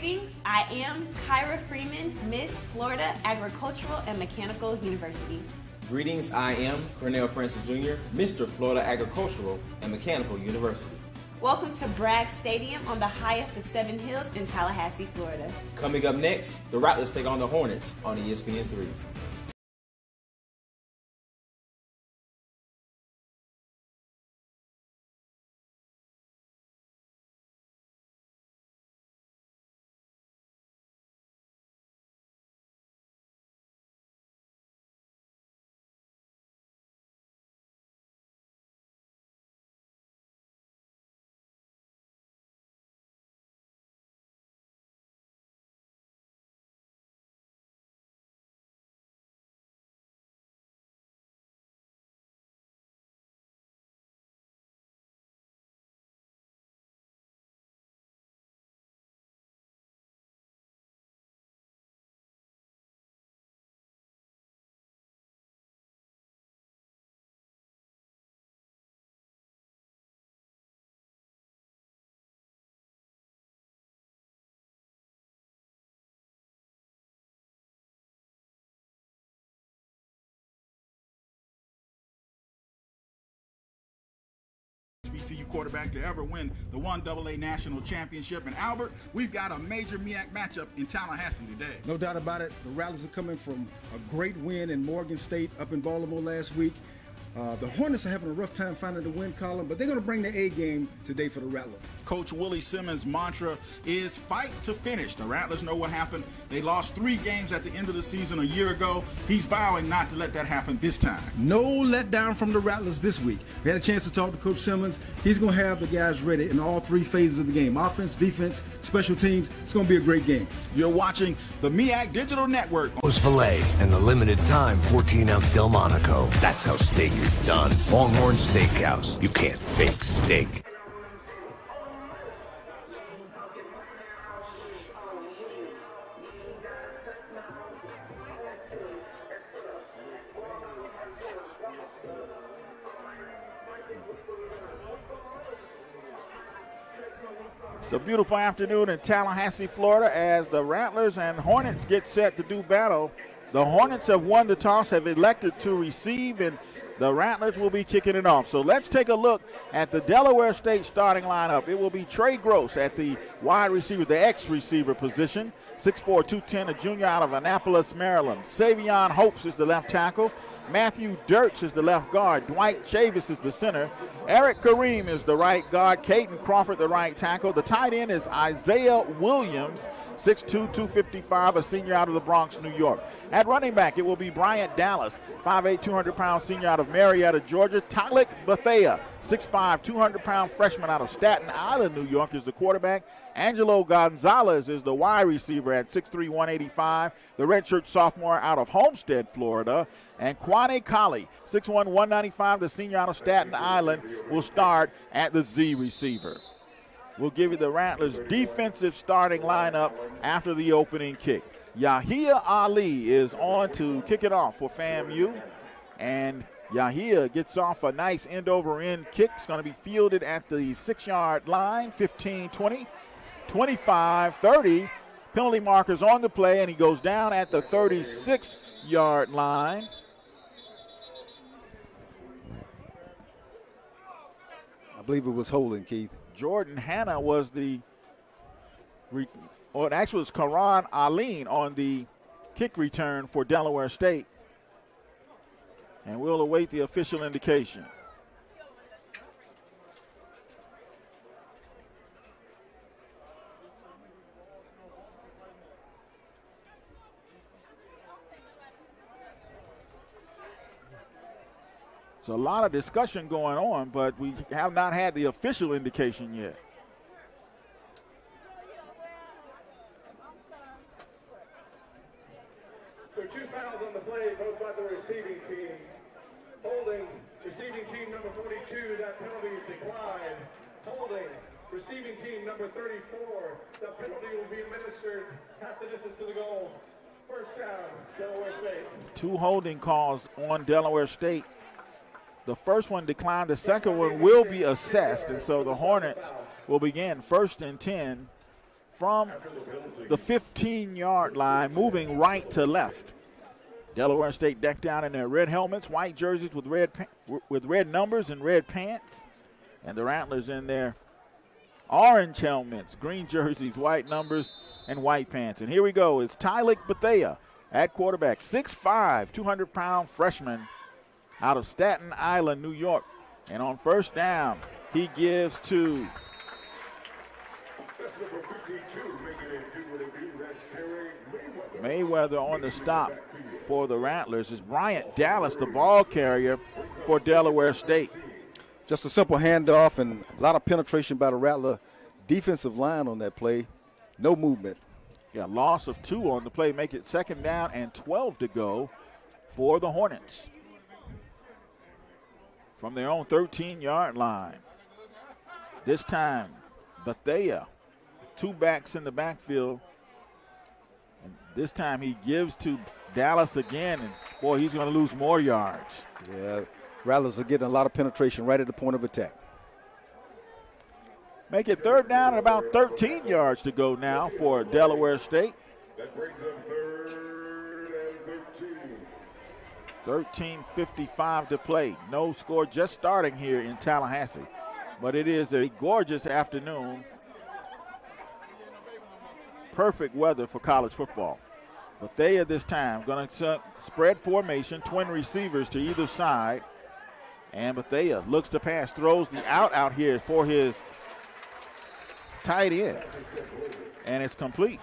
Greetings, I am Kyra Freeman, Miss Florida Agricultural and Mechanical University. Greetings, I am Cornell Francis Jr., Mr. Florida Agricultural and Mechanical University. Welcome to Bragg Stadium on the highest of seven hills in Tallahassee, Florida. Coming up next, the Rattlers take on the Hornets on ESPN3. HBCU quarterback to ever win the one AA national championship. And Albert, we've got a major MEAC matchup in Tallahassee today. No doubt about it. The Rattlers are coming from a great win in Morgan State up in Baltimore last week. Uh, the Hornets are having a rough time finding the win column, but they're going to bring the A game today for the Rattlers. Coach Willie Simmons' mantra is fight to finish. The Rattlers know what happened. They lost three games at the end of the season a year ago. He's vowing not to let that happen this time. No letdown from the Rattlers this week. We had a chance to talk to Coach Simmons. He's going to have the guys ready in all three phases of the game offense, defense, special teams. It's going to be a great game. You're watching the MEAC Digital Network. Flo's filet and the limited time 14 ounce Delmonico. That's how steak is done. Longhorn Steakhouse. You can't fake steak. It's a beautiful afternoon in Tallahassee, Florida, as the Rattlers and Hornets get set to do battle. The Hornets have won the toss, have elected to receive, and the Rattlers will be kicking it off. So let's take a look at the Delaware State starting lineup. It will be Trey Gross at the wide receiver, the X receiver position. 6'4, 210, a junior out of Annapolis, Maryland. Savion Hopes is the left tackle. Matthew Dirks is the left guard. Dwight Chavis is the center. Eric Kareem is the right guard. Caden Crawford, the right tackle. The tight end is Isaiah Williams, 6'2, 255, a senior out of the Bronx, New York. At running back, it will be Bryant Dallas, 5'8, 200 pound senior out of Marietta, Georgia. Talik Bethea, 6'5, 200 pound freshman out of Staten Island, New York, is the quarterback. Angelo Gonzalez is the wide receiver at 6'3, 185, the redshirt sophomore out of Homestead, Florida. And Kwane Colley, 6'1, 195, the senior out of Staten Island, will start at the Z receiver. We'll give you the Rattlers' defensive starting lineup after the opening kick. Yahia Ali is on to kick it off for FAMU. And Yahia gets off a nice end over end kick. It's going to be fielded at the six yard line, 15 20, 25 30. Penalty markers on the play, and he goes down at the 36 yard line. I believe it was holding, Keith. Jordan Hanna was the, re, or it actually was Karan Aline on the kick return for Delaware State. And we'll await the official indication. There's a lot of discussion going on, but we have not had the official indication yet. There are two fouls on the play, both by the receiving team. Holding receiving team number 42, that penalty is declined. Holding receiving team number 34, the penalty will be administered half the distance to the goal. First down, Delaware State. Two holding calls on Delaware State. The first one declined. The second one will be assessed, and so the Hornets will begin first and 10 from the 15 yard line, moving right to left. Delaware State decked out in their red helmets, white jerseys with red with red numbers and red pants, and the Rattlers in their orange helmets, green jerseys, white numbers, and white pants. And here we go. It's Tylik Bethea at quarterback, 6'5", 200 pound freshman out of Staten Island, New York. And on first down, he gives to Mayweather on the stop for the Rattlers is Bryant Dallas, the ball carrier for Delaware State. Just a simple handoff and a lot of penetration by the Rattler defensive line on that play. No movement. Yeah, loss of two on the play, make it second down and 12 to go for the Hornets from their own 13 yard line. This time, Bethea, two backs in the backfield. This time he gives to Dallas again, and boy, he's going to lose more yards. Yeah, Rattlers are getting a lot of penetration right at the point of attack. Make it third down and about 13 yards to go now for Delaware State. That brings up third and 13. 13.55 to play. No score just starting here in Tallahassee. But it is a gorgeous afternoon. Perfect weather for college football. But they at this time going to spread formation, twin receivers to either side. And Bethea looks to pass, throws the out out here for his tight end. And it's complete.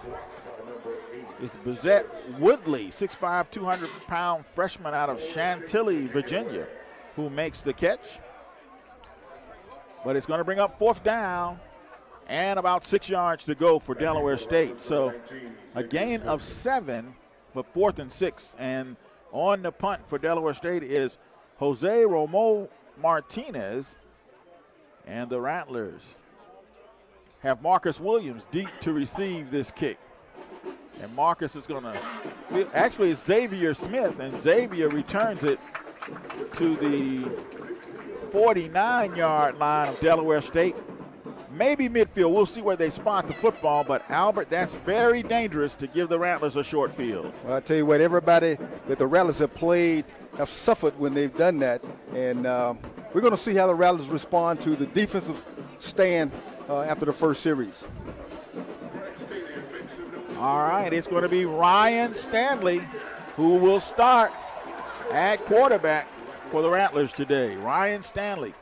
It's Bizette Woodley, 6'5, 200 pound freshman out of Chantilly, Virginia, who makes the catch. But it's going to bring up fourth down and about six yards to go for Delaware State. So a gain of seven, but fourth and six. And on the punt for Delaware State is Jose Romo Martinez. And the Rattlers have Marcus Williams deep to receive this kick. And Marcus is going to, actually, it's Xavier Smith, and Xavier returns it to the 49 yard line of Delaware State. Maybe midfield. We'll see where they spot the football, but Albert, that's very dangerous to give the Rattlers a short field. Well, I tell you what, everybody that the Rattlers have played have suffered when they've done that. And um, we're going to see how the Rattlers respond to the defensive stand uh, after the first series. All right, it's going to be Ryan Stanley who will start at quarterback for the Rattlers today. Ryan Stanley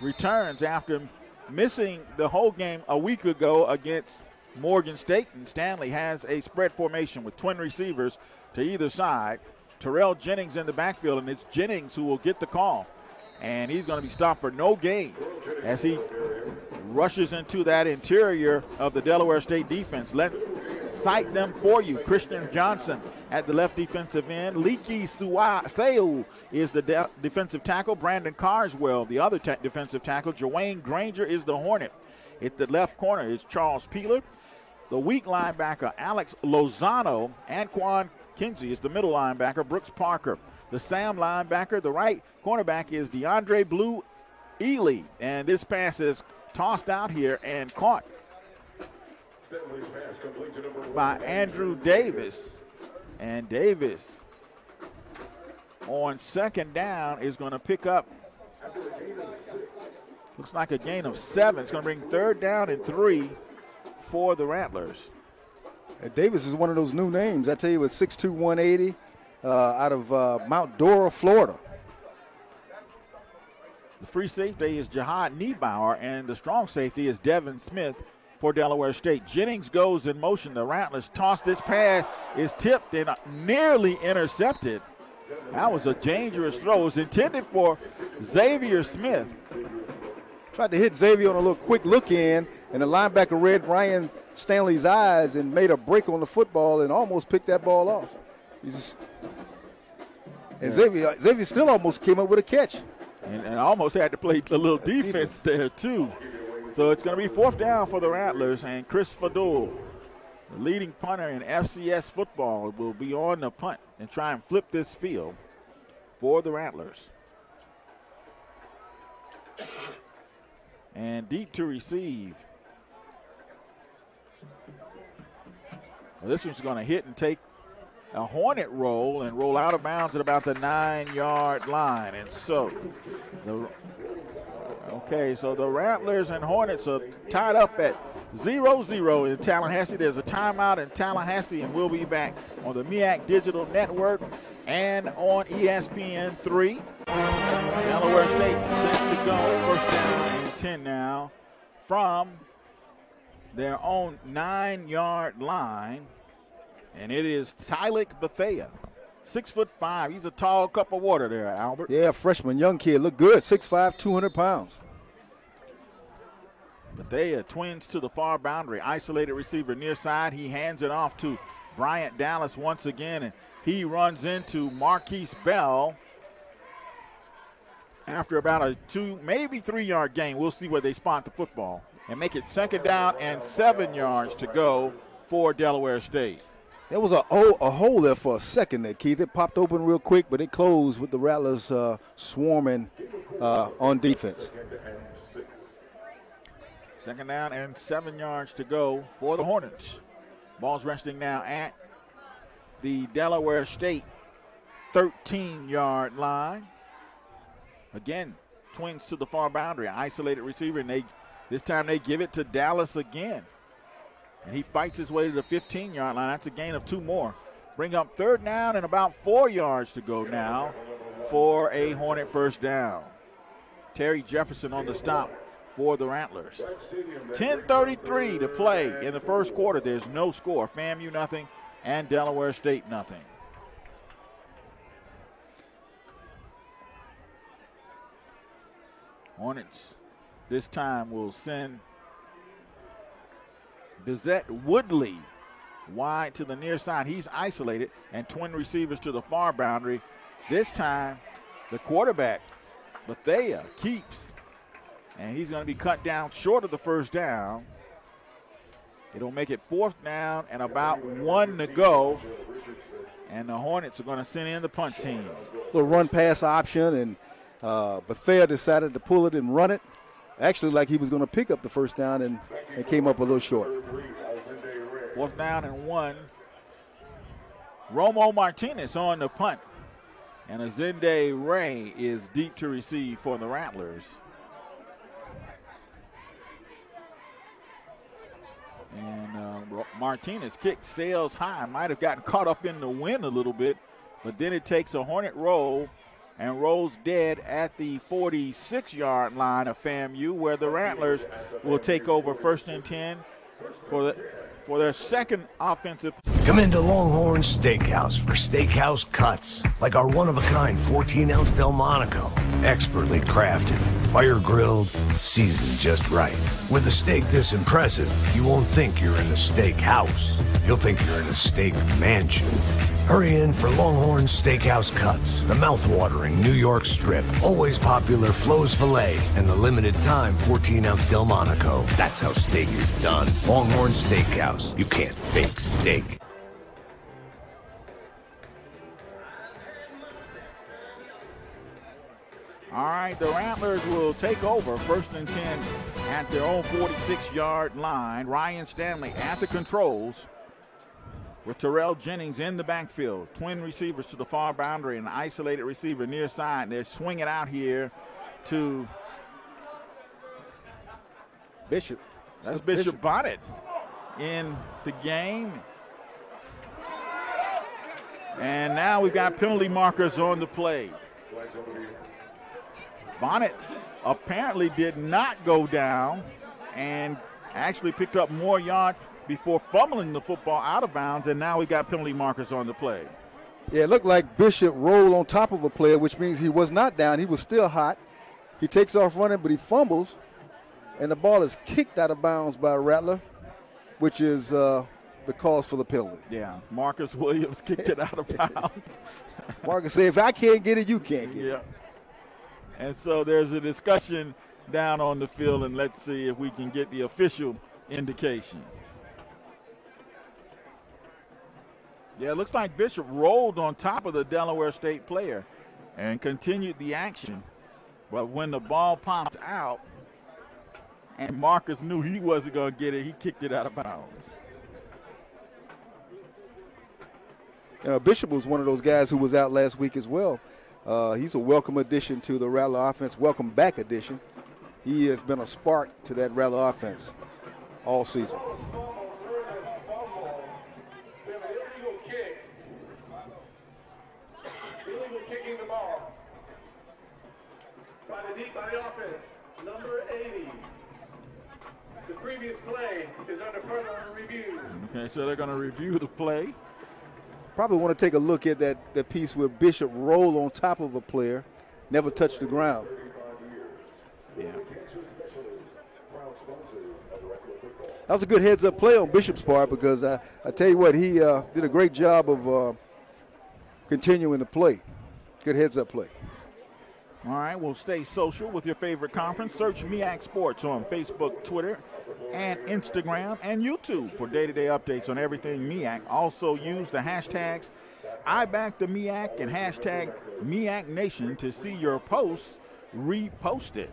returns after missing the whole game a week ago against Morgan State. And Stanley has a spread formation with twin receivers to either side. Terrell Jennings in the backfield, and it's Jennings who will get the call. And he's going to be stopped for no gain as he rushes into that interior of the Delaware State defense. Let's cite them for you. Christian Johnson at the left defensive end. Leaky Seu is the de- defensive tackle. Brandon Carswell, the other defensive tackle. Joanne Granger is the Hornet. At the left corner is Charles Peeler. The weak linebacker, Alex Lozano. Anquan Kinsey is the middle linebacker. Brooks Parker. The Sam linebacker. The right cornerback is DeAndre Blue Ely. And this pass is tossed out here and caught by Andrew Davis. And Davis on second down is going to pick up, looks like a gain of seven. It's going to bring third down and three for the Rattlers. Davis is one of those new names. I tell you, with 6'2, 180 uh, out of uh, Mount Dora, Florida. The free safety is Jihad Niebauer, and the strong safety is Devin Smith for Delaware State. Jennings goes in motion. The Rattlers toss this pass, is tipped and nearly intercepted. That was a dangerous throw. It was intended for Xavier Smith. Tried to hit Xavier on a little quick look in, and the linebacker read Ryan Stanley's eyes and made a break on the football and almost picked that ball off. Just, and Xavier, uh, Xavier still almost came up with a catch and, and almost had to play a little defense there too. So it's going to be fourth down for the Rattlers, and Chris Fadul, the leading punter in FCS football, will be on the punt and try and flip this field for the Rattlers. And deep to receive Well, this one's going to hit and take a Hornet roll and roll out of bounds at about the nine yard line. And so, the, okay, so the Rattlers and Hornets are tied up at 0 0 in Tallahassee. There's a timeout in Tallahassee, and we'll be back on the MEAC Digital Network and on ESPN 3. Delaware State set to go. First down and 10 now from their own nine yard line. And it is Tylik Bethea. Six foot five. He's a tall cup of water there, Albert. Yeah, freshman, young kid. Look good. 6'5, 200 pounds. Bethea twins to the far boundary. Isolated receiver near side. He hands it off to Bryant Dallas once again. And he runs into Marquise Bell after about a two, maybe three yard gain. We'll see where they spot the football and make it second down and seven yards to go for Delaware State. There was a, oh, a hole there for a second there, Keith. It popped open real quick, but it closed with the Rattlers uh, swarming uh, on defense. Second down and seven yards to go for the Hornets. Ball's resting now at the Delaware State 13 yard line. Again, twins to the far boundary. Isolated receiver, and they this time they give it to Dallas again. And he fights his way to the 15 yard line. That's a gain of two more. Bring up third down and about four yards to go now for a Hornet first down. Terry Jefferson on the stop for the Rattlers. 10:33 to play in the first quarter. There's no score. FAMU nothing, and Delaware State nothing. Hornets this time will send Bizette Woodley wide to the near side. He's isolated, and twin receivers to the far boundary. This time, the quarterback, Bethea, keeps, and he's going to be cut down short of the first down. It'll make it fourth down and about one to go. And the Hornets are going to send in the punt team. Little run pass option, and uh, Bethea decided to pull it and run it. Actually, like he was going to pick up the first down and, and came up a little short. Fourth down and one. Romo Martinez on the punt. And Azende Ray is deep to receive for the Rattlers. And uh, Martinez kick sails high. Might have gotten caught up in the wind a little bit, but then it takes a Hornet roll and rolls dead at the 46 yard line of FAMU, where the Rattlers will take over first and 10 for the for their second offensive. Come into Longhorn Steakhouse for steakhouse cuts, like our one of a kind 14 ounce Delmonico. Expertly crafted, fire grilled, seasoned just right. With a steak this impressive, you won't think you're in a steakhouse. You'll think you're in a steak mansion. Hurry in for Longhorn Steakhouse Cuts, the mouth-watering New York strip, always popular Flo's Filet, and the limited time 14 ounce Delmonico. That's how steak is done. Longhorn Steakhouse. You can't fake steak. All right, the Rattlers will take over first and 10 at their own 46 yard line. Ryan Stanley at the controls with Terrell Jennings in the backfield. Twin receivers to the far boundary and an isolated receiver near side. They're swinging out here to Bishop. That's Bishop, Bishop Bonnet in the game. And now we've got penalty markers on the play. Bonnet apparently did not go down and actually picked up more yards before fumbling the football out of bounds, and now we got penalty markers on the play. Yeah, it looked like Bishop rolled on top of a player, which means he was not down. He was still hot. He takes off running, but he fumbles, and the ball is kicked out of bounds by Rattler, which is uh, the cause for the penalty. Yeah, Marcus Williams kicked it out of bounds. Marcus said, if I can't get it, you can't get yeah. it. And so there's a discussion down on the field, and let's see if we can get the official indication. Yeah, it looks like Bishop rolled on top of the Delaware State player and continued the action. But when the ball popped out and Marcus knew he wasn't going to get it, he kicked it out of bounds. Uh, Bishop was one of those guys who was out last week as well. Uh, he's a welcome addition to the Rattler offense, welcome back addition. He has been a spark to that Rattler offense all season. We have an illegal kick. Illegal kicking the ball. By the deep by the offense. Number 80. The previous play is under further review. Okay, so they're going to review the play. Probably want to take a look at that, that piece where Bishop rolled on top of a player, never touched the ground. Yeah. That was a good heads up play on Bishop's part because I, I tell you what, he uh, did a great job of uh, continuing to play. Good heads up play. All right, well, stay social with your favorite conference. Search MEAC Sports on Facebook, Twitter, and Instagram and YouTube for day to day updates on everything MEAC. Also, use the hashtags I and hashtag MEAC Nation to see your posts reposted.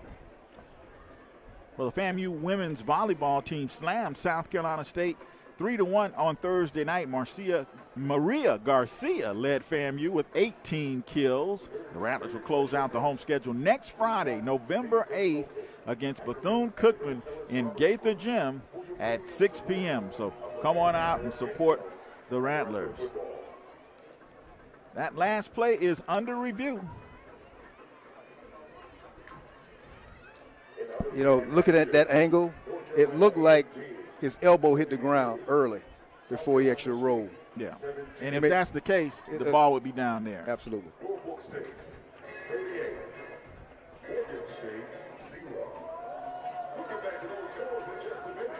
Well, the FAMU women's volleyball team slammed South Carolina State 3 to 1 on Thursday night. Marcia Maria Garcia led FAMU with 18 kills. The Rattlers will close out the home schedule next Friday, November 8th, against Bethune Cookman in Gaither Gym at 6 p.m. So come on out and support the Rattlers. That last play is under review. You know, looking at that angle, it looked like his elbow hit the ground early before he actually rolled. Yeah. And if I mean, that's the case, the uh, ball would be down there. Absolutely. Norfolk State, 38. Morgan State, 0. We'll get back to those scores in just a minute.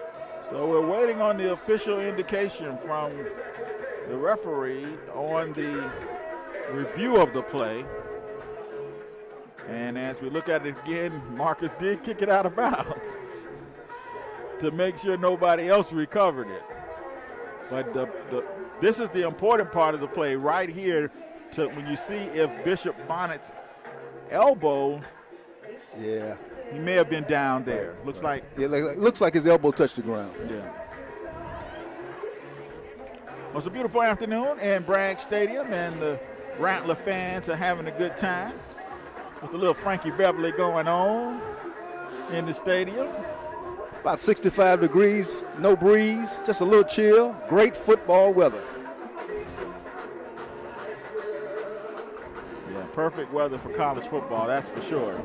So we're waiting on the official indication from the referee on the review of the play. And as we look at it again, Marcus did kick it out of bounds to make sure nobody else recovered it. But the, the, this is the important part of the play right here to when you see if Bishop Bonnet's elbow, Yeah. he may have been down there. Looks like Yeah, like- looks like his elbow touched the ground. Yeah. Well, it's a beautiful afternoon in Bragg Stadium, and the Rattler fans are having a good time with a little Frankie Beverly going on in the stadium. About 65 degrees, no breeze, just a little chill. Great football weather. Yeah, perfect weather for college football, that's for sure.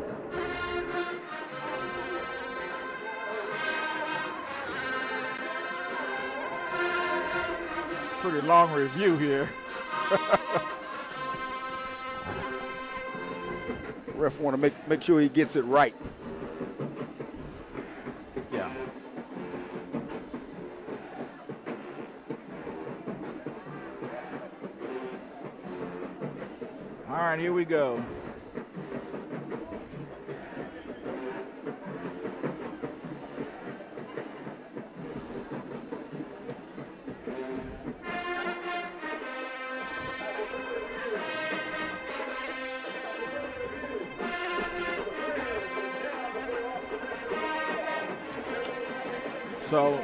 Pretty long review here. Ref want to make make sure he gets it right. Right, here we go. So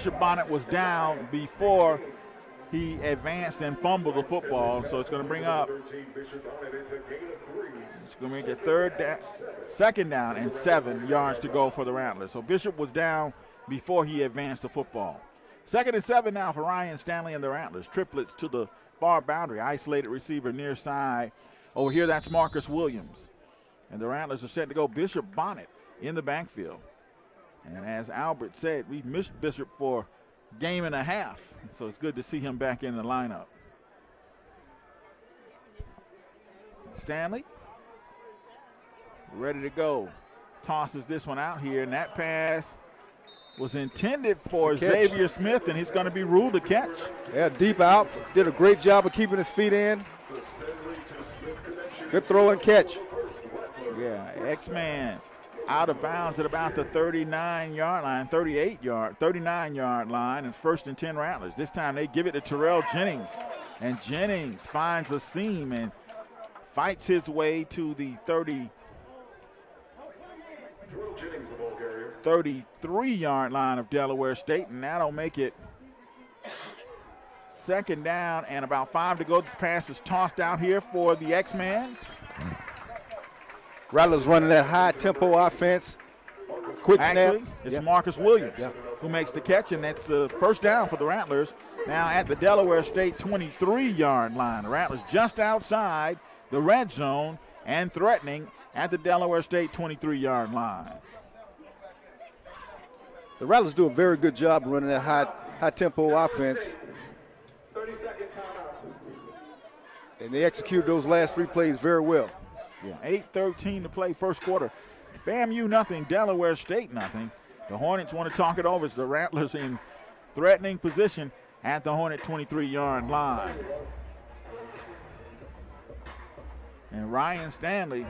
Bishop. Bonnet was down before he advanced and fumbled the football. So it's going to bring up. It's going to make it third, da- second down, and seven yards to go for the Rattlers. So Bishop was down before he advanced the football. Second and seven now for Ryan Stanley and the Rattlers. Triplets to the far boundary. Isolated receiver near side. Over here, that's Marcus Williams. And the Rattlers are set to go. Bishop Bonnet in the backfield. And as Albert said, we've missed Bishop for game and a half. So it's good to see him back in the lineup. Stanley, ready to go. Tosses this one out here, and that pass was intended for It's a catch. Xavier Smith, and he's going to be ruled a catch. Yeah, deep out. Did a great job of keeping his feet in. Good throw and catch. Yeah, X-Man out of bounds at about the 39 yard line, 38 yard, 39 yard line, and first and 10 Rattlers. This time they give it to Terrell Jennings, and Jennings finds a seam and fights his way to the 30 33 yard line of Delaware State, and that'll make it second down and about five to go. This pass is tossed out here for the X Man. Rattlers running that high tempo offense. Quick Actually, snap. it's Yeah. Marcus Williams Yeah. who makes the catch, and that's the first down for the Rattlers. Now at the Delaware State 23 yard line. The Rattlers just outside the red zone and threatening at the Delaware State 23 yard line. The Rattlers do a very good job running that high high tempo offense, 30 second timeout. and they execute those last three plays very well. Yeah, 8-13 to play first quarter. FAMU nothing, Delaware State nothing. The Hornets want to talk it over. It's the Rattlers in threatening position at the Hornet 23 yard line. And Ryan Stanley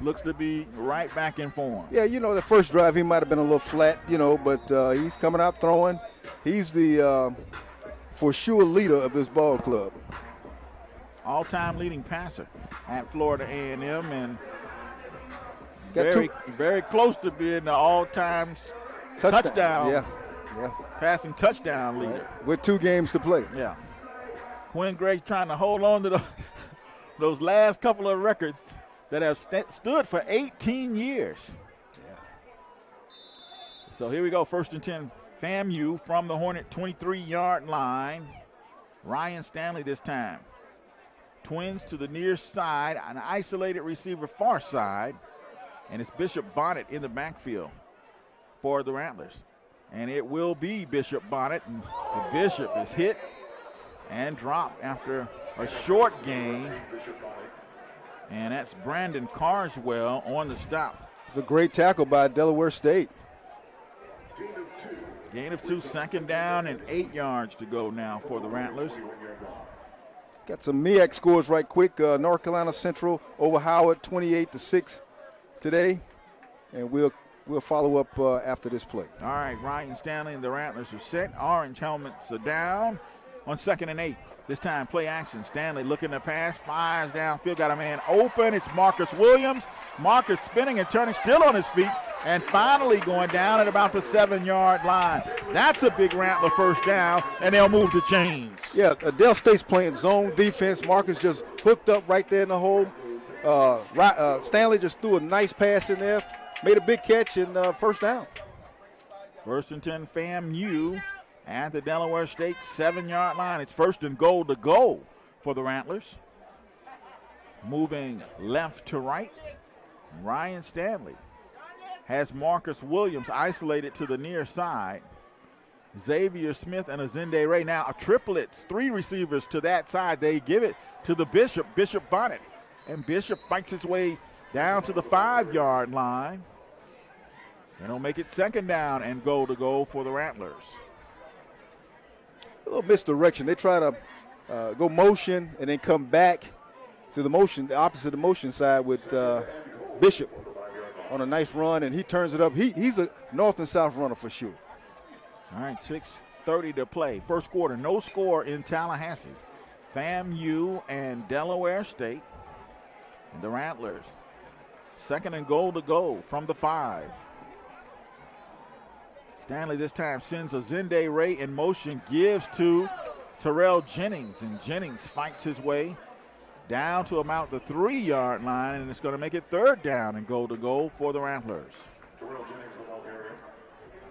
looks to be right back in form. Yeah, you know, the first drive he might have been a little flat, you know, but uh, he's coming out throwing. He's the uh, for sure leader of this ball club. All-time leading passer at Florida A&M and very, very close to being the all-time touchdown, Yeah, yeah. passing touchdown leader. With two games to play. Yeah. Quinn Gray's trying to hold on to the, those last couple of records that have st- stood for 18 years. Yeah. So here we go, first and 10. FAMU from the Hornet 23 yard line. Ryan Stanley this time. Twins to the near side, an isolated receiver far side, and it's Bishop Bonnet in the backfield for the Rattlers. And it will be Bishop Bonnet, and the Bishop is hit and dropped after a short gain. And that's Brandon Carswell on the stop. It's a great tackle by Delaware State. Gain of two, second down, and eight yards to go now for the Rattlers. Got some MEAC scores right quick. Uh, North Carolina Central over Howard, 28 to six today, and we'll we'll follow up uh, after this play. All right, Ryan Stanley and the Rattlers are set. Orange helmets are down on second and eight. This time, play action. Stanley looking to pass, fires downfield, got a man open. It's Marcus Williams. Marcus spinning and turning, still on his feet, and finally going down at about the seven yard line. That's a big Rattler first down, and they'll move the chains. Yeah, Adele State's playing zone defense. Marcus just hooked up right there in the hole. Uh, uh, Stanley just threw a nice pass in there, made a big catch, and uh, first down. First and 10, FAMU at the Delaware State seven yard line. It's first and goal to go for the Rattlers. Moving left to right, Ryan Stanley has Marcus Williams isolated to the near side. Xavier Smith and Azende Ray. Now, a triplets, three receivers to that side. They give it to the Bishop, Bishop Bonnet. And Bishop fights his way down to the five yard line. And he'll make it second down and goal to go for the Rattlers. A little misdirection. They try to uh, go motion and then come back to the motion, the opposite of the motion side with uh, Bishop on a nice run, and he turns it up. He, he's a north and south runner for sure. All right, 6.30 to play. First quarter, no score in Tallahassee. FAMU and Delaware State. The Rattlers. Second and goal to go from the five. Stanley this time sends Azende Ray in motion, gives to Terrell Jennings, and Jennings fights his way down to about the three yard line, and it's going to make it third down and goal to go for the Rattlers.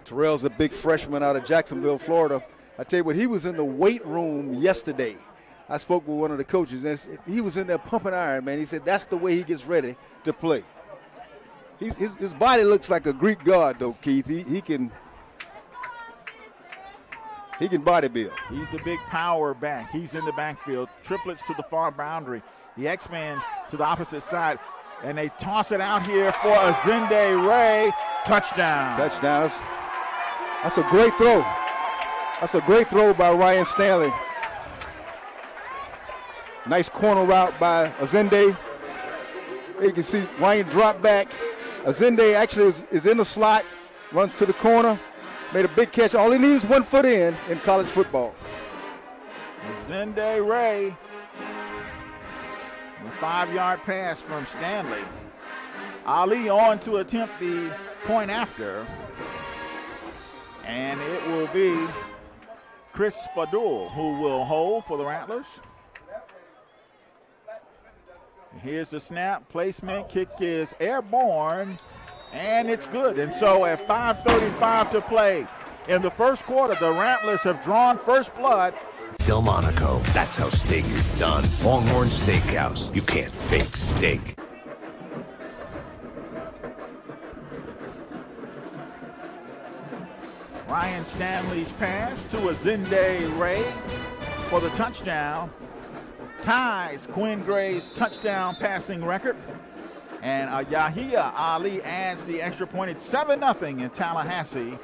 Terrell's a big freshman out of Jacksonville, Florida. I tell you what, he was in the weight room yesterday. I spoke with one of the coaches, and he was in there pumping iron, man. He said that's the way he gets ready to play. He's, his, his body looks like a Greek god, though, Keith. He, he can he can body build. He's the big power back. He's in the backfield. Triplets to the far boundary. The X Man to the opposite side. And they toss it out here for a Zende Ray. Touchdown. Touchdown. That's, that's a great throw. That's a great throw by Ryan Stanley. Nice corner route by Azende. You can see Ryan drop back. Azende actually is, is in the slot, runs to the corner, made a big catch. All he needs is one foot in in college football. Zende Ray. The five yard pass from Stanley. Ali on to attempt the point after. And it will be Chris Fadul who will hold for the Rattlers. Here's the snap, placement, kick is airborne, and it's good. And so at 5.35 to play in the first quarter, the Rattlers have drawn first blood. Delmonico, that's how steak is done. Longhorn Steakhouse, you can't fake steak. Ryan Stanley's pass to a Azende Ray for the touchdown. Ties Quinn Gray's touchdown passing record. And uh, Yahia Ali adds the extra point. It's 7 0 in Tallahassee.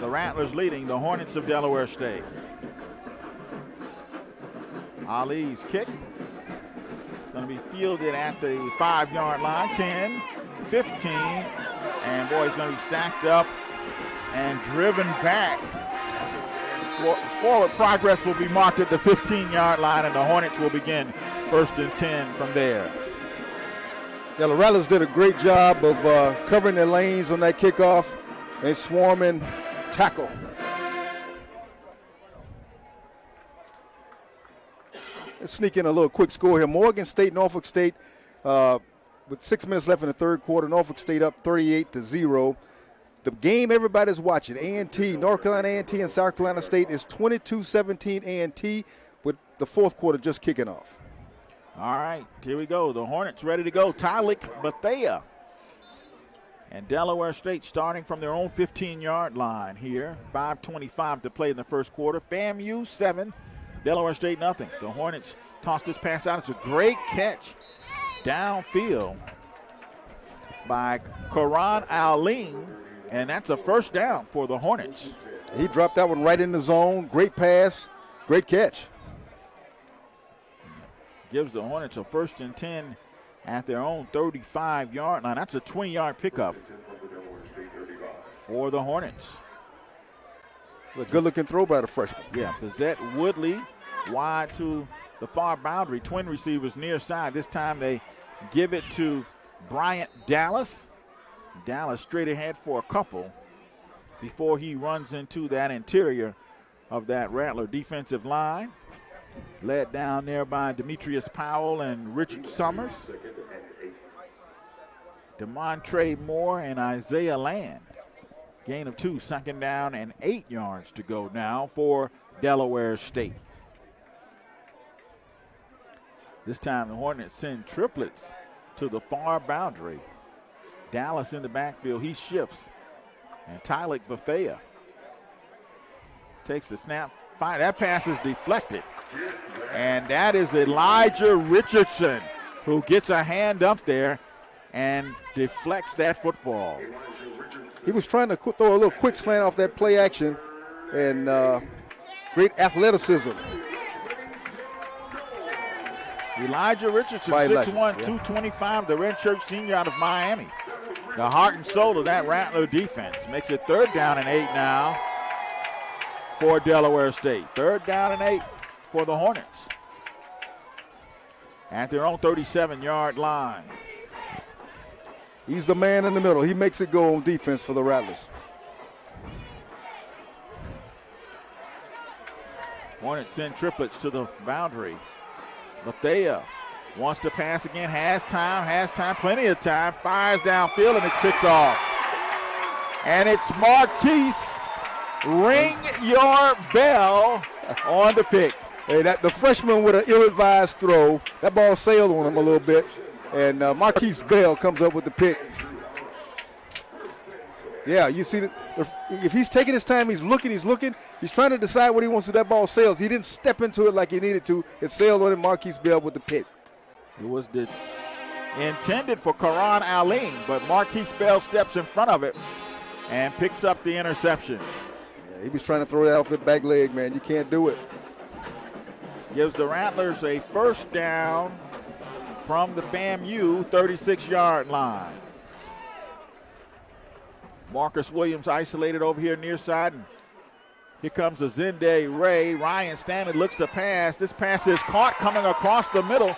The Rattlers leading the Hornets of Delaware State. Ali's kick. It's going to be fielded at the five yard line 10, 15. And boy, it's going to be stacked up and driven back. Forward progress will be marked at the 15 yard line, and the Hornets will begin first and 10 from there. Yeah, Rattlers did a great job of uh, covering their lanes on that kickoff and swarming tackle. Let's sneak in a little quick score here. Morgan State, Norfolk State, uh, with six minutes left in the third quarter. Norfolk State up 38 to zero. The game everybody's watching, A&T, North Carolina A&T and South Carolina State is 22-17 A&T with the fourth quarter just kicking off. All right, here we go. The Hornets ready to go. Tylik Bethea and Delaware State starting from their own 15-yard line here. 5.25 to play in the first quarter. FAMU 7, Delaware State nothing. The Hornets toss this pass out. It's a great catch downfield by Karan Aline and that's a first down for the Hornets. He dropped that one right in the zone. Great pass, great catch. Gives the Hornets a first and 10 at their own 35 yard line. That's a 20 yard pickup for the Hornets. A good looking throw by the freshman. Yeah, Bizette Woodley wide to the far boundary. Twin receivers near side. This time they give it to Bryant Dallas. Dallas straight ahead for a couple before he runs into that interior of that Rattler defensive line. Led down there by Demetrius Powell and Richard Summers. Demontre Moore and Isaiah Land. Gain of two, second down, and eight yards to go now for Delaware State. This time the Hornets send triplets to the far boundary. Dallas in the backfield. He shifts. And Tylik Bethea takes the snap. Fine. That pass is deflected. And that is Elijah Richardson who gets a hand up there and deflects that football. He was trying to throw a little quick slant off that play action and uh, great athleticism. Elijah Richardson, 6'1, yeah. 225, the redshirt senior out of Miami the heart and soul of that Rattler defense. Makes it third down and eight now for Delaware State. Third down and eight for the Hornets at their own 37 yard line. He's the man in the middle. He makes it go on defense for the Rattlers. Hornets send triplets to the boundary. Bethea Wants to pass again, has time, has time, plenty of time, fires downfield, and it's picked off. And it's Marquise. Ring your bell on the pick. Hey, that the freshman with an ill-advised throw. That ball sailed on him a little bit, and uh, Marquise Bell comes up with the pick. Yeah, you see, if he's taking his time, he's looking, he's looking, he's trying to decide what he wants to. That ball sails. He didn't step into it like he needed to. It sailed on him. Marquise Bell with the pick. It was the, intended for Karan Aline, but Marquise Bell steps in front of it and picks up the interception. Yeah, he was trying to throw that off the back leg, man. You can't do it. Gives the Rattlers a first down from the FAMU 36 yard line. Marcus Williams isolated over here near side. And here comes Azende Ray. Ryan Stanley looks to pass. This pass is caught coming across the middle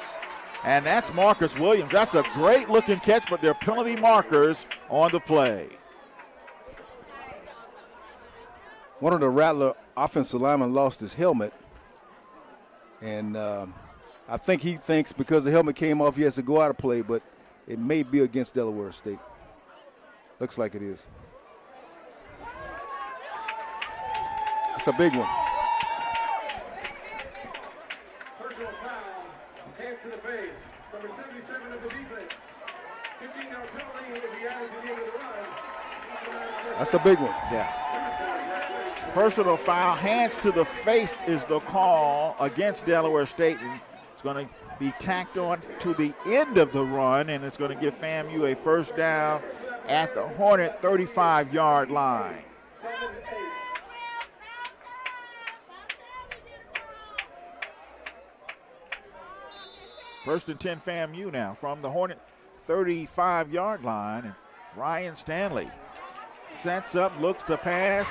And that's Marcus Williams. That's a great looking catch, but they're penalty markers on the play. One of the Rattler offensive linemen lost his helmet. And um, I think he thinks because the helmet came off, he has to go out of play, but it may be against Delaware State. Looks like it is. It's a big one. Personal foul. Hands to the face. Number 77 of the defense. 15 yard penalty will be added to the end of the run. That's a big one. Yeah. Personal foul, hands to the face is the call against Delaware State. It's going to be tacked on to the end of the run, and it's going to give FAMU a first down at the Hornet 35 yard line. First and 10 FAMU now from the Hornet 35 yard line. And Ryan Stanley sets up, looks to pass,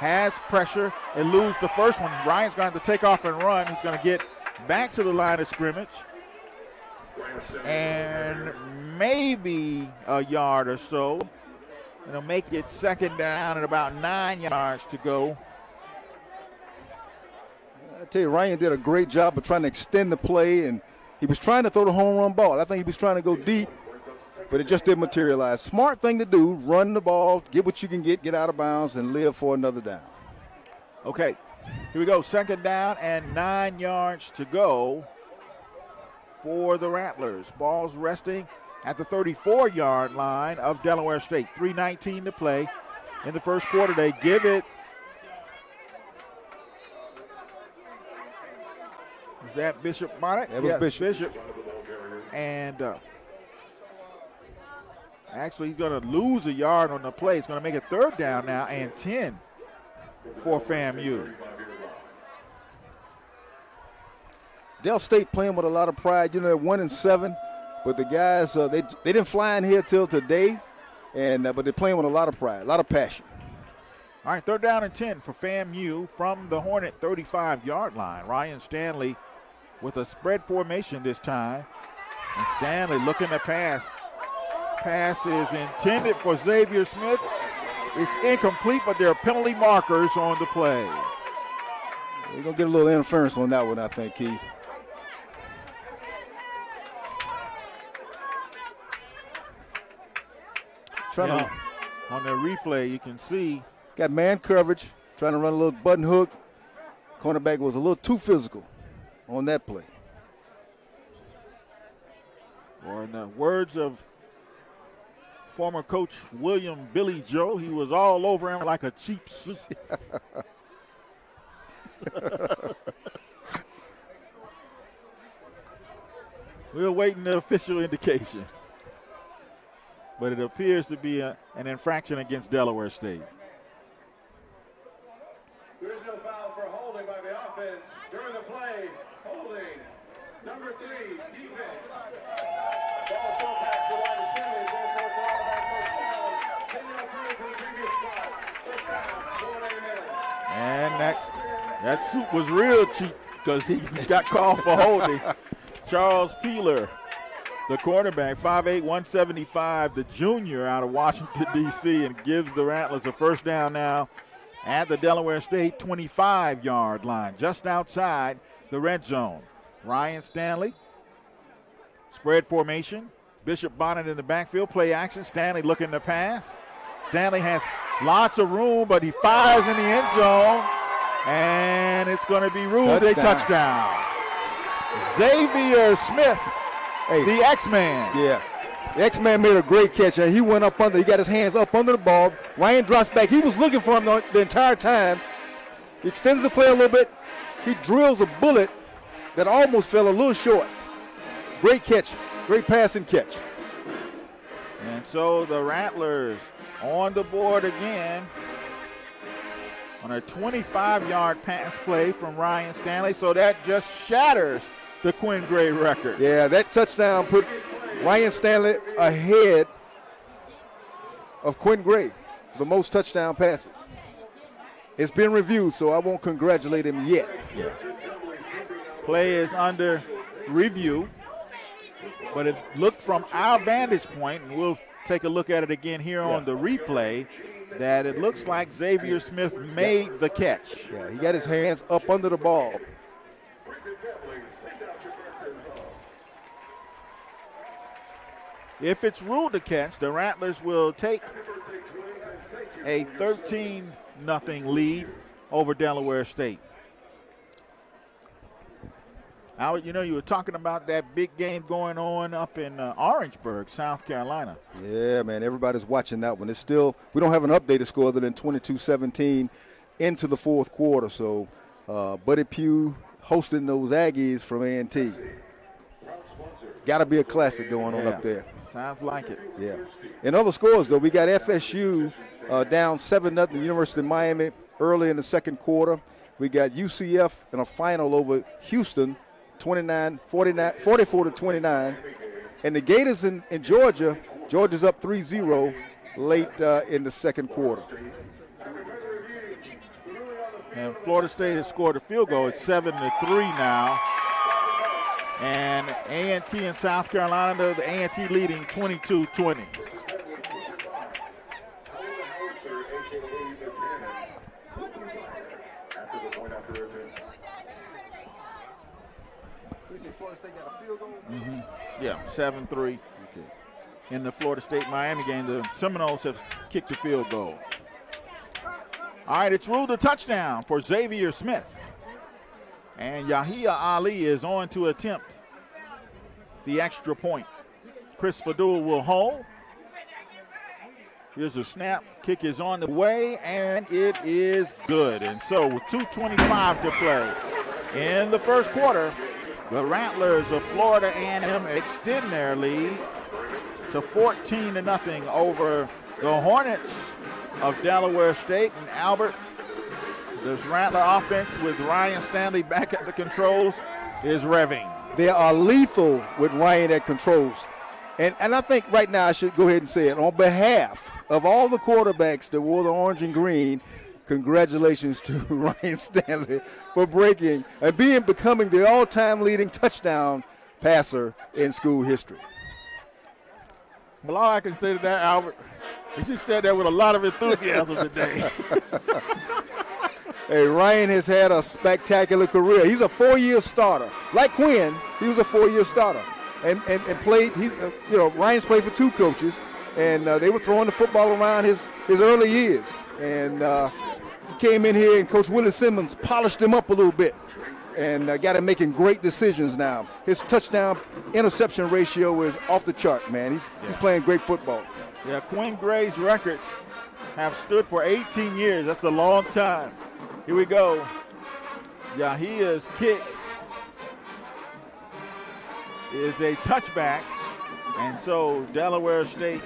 has pressure, and lose the first one. Ryan's going to take off and run. He's going to get back to the line of scrimmage. And maybe a yard or so. It'll make it second down and about nine yards to go. I tell you, Ryan did a great job of trying to extend the play, and he was trying to throw the home run ball. I think he was trying to go deep, but it just didn't materialize. Smart thing to do: run the ball, get what you can get, get out of bounds, and live for another down. Okay, here we go. Second down and nine yards to go for the Rattlers. Ball's resting at the 34 yard line of Delaware State. 3.19 to play in the first quarter. They give it. Was that Bishop Bonnet? That was Yes, Bishop. Bishop. And uh, actually, he's going to lose a yard on the play. It's going to make a third down now and 10 for FAMU. Dell State playing with a lot of pride. You know, they're one and seven, but the guys uh, they they didn't fly in here till today, and uh, but they're playing with a lot of pride, a lot of passion. All right, third down and 10 for FAMU from the Hornet 35 yard line. Ryan Stanley with a spread formation this time. And Stanley looking to pass. Pass is intended for Xavier Smith. It's incomplete, but there are penalty markers on the play. We're gonna get a little interference on that one, I think, Keith. Trying Yeah. to On the replay, you can see got man coverage, trying to run a little button hook. Cornerback was a little too physical on that play. Or in the words of former coach William Billy Joe, he was all over him like a cheap suit. We're waiting the official indication. But it appears to be a, an infraction against Delaware State. There is no foul for holding by the offense during the play. Holding. Number three, that that suit was real cheap because he got called for holding. Charles Peeler, the quarterback, 5'8", 175, the junior out of Washington, D.C., and gives the Rattlers a first down now at the Delaware State 25-yard line, just outside the red zone. Ryan Stanley, spread formation. Bishop Bonnet in the backfield, play action. Stanley looking to pass. Stanley has lots of room, but he fires in the end zone, and it's going to be ruled a Touchdown. touchdown. Xavier Smith, Hey, the X-Man. yeah. The X-Man made a great catch, and he went up under. He got his hands up under the ball. Ryan drops back. He was looking for him the, the entire time. He extends the play a little bit. He drills a bullet that almost fell a little short. Great catch. Great passing catch. And so the Rattlers on the board again on a 25 yard pass play from Ryan Stanley. So that just shatters the Quinn Gray record. Yeah, that touchdown put Ryan Stanley ahead of Quinn Gray, for the most touchdown passes. It's been reviewed, so I won't congratulate him yet. Yeah. Play is under review. but it looked from our vantage point, and we'll take a look at it again here on the replay, that it looks like Xavier Smith made the catch. Yeah, he got his hands up under the ball. If it's ruled a catch, the Rattlers will take a 13 0 lead over Delaware State. Howard, you know, you were talking about that big game going on up in uh, Orangeburg, South Carolina. Yeah, man, everybody's watching that one. It's still, we don't have an updated score other than 22 17 into the fourth quarter. So, uh, Buddy Pough hosting those Aggies from A&T. Got to be a classic going on Yeah. up there. Sounds like it. Yeah. In other scores, though, we got FSU uh, down 7 0 University of Miami early in the second quarter. We got UCF in a final over Houston, 29, 49, 44 to 29. And the Gators in, in Georgia, Georgia's up 3 0 late uh, in the second quarter. And Florida State has scored a field goal. It's seven to three now. And A&T in South Carolina, the A&T leading 22-20. Mm-hmm. Yeah, 7-3. In the Florida State-Miami game, the Seminoles have kicked a field goal. All right, it's ruled a touchdown for Xavier Smith. And Yahia Ali is on to attempt the extra point. Chris Fadul will hold. Here's a snap. Kick is on the way, and it is good. And so, with 2.25 to play in the first quarter, the Rattlers of Florida A&M extend their lead to 14 to nothing over the Hornets of Delaware State and Albert. This Rattler offense with Ryan Stanley back at the controls is revving. They are lethal with Ryan at controls. And, and I think right now I should go ahead and say it. On behalf of all the quarterbacks that wore the orange and green, congratulations to Ryan Stanley for breaking and being becoming the all-time leading touchdown passer in school history. Well, all I can say to that, Albert, is you said that with a lot of enthusiasm today. Hey, Ryan has had a spectacular career. He's a four-year starter. Like Quinn, he was a four-year starter, and and, and played. He's uh, you know Ryan's played for two coaches, and uh, they were throwing the football around his his early years. And uh, came in here, and Coach Willie Simmons polished him up a little bit, and uh, got him making great decisions now. His touchdown interception ratio is off the chart, man. He's he's playing great football. yeah, Quinn Gray's records have stood for 18 years. That's a long time. Here we go. Yeah, he is kicked. Is a touchback, and so Delaware State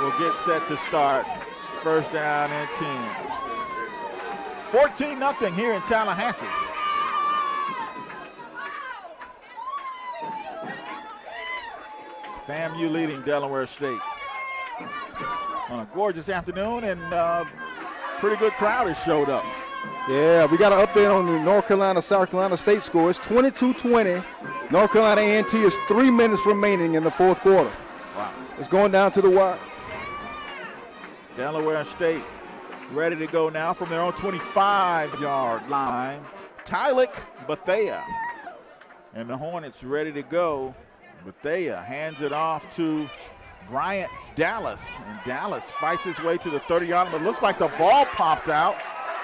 will get set to start. First down and 10. 14 nothing here in Tallahassee. FAMU leading Delaware State. On a gorgeous afternoon, and uh, pretty good crowd has showed up. Yeah, we got an update on the North Carolina South Carolina State score. It's 22-20. North Carolina A&T is three minutes remaining in the fourth quarter. Wow. It's going down to the wire. Delaware State ready to go now from their own 25 yard line. Tylik Bethea. And the Hornets ready to go. Bethea hands it off to Bryant Dallas. And Dallas fights his way to the 30 yard line, but looks like the ball popped out.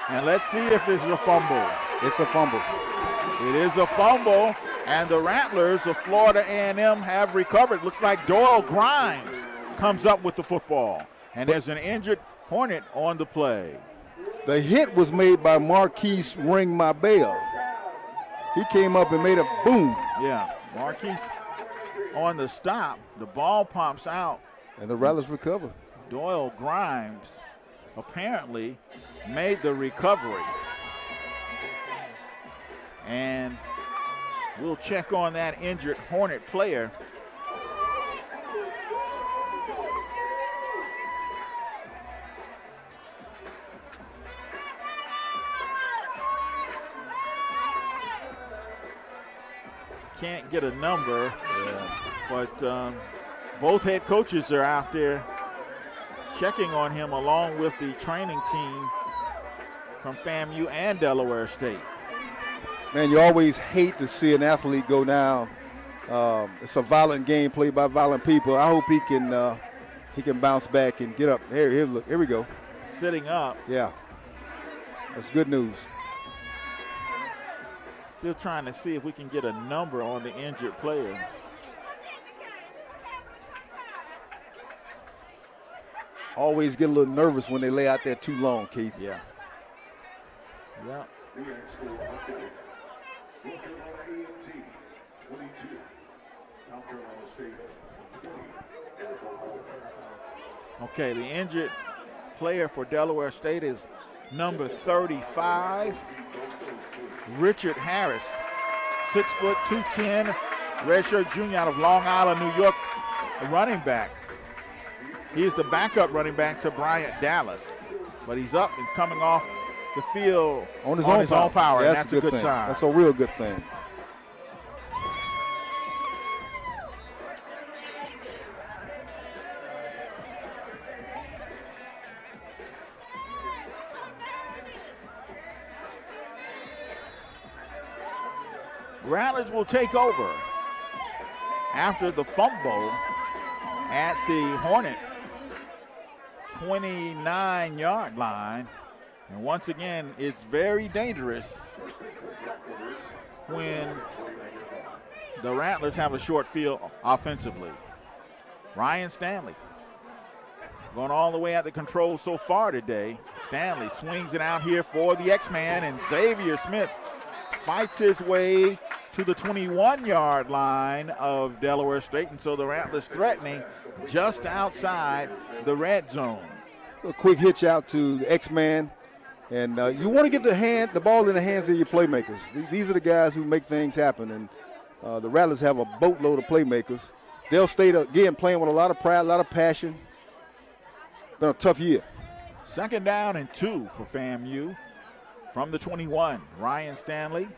And let's see if it's a fumble. It's a fumble. It is a fumble, and the Rattlers of Florida A&M have recovered. Looks like Doyle Grimes comes up with the football, and there's an injured Hornet on the play. The hit was made by Marquise Ring My Bell. He came up and made a boom, Yeah, Marquise on the stop. The ball pops out. and the Rattlers recover. Doyle Grimes apparently made the recovery. And we'll check on that injured Hornet player. Can't get a number. But um, both head coaches are out there checking on him along with the training team from FAMU and Delaware State. Man, you always hate to see an athlete go down. Um, it's a violent game played by violent people. I hope he can uh, he can bounce back and get up. Here, here, look, here we go. Sitting up. Yeah, that's good news. Still trying to see if we can get a number on the injured player. Always get a little nervous when they lay out there too long, Keith. Yeah. Yeah. North Carolina A&T, 22. South Carolina State, 20. Eric O'Connor. Okay, the injured player for Delaware State is number 35, Richard Harris, six foot 210, redshirt junior out of Long Island, New York, running back. He's the backup running back to Bryant Dallas, but he's up and coming off the field On his, own, power. power, Yeah, and that's a good thing. sign. That's a real good thing. Rattlers will take over after the fumble at the Hornet 29 yard line. And once again, it's very dangerous when the Rattlers have a short field offensively. Ryan Stanley going all the way at the control so far today. Stanley swings it out here for the X Man, and Xavier Smith fights his way to the 21 yard line of Delaware State. And so the Rattlers threatening just outside the red zone. A quick hitch out to the X-Man. And uh, you want to get the hand, the ball in the hands of your playmakers. These are the guys who make things happen. And uh, the Rattlers have a boatload of playmakers. They'll stay again playing with a lot of pride, a lot of passion. Been a tough year. Second down and two for FAMU from the 21. Ryan Stanley,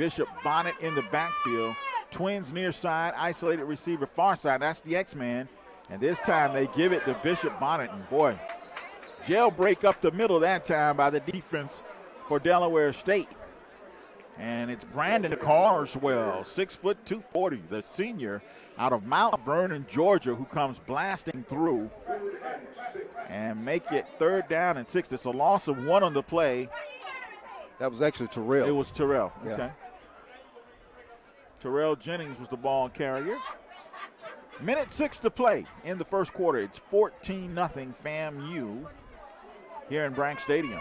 Bishop Bonnet in the backfield. Twins near side, isolated receiver far side. That's the X Man. And this time they give it to Bishop Bonnet. And boy, jailbreak up the middle that time by the defense for Delaware State. And it's Brandon Carswell, six foot 240, the senior out of Mount Vernon, Georgia, who comes blasting through and make it third down and six. It's a loss of one on the play. That was actually Terrell. It was Terrell. Yeah. Okay. Terrell Jennings was the ball carrier. Minute six to play in the first quarter. It's 14 nothing FAMU here in Bragg Stadium.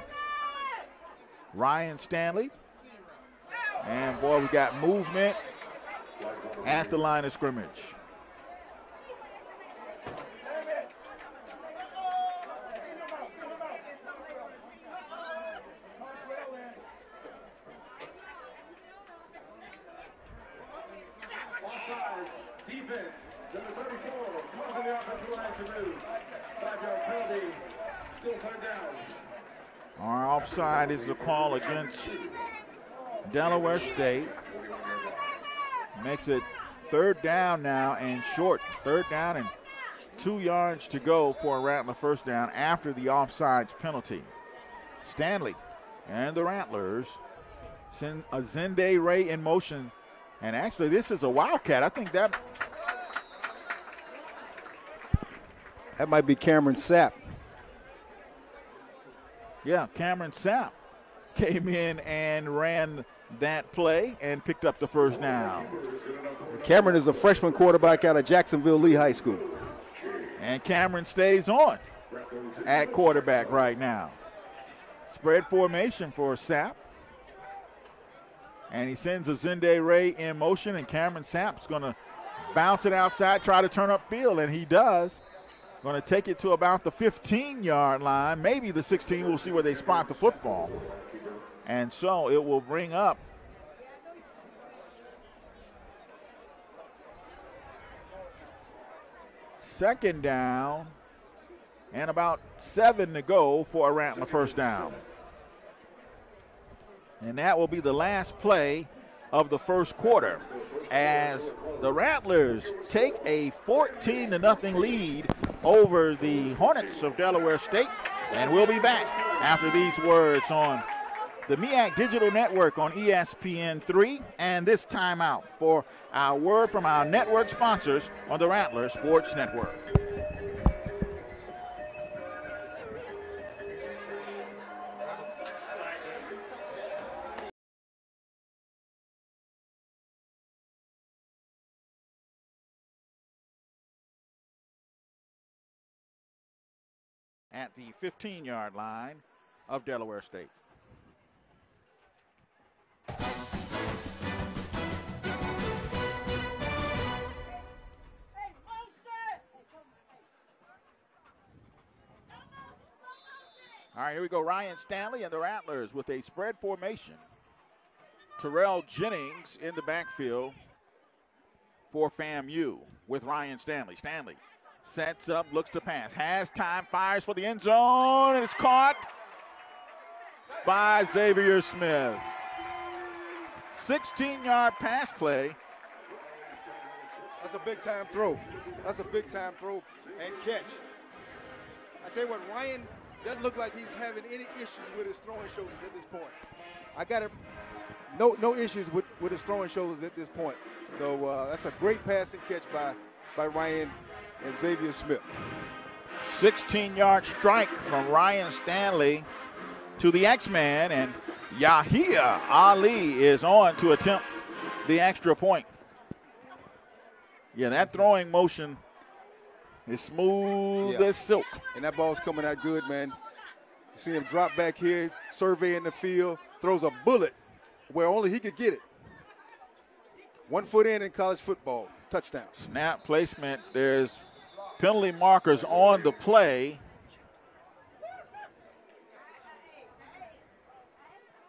Ryan Stanley. And boy, we got movement at the line of scrimmage. Offsides, defense, number 34, causing the offensive line to move. Five-yard penalty, still third down. Our is the call against Delaware State. Makes it third down now and short. Third down and two yards to go for a Rattler first down after the offsides penalty. Stanley and the Rattlers send Azende Ray in motion. And actually, this is a Wildcat. I think that that might be Cameron Sapp. Yeah, Cameron Sapp came in and ran that play and picked up the first down. Cameron is a freshman quarterback out of Jacksonville Lee High School. And Cameron stays on at quarterback right now. Spread formation for Sapp. And he sends Azende Ray in motion, and Cameron Sapp's going to bounce it outside, try to turn up field, and he does. Going to take it to about the 15 yard line, maybe the 16. We'll see where they spot the football. And so it will bring up second down and about seven to go for a Rattler first down. And that will be the last play of the first quarter as the Rattlers take a 14 to nothing lead over the Hornets of Delaware State. And we'll be back after these words on the MEAC Digital Network on ESPN3 and this timeout for our word from our network sponsors on the Rattler Sports Network. At the 15 yard line of Delaware State. All right, here we go. Ryan Stanley and the Rattlers with a spread formation. Terrell Jennings in the backfield for FAMU with Ryan Stanley. Stanley sets up, looks to pass, has time, fires for the end zone, and it's caught by Xavier Smith. 16 yard pass play. That's a big time throw. That's a big time throw and catch. I tell you what, Ryan doesn't look like he's having any issues with his throwing shoulders at this point. I got it. No, no issues with, with his throwing shoulders at this point. So uh, that's a great pass and catch by by Ryan and Xavier Smith. 16 yard strike from Ryan Stanley to the X Man, and Yahia Ali is on to attempt the extra point. Yeah, that throwing motion is smooth Yeah. as silk. And that ball's coming out good, man. You see him drop back here, surveying the field, throws a bullet where only he could get it. One foot in in college football, touchdown. Snap placement. There's penalty markers on the play.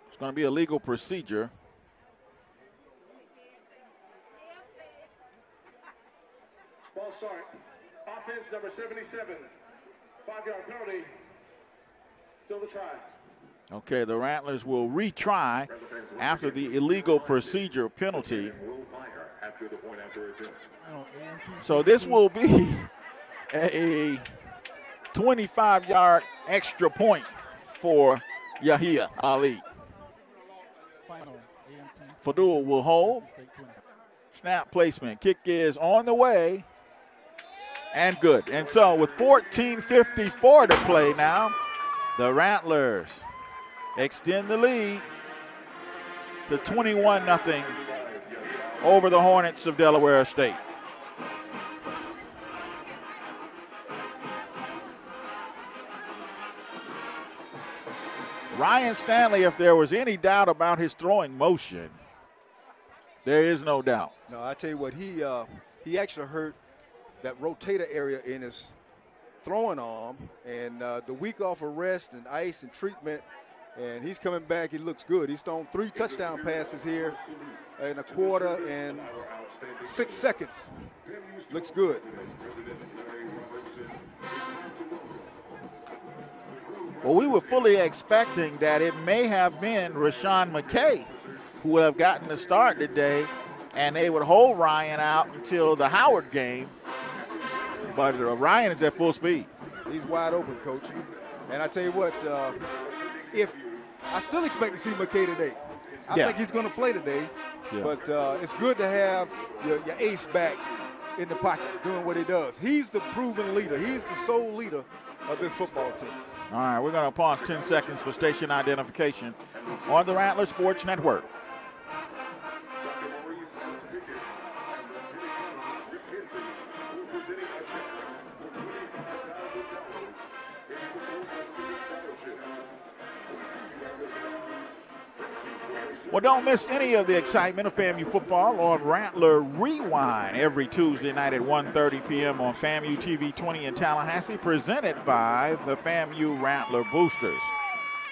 It's going to be a legal procedure. Ball start. Offense number 77. Five yard penalty. Still the try. Okay, the Rattlers will retry after the illegal procedure penalty. So this will be a 25 yard extra point for Yahia Ali. Fadul will hold. Snap placement. Kick is on the way. And good. And so with 14.54 to play now, the Rattlers extend the lead to 21 0 over the Hornets of Delaware State. Ryan Stanley, if there was any doubt about his throwing motion, there is no doubt. No, I tell you what, he uh, he actually hurt that rotator area in his throwing arm, and uh, the week off of rest and ice and treatment, and he's coming back. He looks good. He's thrown three touchdown passes here in a quarter and six seconds. Looks good. Well, we were fully expecting that it may have been Rashawn McKay who would have gotten the start today, and they would hold Ryan out until the Howard game. But uh, Ryan is at full speed. He's wide open, coach. And I tell you what, uh, if I still expect to see McKay today. I Yeah. think he's going to play today. Yeah. But uh, it's good to have your, your ace back in the pocket doing what he does. He's the proven leader. He's the sole leader of this football team. All right, we're going to pause 10 seconds for station identification on the Rattler Sports Network. Well, don't miss any of the excitement of FAMU football on Rattler Rewind every Tuesday night at 1.30 p.m. on FAMU TV 20 in Tallahassee, presented by the FAMU Rattler Boosters.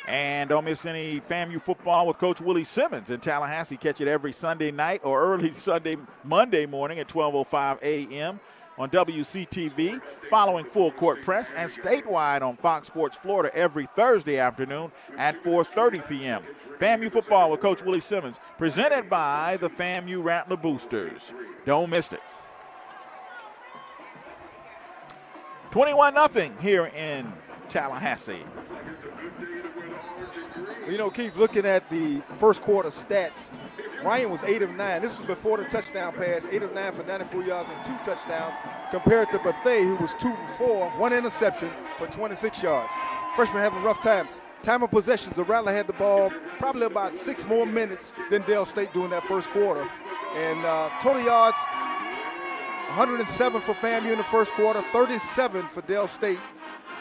And don't miss any FAMU football with Coach Willie Simmons in Tallahassee. Catch it every Sunday night or early Sunday, Monday morning at 12.05 a.m. on WCTV, following Full Court Press, and statewide on Fox Sports Florida every Thursday afternoon at 4:30 p.m. FAMU football with Coach Willie Simmons, presented by the FAMU Rattler Boosters. Don't miss it. 21 0 here in Tallahassee. You know, Keith, looking at the first quarter stats, Ryan was 8 of 9. This is before the touchdown pass, 8 of 9 for 94 yards and two touchdowns, compared to Bethea, who was 2 for 4, one interception for 26 yards. Freshman having a rough time. Time of possessions, the Rattler had the ball probably about six more minutes than Dale State during that first quarter. And uh, total yards, 107 for FAMU in the first quarter, 37 for Dale State,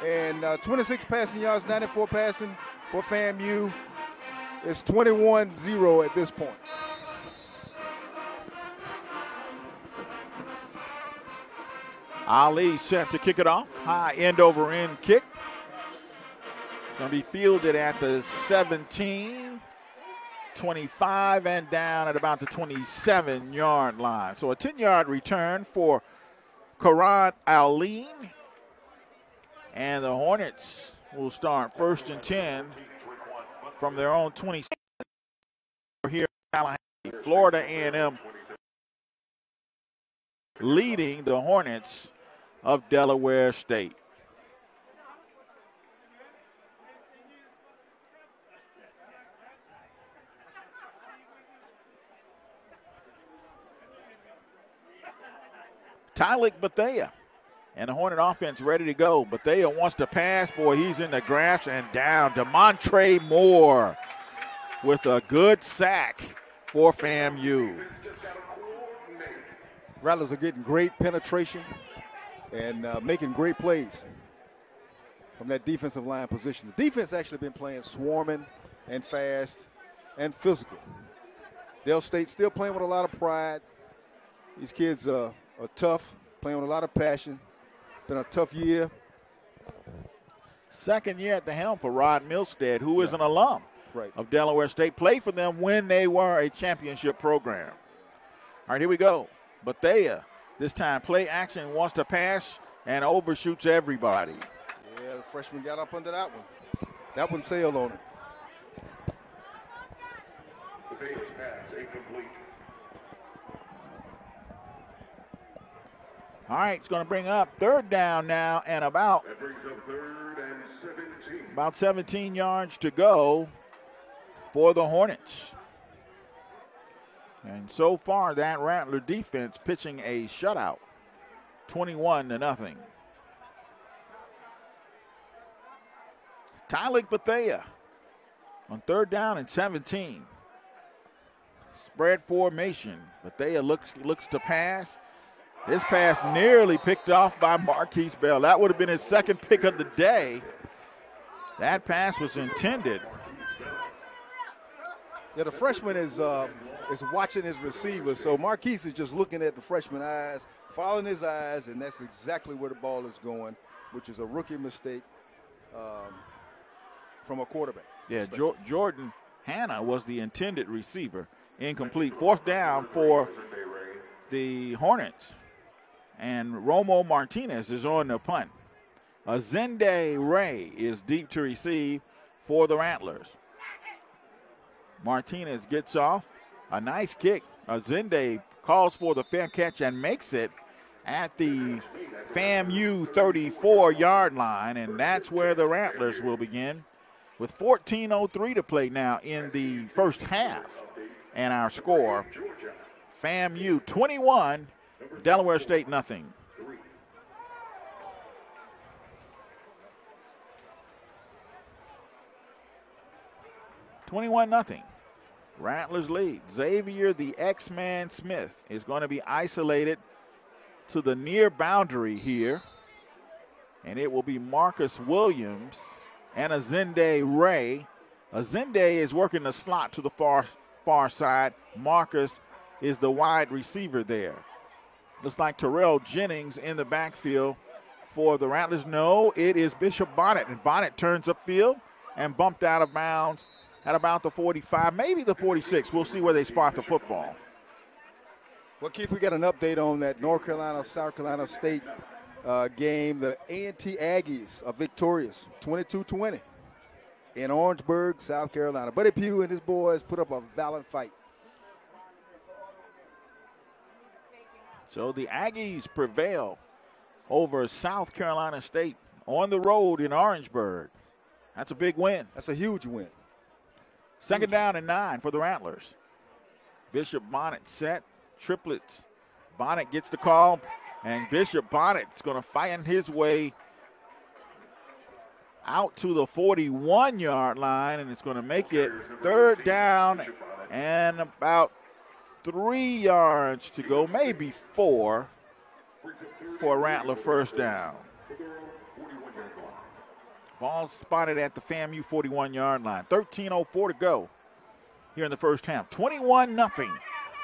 and uh, 26 passing yards, 94 passing for FAMU. It's 21-0 at this point. Ali set to kick it off. High end over end kick. Going to be fielded at the 17, 25, and down at about the 27 yard line. So a 10 yard return for Karan Aline. And the Hornets will start first and 10 from their own 27 here in Tallahassee. Florida A&M leading the Hornets of Delaware State. Tylik Bethea and the Hornet offense ready to go. Bethea wants to pass. Boy, he's in the grass and down. Demontre Moore with a good sack for FAMU. Rattlers are getting great penetration and uh, making great plays from that defensive line position. The defense actually been playing swarming and fast and physical. Dale State still playing with a lot of pride. These kids uh, are tough, playing with a lot of passion. Been a tough year. Second year at the helm for Rod Milstead, who is Yeah. an alum Right. of Delaware State. Played for them when they were a championship program. All right, here we go. Bethea, this time play action, wants to pass and overshoots everybody. Yeah, the freshman got up under that one. That one sailed on it. The pass incomplete. All right, it's going to bring up third down now and about That brings up third and 17. about 17 yards to go for the Hornets. And so far, that Rattler defense pitching a shutout, 21 to nothing. Tylik Bethea on third down and 17. Spread formation. Bethea looks looks to pass. This pass nearly picked off by Marquise Bell. That would have been his second pick of the day. That pass was intended. Yeah, the freshman is uh, is watching his receivers. So Marquise is just looking at the freshman eyes, following his eyes, and that's exactly where the ball is going, which is a rookie mistake um, from a quarterback. Yeah, jo- Jordan Hanna was the intended receiver. Incomplete. Fourth down for the Hornets. And Romo Martinez is on the punt. Azende Ray is deep to receive for the Rattlers. Martinez gets off. A nice kick. Azende calls for the fair catch and makes it at the FAMU 34 yard line. And that's where the Rattlers will begin with 14.03 to play now in the first half. And our score FAMU 21, Delaware State nothing. Twenty-one nothing. Rattlers lead. Xavier, the X-Man Smith, is going to be isolated to the near boundary here, and it will be Marcus Williams and Azende Ray. Azende is working the slot to the far far side. Marcus is the wide receiver there. Looks like Terrell Jennings in the backfield for the Rattlers. No, it is Bishop Bonnet, and Bonnet turns upfield and bumped out of bounds at about the 45, maybe the 46. We'll see where they spot the football. Well, Keith, we got an update on that North Carolina South Carolina State uh, game. The A&T Aggies are victorious, 22-20 in Orangeburg, South Carolina. Buddy Pough and his boys put up a valiant fight. So the Aggies prevail over South Carolina State on the road in Orangeburg. That's a big win. That's a huge win. Second down and nine for the Rattlers. Bishop Bonnet set, triplets. Bonnet gets the call, and Bishop Bonnet's going to find his way out to the 41 yard line, and it's going to make it third down and about three yards to go, maybe four for a Rattler first down. Ball spotted at the FAMU 41 yard line. 13.04 to go here in the first half. 21 0.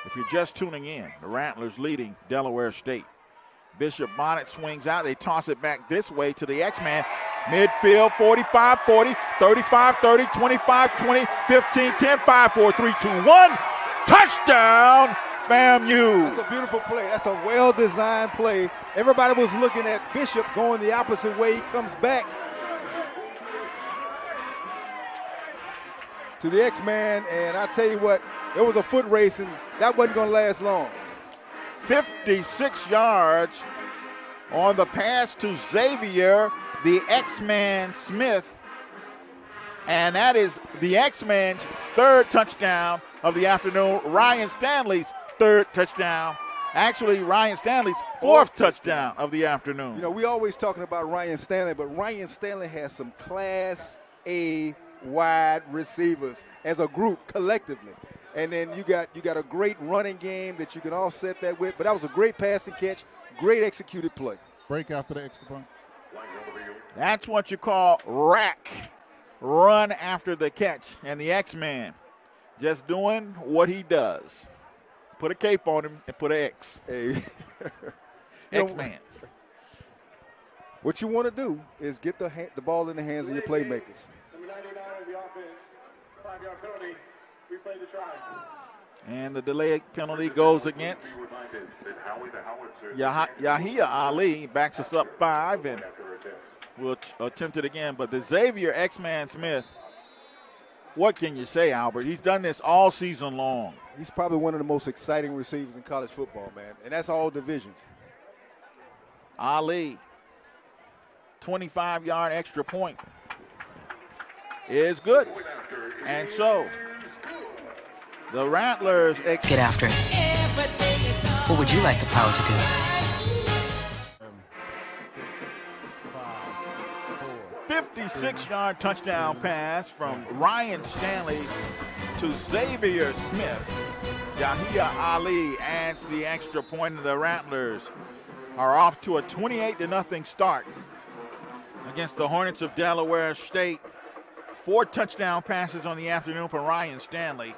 If you're just tuning in, the Rattlers leading Delaware State. Bishop Bonnet swings out. They toss it back this way to the X Man. Midfield 45 40, 35 30, 25 20, 15 10, 5 4 3 2 1. Touchdown, FAMU. That's a beautiful play. That's a well designed play. Everybody was looking at Bishop going the opposite way. He comes back to the X Man, and I tell you what, it was a foot race, and that wasn't going to last long. 56 yards on the pass to Xavier, the X Man Smith. And that is the X Man's third touchdown of the afternoon. Ryan Stanley's third touchdown. Actually, Ryan Stanley's fourth touchdown of the afternoon. You know, we always talking about Ryan Stanley, but Ryan Stanley has some class A wide receivers as a group collectively. And then you got you got a great running game that you can offset that with. But that was a great passing catch, great executed play. Break after the extra point. That's what you call rack. Run after the catch. And the X Man just doing what he does. Put a cape on him and put an X. Hey. X Man. What you want to do is get the ha- the ball in the hands of your playmakers. Number 99 of the offense, five-yard penalty. Replay the try. And the delay penalty goes against Yah- Yahia Ali. Backs us up five and we'll attempt it again. But the Xavier X Man Smith, what can you say, Albert? He's done this all season long. He's probably one of the most exciting receivers in college football, man. And that's all divisions. Ali, 25 yard extra point is good. And so the Rattlers ex- Get after it. What would you like the power to do? 56 yard touchdown pass from Ryan Stanley to Xavier Smith. Yahia Ali adds the extra point, and the Rattlers are off to a 28 0 start against the Hornets of Delaware State. Four touchdown passes on the afternoon for Ryan Stanley,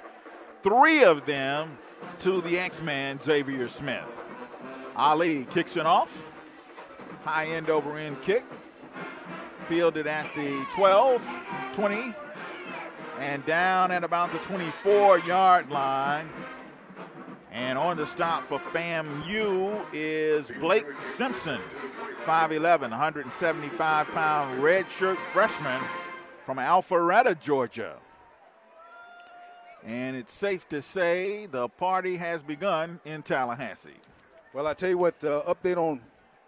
three of them to the X Man Xavier Smith. Ali kicks it off. High end over end kick fielded at the 12, 20, and down at about the 24 yard line. And on the stop for FAMU is Blake Simpson, 5'11, 175 pound redshirt freshman from Alpharetta, Georgia. And it's safe to say the party has begun in Tallahassee. Well, I tell you what, uh, update on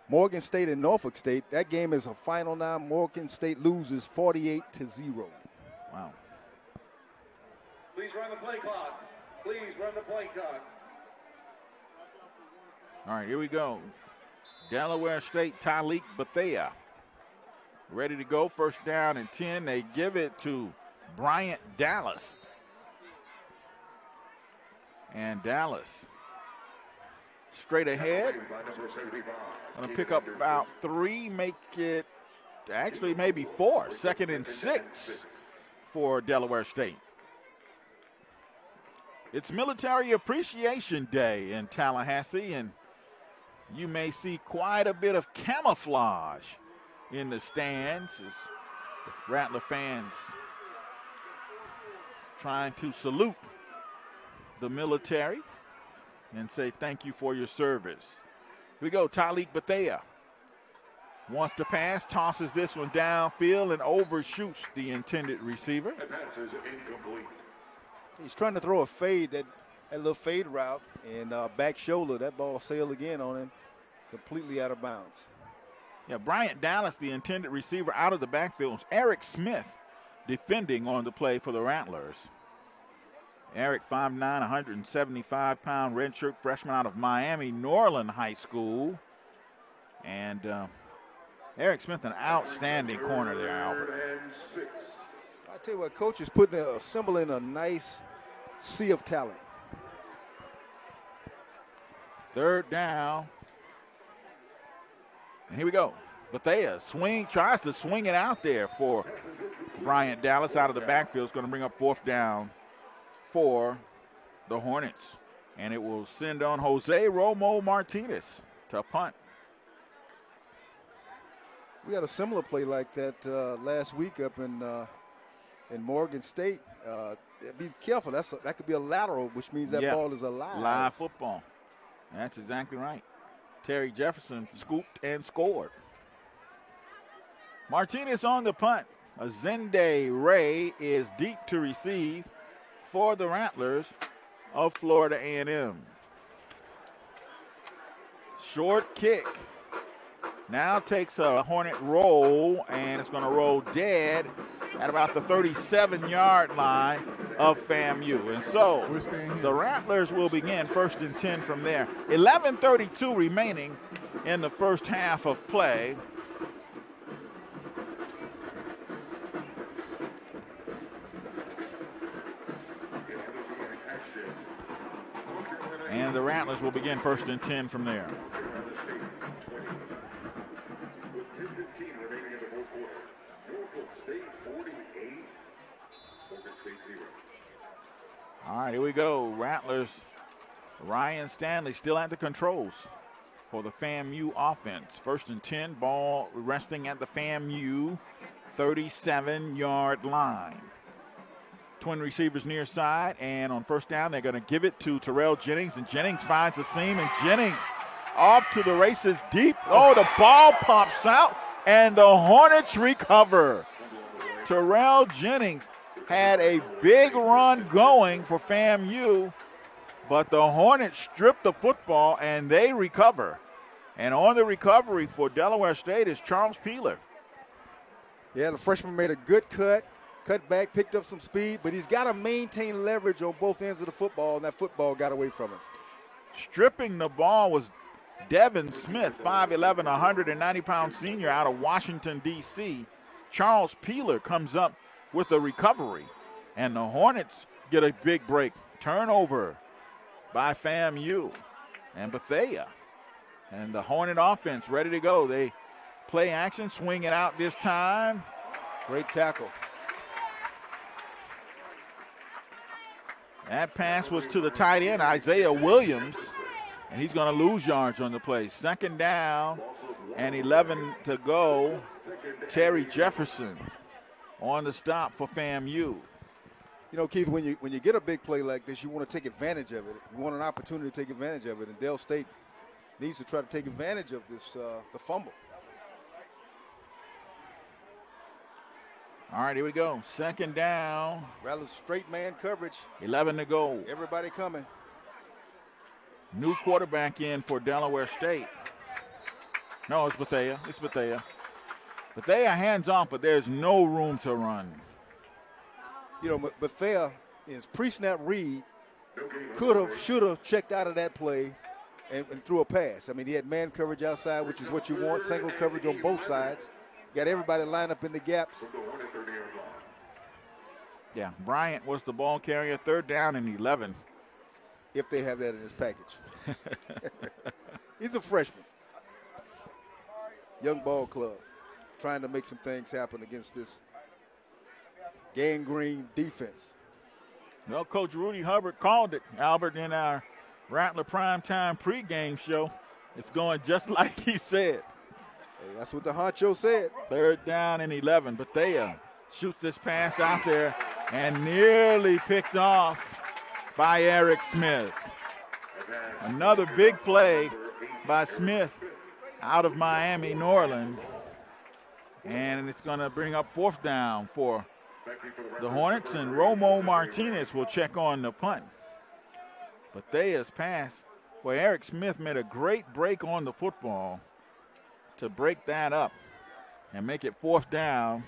Morgan State and Norfolk State. That game is a final now. Morgan State loses 48 to 0. Wow. Please run the play clock. Please run the play clock. All right, here we go. Delaware State, Tylik Bethea. Ready to go. First down and 10. They give it to Bryant Dallas. And Dallas straight ahead. To pick up about three, make it actually maybe four. Second and six for Delaware State. It's Military Appreciation Day in Tallahassee, and you may see quite a bit of camouflage in the stands as Rattler fans trying to salute the military. And say thank you for your service. Here we go, Tylik Bethea. Wants to pass, tosses this one downfield and overshoots the intended receiver. That pass is incomplete. He's trying to throw a fade, that, that little fade route, and uh, back shoulder. That ball sailed again on him, completely out of bounds. Yeah, Bryant Dallas, the intended receiver out of the backfield. was Eric Smith defending on the play for the Rattlers. Eric, 5'9, 175 pound redshirt freshman out of Miami Norland High School. And uh, Eric Smith, an outstanding corner there, Albert. Third and six. I tell you what, coach is putting a, assembling a nice sea of talent. Third down. And here we go. Bethea swing tries to swing it out there for Bryant Dallas out of the backfield. It's going to bring up fourth down for the Hornets. And it will send on Jose Romo Martinez to punt. We had a similar play like that uh, last week up in uh, in Morgan State. Uh, be careful. That's a, that could be a lateral, which means that Yeah. ball is alive. Live football. That's exactly right. Terry Jefferson scooped and scored. Martinez on the punt. Azende Ray is deep to receive for the Rattlers of Florida A&M. Short kick. Now takes a Hornet roll and it's going to roll dead at about the 37 yard line of FAMU. And so We're staying here. the Rattlers will begin first and 10 from there. 11:32 remaining in the first half of play. And the Rattlers will begin first and 10 from there. With 10 15 remaining in the fourth quarter. Norfolk State 48. Morgan State 0. All right, here we go. Rattlers. Ryan Stanley still at the controls for the FAMU offense. First and 10, ball resting at the FAMU 37 yard line. Twin receivers near side, and on first down, they're going to give it to Terrell Jennings, and Jennings finds the seam, and Jennings off to the races deep. Oh, the ball pops out, and the Hornets recover. Terrell Jennings had a big run going for FAMU, but the Hornets stripped the football and they recover. And on the recovery for Delaware State is Charles Peeler. Yeah, the freshman made a good cut, cut back, picked up some speed, but he's got to maintain leverage on both ends of the football, and that football got away from him. Stripping the ball was Devin Smith, 5'11, 190 pound senior out of Washington, D.C. Charles Peeler comes up with a recovery, and the Hornets get a big break. Turnover by FAMU and Bethea. And the Hornet offense ready to go. They play action, swing it out this time. Great tackle. That pass was to the tight end, Isaiah Williams, and he's going to lose yards on the play. Second down and 11 to go. Terry Jefferson on the stop for FAMU. You know, Keith, when you when you get a big play like this, you want to take advantage of it. You want an opportunity to take advantage of it, and Dell State needs to try to take advantage of this uh, the fumble. All right, here we go. Second down, Rather straight man coverage. 11 to go. Everybody coming. New quarterback in for Delaware State. No, it's Bethea. It's Bethea. Bethea hands off, but there's no room to run. You know, Bethea is pre-snap read could have, should have checked out of that play and, and threw a pass. I mean, he had man coverage outside, which is what you want, single coverage on both sides. Got everybody lined up in the gaps. Yeah, Bryant was the ball carrier. Third down and 11. If they have that in his package. He's a freshman. Young ball club trying to make some things happen against this gangrene defense. Well, Coach Rudy Hubbard called it, Albert, in our Rattler Primetime pregame show. It's going just like he said. Hey, that's what the honcho said. Third down and 11. Bethea uh, shoots this pass out there and nearly picked off by Eric Smith. Another big play by Smith out of Miami Norland. And it's going to bring up fourth down for the Hornets, and Romo Martinez will check on the punt. Bethea's pass, well, Eric Smith made a great break on the football to break that up and make it fourth down.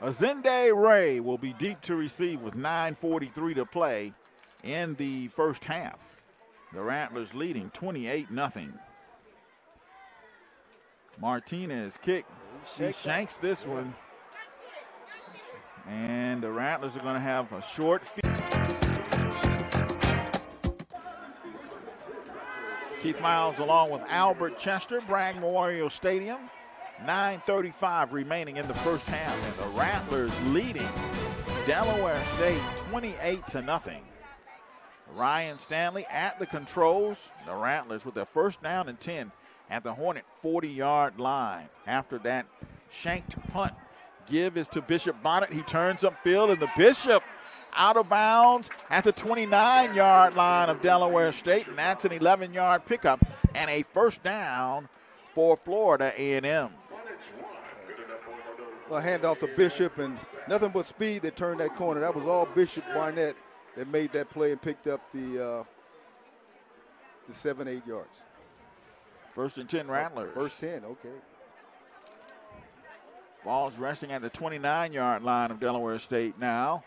Azende Ray will be deep to receive with 9.43 to play in the first half. The Rattlers leading 28 0. Martinez kick. She shanks this one. And the Rattlers are going to have a short field. Keith Miles along with Albert Chester, Bragg Memorial Stadium. 9.35 remaining in the first half, and the Rattlers leading Delaware State 28 to nothing. Ryan Stanley at the controls. The Rattlers with their first down and 10 at the Hornet 40 yard line. After that shanked punt, give is to Bishop Bonnett. He turns upfield, and the Bishop out of bounds at the 29 yard line of Delaware State, and that's an 11 yard pickup and a first down for Florida A&M. A handoff to Bishop, and nothing but speed that turned that corner. That was all Bishop Bonnett that made that play and picked up the uh, the seven eight yards. First and ten Rattlers. First ten, okay. Ball's resting at the 29 yard line of Delaware State now.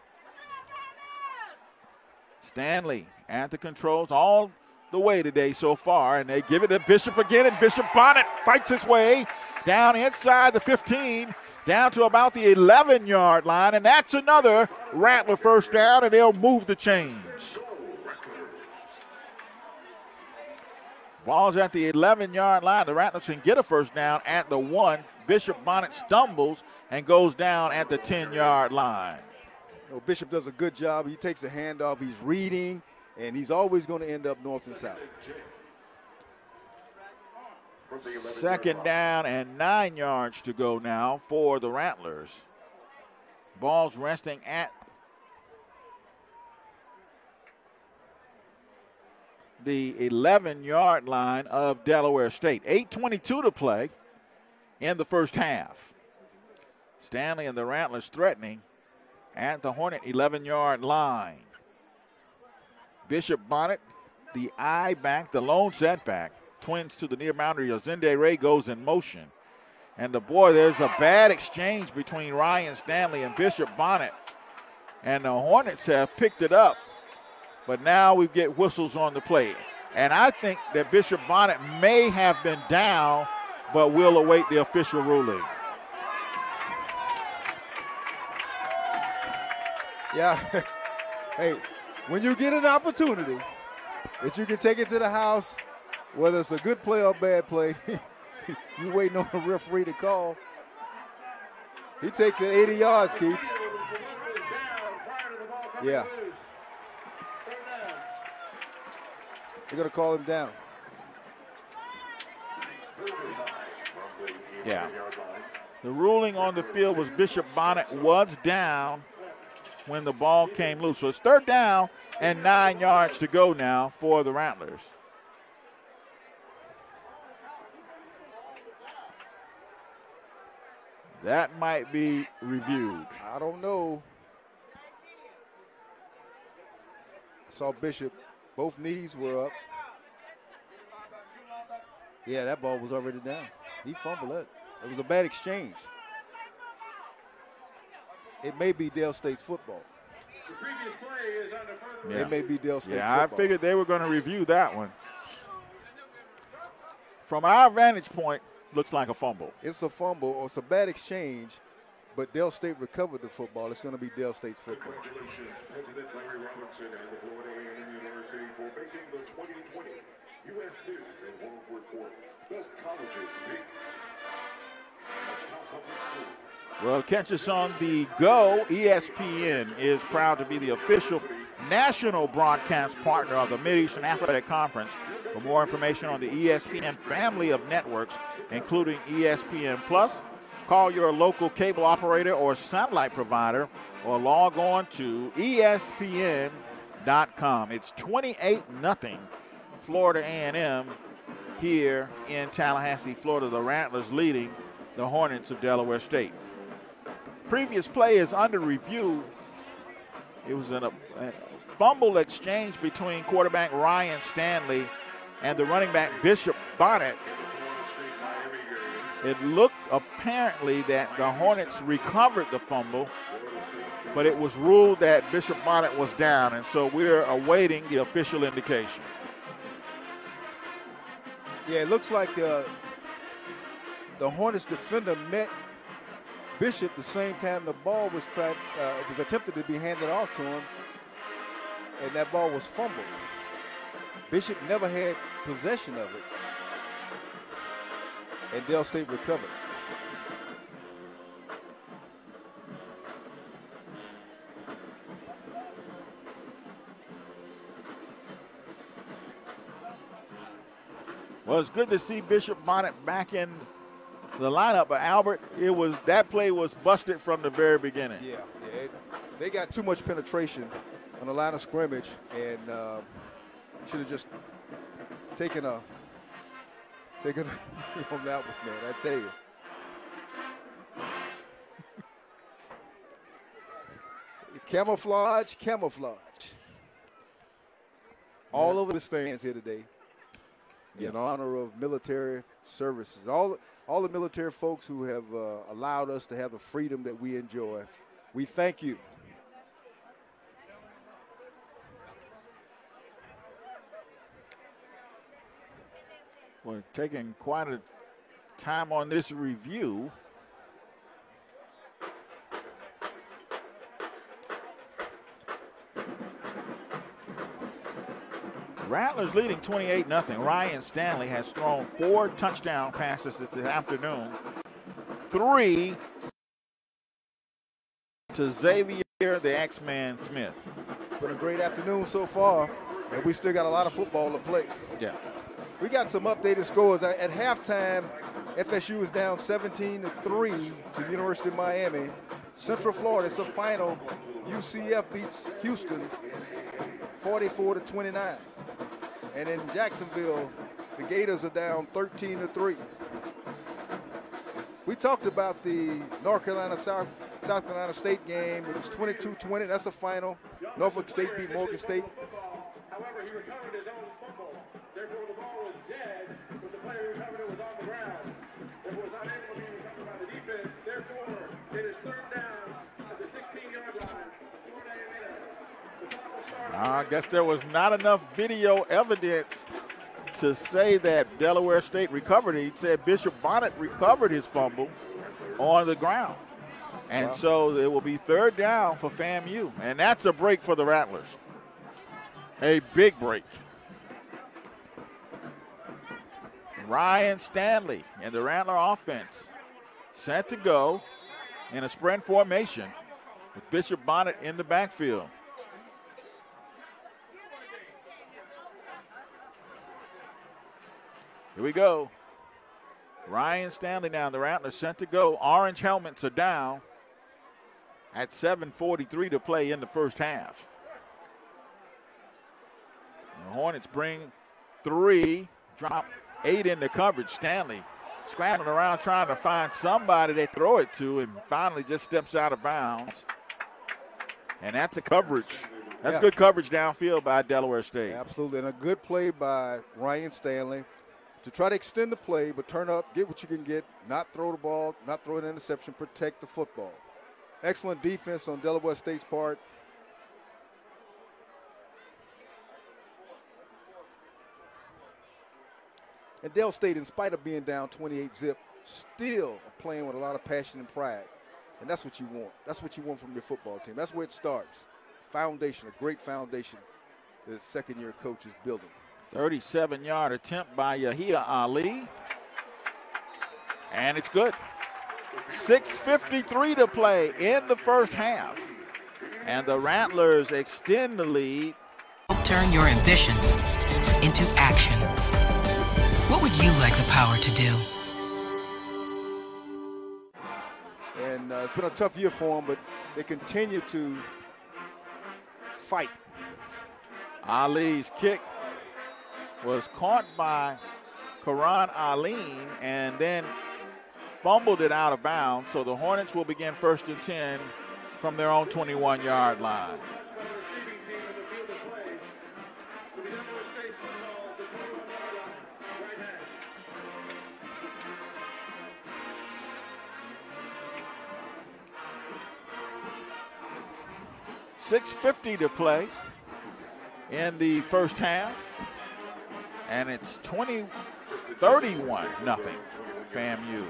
Stanley at the controls all the way today so far, and they give it to Bishop again, and Bishop Bonnett fights his way down inside the 15, down to about the 11 yard line, and that's another Rattler first down, and they'll move the chains. Ball's at the 11 yard line. The Rattlers can get a first down at the one. Bishop Bonnett stumbles and goes down at the 10 yard line. Bishop does a good job. He takes the handoff, he's reading, and he's always going to end up north and south. Second down and nine yards to go now for the Rattlers. Ball's resting at the 11 yard line of Delaware State. 8.22 to play in the first half. Stanley and the Rattlers threatening at the Hornet 11 yard line. Bishop Bonnett, the eye back, the lone setback. Twins to the near boundary. Azende Ray goes in motion. And the boy, there's a bad exchange between Ryan Stanley and Bishop Bonnett. And the Hornets have picked it up. But now we get whistles on the play. And I think that Bishop Bonnett may have been down, but we'll await the official ruling. Yeah. hey, when you get an opportunity that you can take it to the house, whether it's a good play or bad play, you're waiting on the referee to call. He takes it 80 yards, Keith. Yeah. They're going to call him down. Yeah. The ruling on the field was Bishop Bonnett was down when the ball came loose. So it's third down and nine yards to go now for the Rattlers. That might be reviewed. I don't know. I saw Bishop, both knees were up. Yeah, that ball was already down. He fumbled it. It was a bad exchange. It may be Dale State's football. Yeah. It may be Dale State's football. Yeah, I figured they were going to review that one. From our vantage point, looks like a fumble. It's a fumble or it's a bad exchange, but Dale State recovered the football. It's going to be Dale State's football. Congratulations, President Larry Robinson and the Florida A&M University for making the 2020 U.S. News and World Report Best Colleges Week Well, catch us on the go. ESPN is proud to be the official national broadcast partner of the Mid-Eastern Athletic Conference. For more information on the ESPN family of networks, including ESPN Plus, call your local cable operator or satellite provider or log on to ESPN.com. It's 28 nothing Florida A&M here in Tallahassee, Florida. The Rattlers leading the Hornets of Delaware State. Previous play is under review. It was a, a fumble exchange between quarterback Ryan Stanley and the running back Bishop Bonnett. It looked apparently that the Hornets recovered the fumble, but it was ruled that Bishop Bonnett was down, and so we're awaiting the official indication. Yeah, it looks like uh, the Hornets defender met Bishop the same time the ball was tried uh, was attempted to be handed off to him, and that ball was fumbled. Bishop never had possession of it, and Dell State recovered. Well, it's good to see Bishop Bonnett back in the lineup, but Albert, it was that play was busted from the very beginning. Yeah, yeah. It, they got too much penetration on the line of scrimmage, and uh, should have just taken a taken a on that one, man. I tell you. camouflage, camouflage. All over the stands here today in honor of military services. All, all the military folks who have uh, allowed us to have the freedom that we enjoy, we thank you. We're taking quite a time on this review. Rattlers leading 28 0. Ryan Stanley has thrown four touchdown passes this afternoon. Three to Xavier, the X Man Smith. It's been a great afternoon so far, and we still got a lot of football to play. Yeah. We got some updated scores. At halftime, FSU is down 17 to 3 to the University of Miami. Central Florida, it's a final. UCF beats Houston 44 to 29. And in Jacksonville, the Gators are down 13 to 3. We talked about the North Carolina South, South Carolina State game. It was 22-20. That's the final. Norfolk State beat Morgan State. I guess there was not enough video evidence to say that Delaware State recovered it. He said Bishop Bonnett recovered his fumble on the ground. And Wow. so it will be third down for FAMU. And that's a break for the Rattlers. A big break. Ryan Stanley and the Rattler offense set to go in a sprint formation with Bishop Bonnett in the backfield. Here we go. Ryan Stanley now. The Rattlers sent to go. Orange helmets are down at 7.43 to play in the first half. The Hornets bring three, drop eight into coverage. Stanley scrambling around trying to find somebody they throw it to and finally just steps out of bounds. And that's a coverage. That's Yeah. good coverage downfield by Delaware State. Absolutely, and a good play by Ryan Stanley to try to extend the play, but turn up, get what you can get, not throw the ball, not throw an interception, protect the football. Excellent defense on Delaware State's part. And Dell State, in spite of being down 28 zip, still playing with a lot of passion and pride. And that's what you want. That's what you want from your football team. That's where it starts. Foundation, a great foundation the second year coach is building. 37 yard attempt by Yahia Ali. And it's good. 6.53 to play in the first half. And the Rattlers extend the lead. Turn your ambitions into action. What would you like the power to do? And uh, it's been a tough year for them, but they continue to fight. Ali's kick was caught by Karan Aline and then fumbled it out of bounds. So the Hornets will begin first and 10 from their own 21 yard line. Six fifty to play in the first half, and it's 20, 31 nothing. FAMU.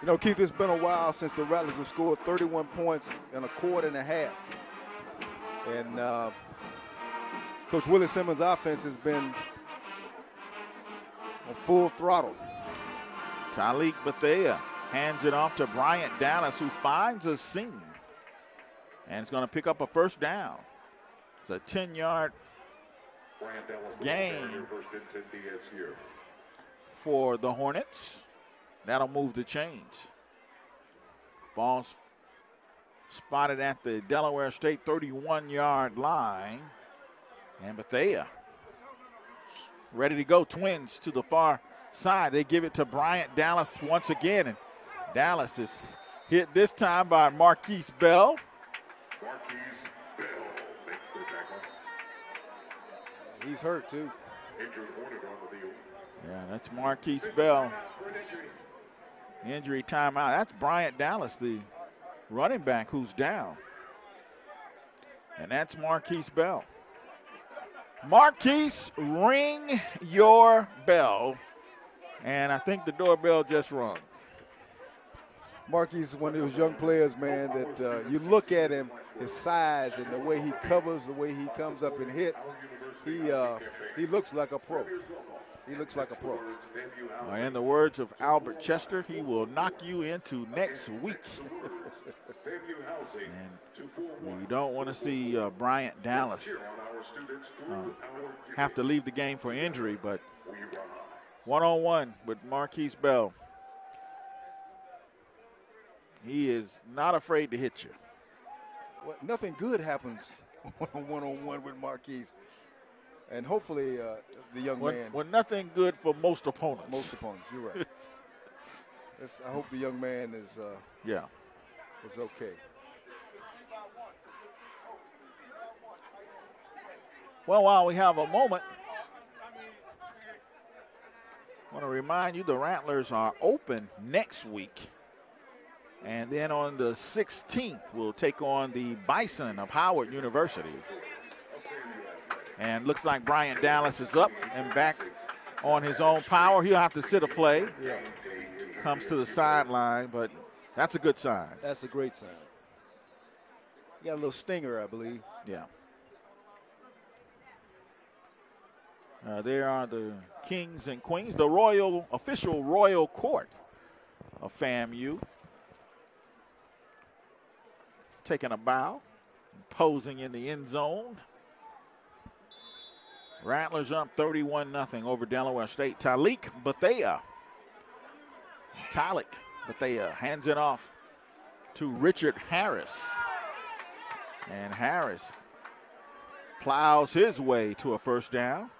You know, Keith, it's been a while since the Rattlers have scored 31 points in a quarter and a half. And uh, Coach Willie Simmons' offense has been on full throttle. Tylik Bethea hands it off to Bryant Dallas, who finds a seam and is going to pick up a first down. It's a 10 yard gain for the Hornets. That'll move the chains. Ball's spotted at the Delaware State 31 yard line. And Bethea ready to go. Twins to the far side. They give it to Bryant Dallas once again. And Dallas is hit this time by Markquese Bell. Markquese He's hurt too. Injured Hornet on the field. Yeah, that's Markquese Bell. Injury timeout. That's Bryant Dallas, the running back who's down. And that's Markquese Bell. Markquese, ring your bell. And I think the doorbell just rung. Markquese is one of those young players, man, that uh, you look at him, his size and the way he covers, the way he comes up and hit. He uh, he looks like a pro. He looks like a pro. In the words of Albert Chester, he will knock you into next week. and you don't want to see uh, Bryant Dallas uh, have to leave the game for injury, but one on one with Markquese Bell. He is not afraid to hit you. Well, nothing good happens one on one with Markquese. And hopefully, uh, the young Well, man. well, nothing good for most opponents. Most opponents, you're right. I hope the young man is uh, Yeah. is okay. Well, while we have a moment, I want to remind you the Rattlers are open next week. And then on the 16th, we'll take on the Bison of Howard University. And looks like Brian Dallas is up and back on his own power. He'll have to sit a play. Yeah. Comes to the sideline, but that's a good sign. That's a great sign. You got a little stinger, I believe. Yeah. Uh, there are the kings and queens, the royal official royal court of FAMU. Taking a bow, posing in the end zone. Rattlers up 31 0 over Delaware State. Tylik Bethea. Tylik Bethea hands it off to Richard Harris. And Harris plows his way to a first down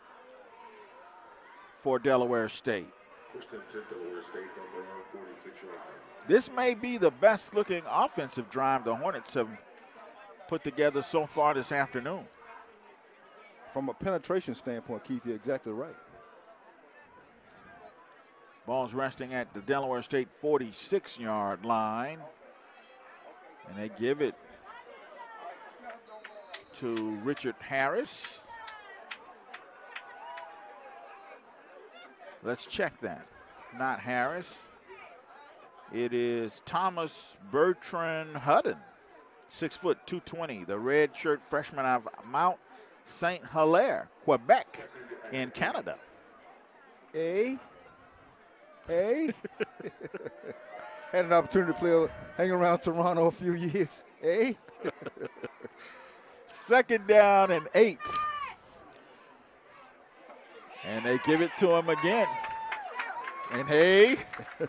for Delaware State. First and 10 Delaware State from their own 46 yard line. This may be the best looking offensive drive the Hornets have put together so far this afternoon. From a penetration standpoint, Keith, you're exactly right. Ball's resting at the Delaware State 46 yard line. And they give it to Richard Harris. Let's check that. Not Harris. It is Thomas Bertrand Hudden, six foot 220, the red shirt freshman of Mount Saint Hilaire, Quebec, in Canada. A. A. Had an opportunity to play, hang around Toronto a few years. A. Second down and eight. And they give it to him again. And hey,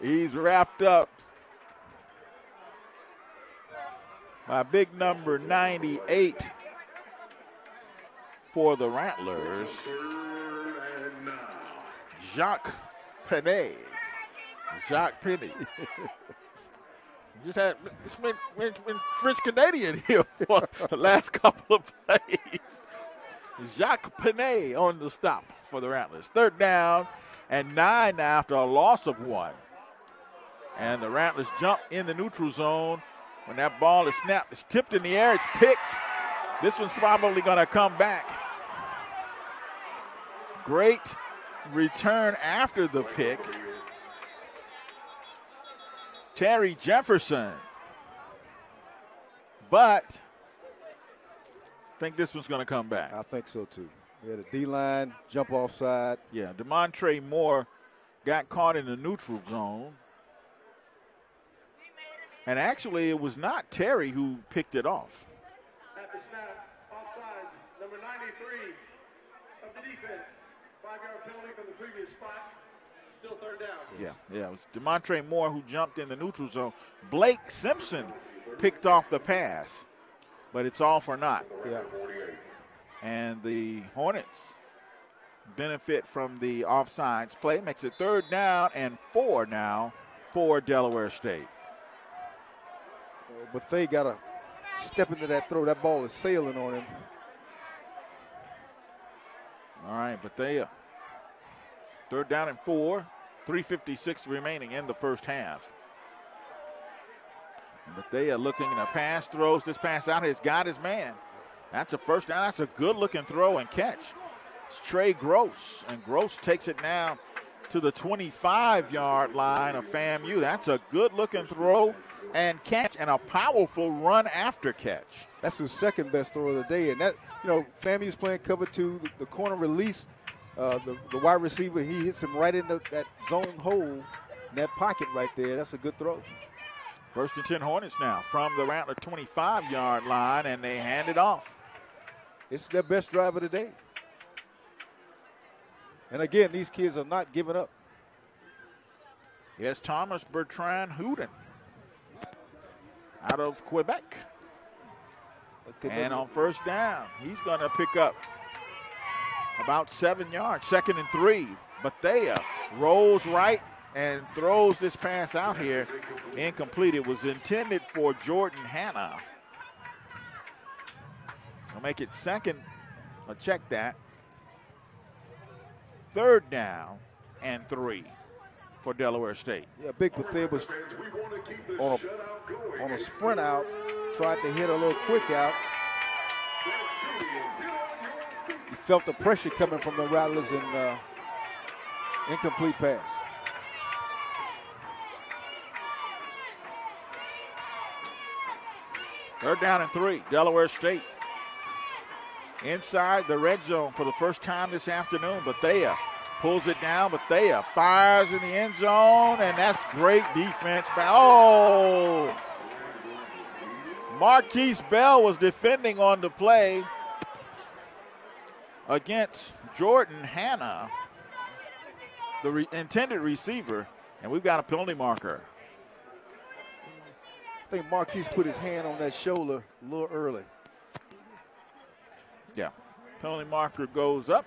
he's wrapped up by big number 98 for the Rattlers, Jacques Penny. Jacques Penny. Just had it's been, been, been French Canadian here for the last couple of plays. Jacques Penny on the stop for the Rattlers. Third down and nine after a loss of one. And the Rattlers jump in the neutral zone. When that ball is snapped, it's tipped in the air, it's picked. This one's probably going to come back. Great return after the pick. Terry Jefferson. But I think this one's going to come back. I think so too. We had a D line, jump offside. Yeah, Demontre Moore got caught in the neutral zone. And actually, it was not Terry who picked it off. Snap, offsides, number 93 of the defense. Five-yard penalty from the previous spot. Still third down. Yeah, yeah. It was Demontre Moore who jumped in the neutral zone. Blake Simpson picked off the pass, but it's all for naught. Yeah. And the Hornets benefit from the offsides play. Makes it third down and four now for Delaware State. But they got to step into that throw. That ball is sailing on him. All right, but they uh, third down and four, 356 remaining in the first half. But they are looking in a pass, throws this pass out. He's got his man. That's a first down. That's a good looking throw and catch. It's Trey Gross, and Gross takes it now to the 25 yard line of FAMU. That's a good looking throw and catch, and a powerful run after catch. That's his second best throw of the day. And that, you know, FAMU's playing cover two. The, the corner release, uh, the, the wide receiver, he hits him right in the, that zone hole, in that pocket right there. That's a good throw. First and 10 Hornets now from the Rattler 25 yard line, and they hand it off. It's their best drive of the day. And again, these kids are not giving up. Yes, Thomas Bertrand Houden out of Quebec. And on first down, he's going to pick up about seven yards, second and three. Bethea rolls right and throws this pass out here. Incomplete. It was intended for Jordan Hanna. I'll make it second. I'll check that. Third down and three for Delaware State. Yeah, Big Bethea was on a, on a sprint out, tried to hit a little quick out. He felt the pressure coming from the Rattlers and uh, incomplete pass. Third down and three, Delaware State. Inside the red zone for the first time this afternoon. Bethea pulls it down. Bethea fires in the end zone, and that's great defense. Oh! Markquese Bell was defending on the play against Jordan Hanna, the re- intended receiver, and we've got a penalty marker. I think Markquese put his hand on that shoulder a little early. Yeah. Penalty marker goes up.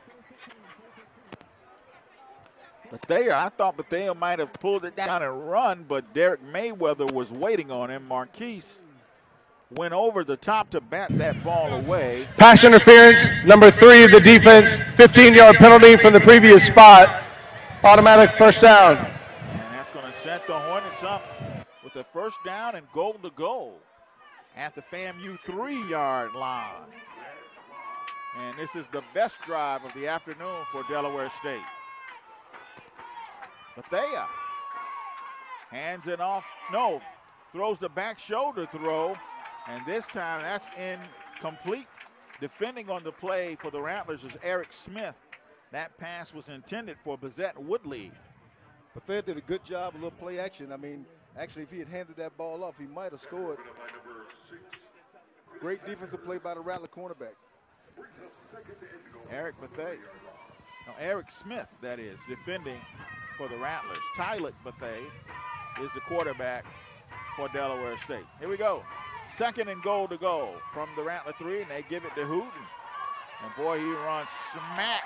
Bethea, I thought Bethea might have pulled it down and run, but Derek Mayweather was waiting on him. Markquese went over the top to bat that ball away. Pass interference, number three of the defense, 15 yard penalty from the previous spot. Automatic first down. And that's going to set the Hornets up with the first down and goal to goal at the FAMU three yard line. And this is the best drive of the afternoon for Delaware State. Bethea hands it off. No, throws the back shoulder throw. And this time that's incomplete. Defending on the play for the Rattlers is Eric Smith. That pass was intended for Bazette Woodley. Bethea did a good job, a little play action. I mean, actually, if he had handed that ball off, he might have scored. Great defensive play by the Rattler cornerback. Eric Bethea. No, Eric Smith, that is, defending for the Rattlers. Tyler Bethea is the quarterback for Delaware State. Here we go. Second and goal to go from the Rattler three, and they give it to Hooten. And boy, he runs smack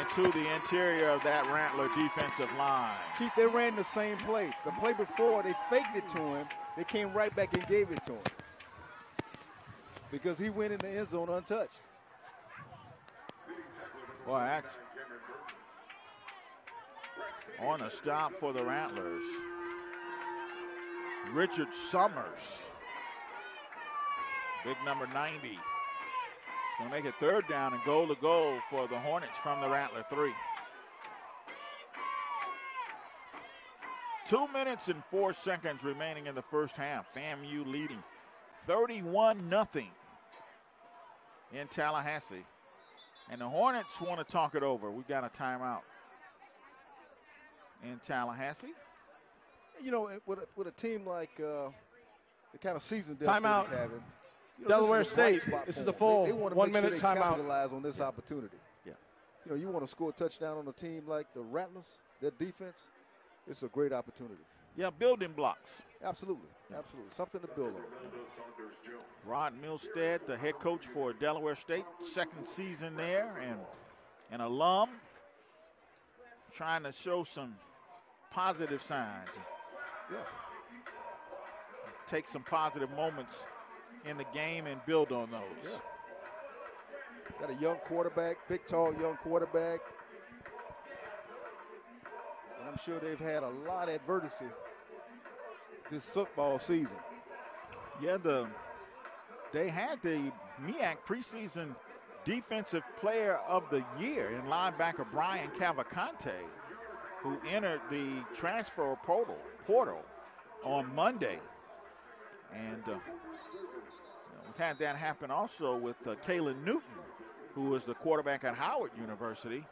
into the interior of that Rattler defensive line. Keith, they ran the same play. The play before, they faked it to him. They came right back and gave it to him. Because he went in the end zone untouched. Boy, that's on a stop for the Rattlers. Richard Summers, big number 90. It's going to make it third down and goal to goal for the Hornets from the Rattler three. Two minutes and four seconds remaining in the first half. FAMU leading 31 nothing in Tallahassee. And the Hornets want to talk it over. We've got a timeout in Tallahassee. You know, with a, with a team like uh, the kind of season Dell Timeout. State's having, you know, Delaware this is a bright State, this is the them. full They, they want to one make minute sure they timeout. capitalize on this opportunity. Yeah. You know, you want to score a touchdown on a team like the Rattlers, their defense, it's a great opportunity. Yeah, building blocks. Absolutely. Absolutely. Something to build on. Rod Milstead, the head coach for Delaware State, second season there, and an alum, trying to show some positive signs. Yeah. Take some positive moments in the game and build on those. Got a young quarterback, big, tall, young quarterback. And I'm sure they've had a lot of adversity this football season. Yeah, the they had the MEAC preseason defensive player of the year in linebacker Brian Cavalcante, who entered the transfer portal portal on Monday. And uh, we've had that happen also with uh, Caylin Newton, who was the quarterback at Howard University.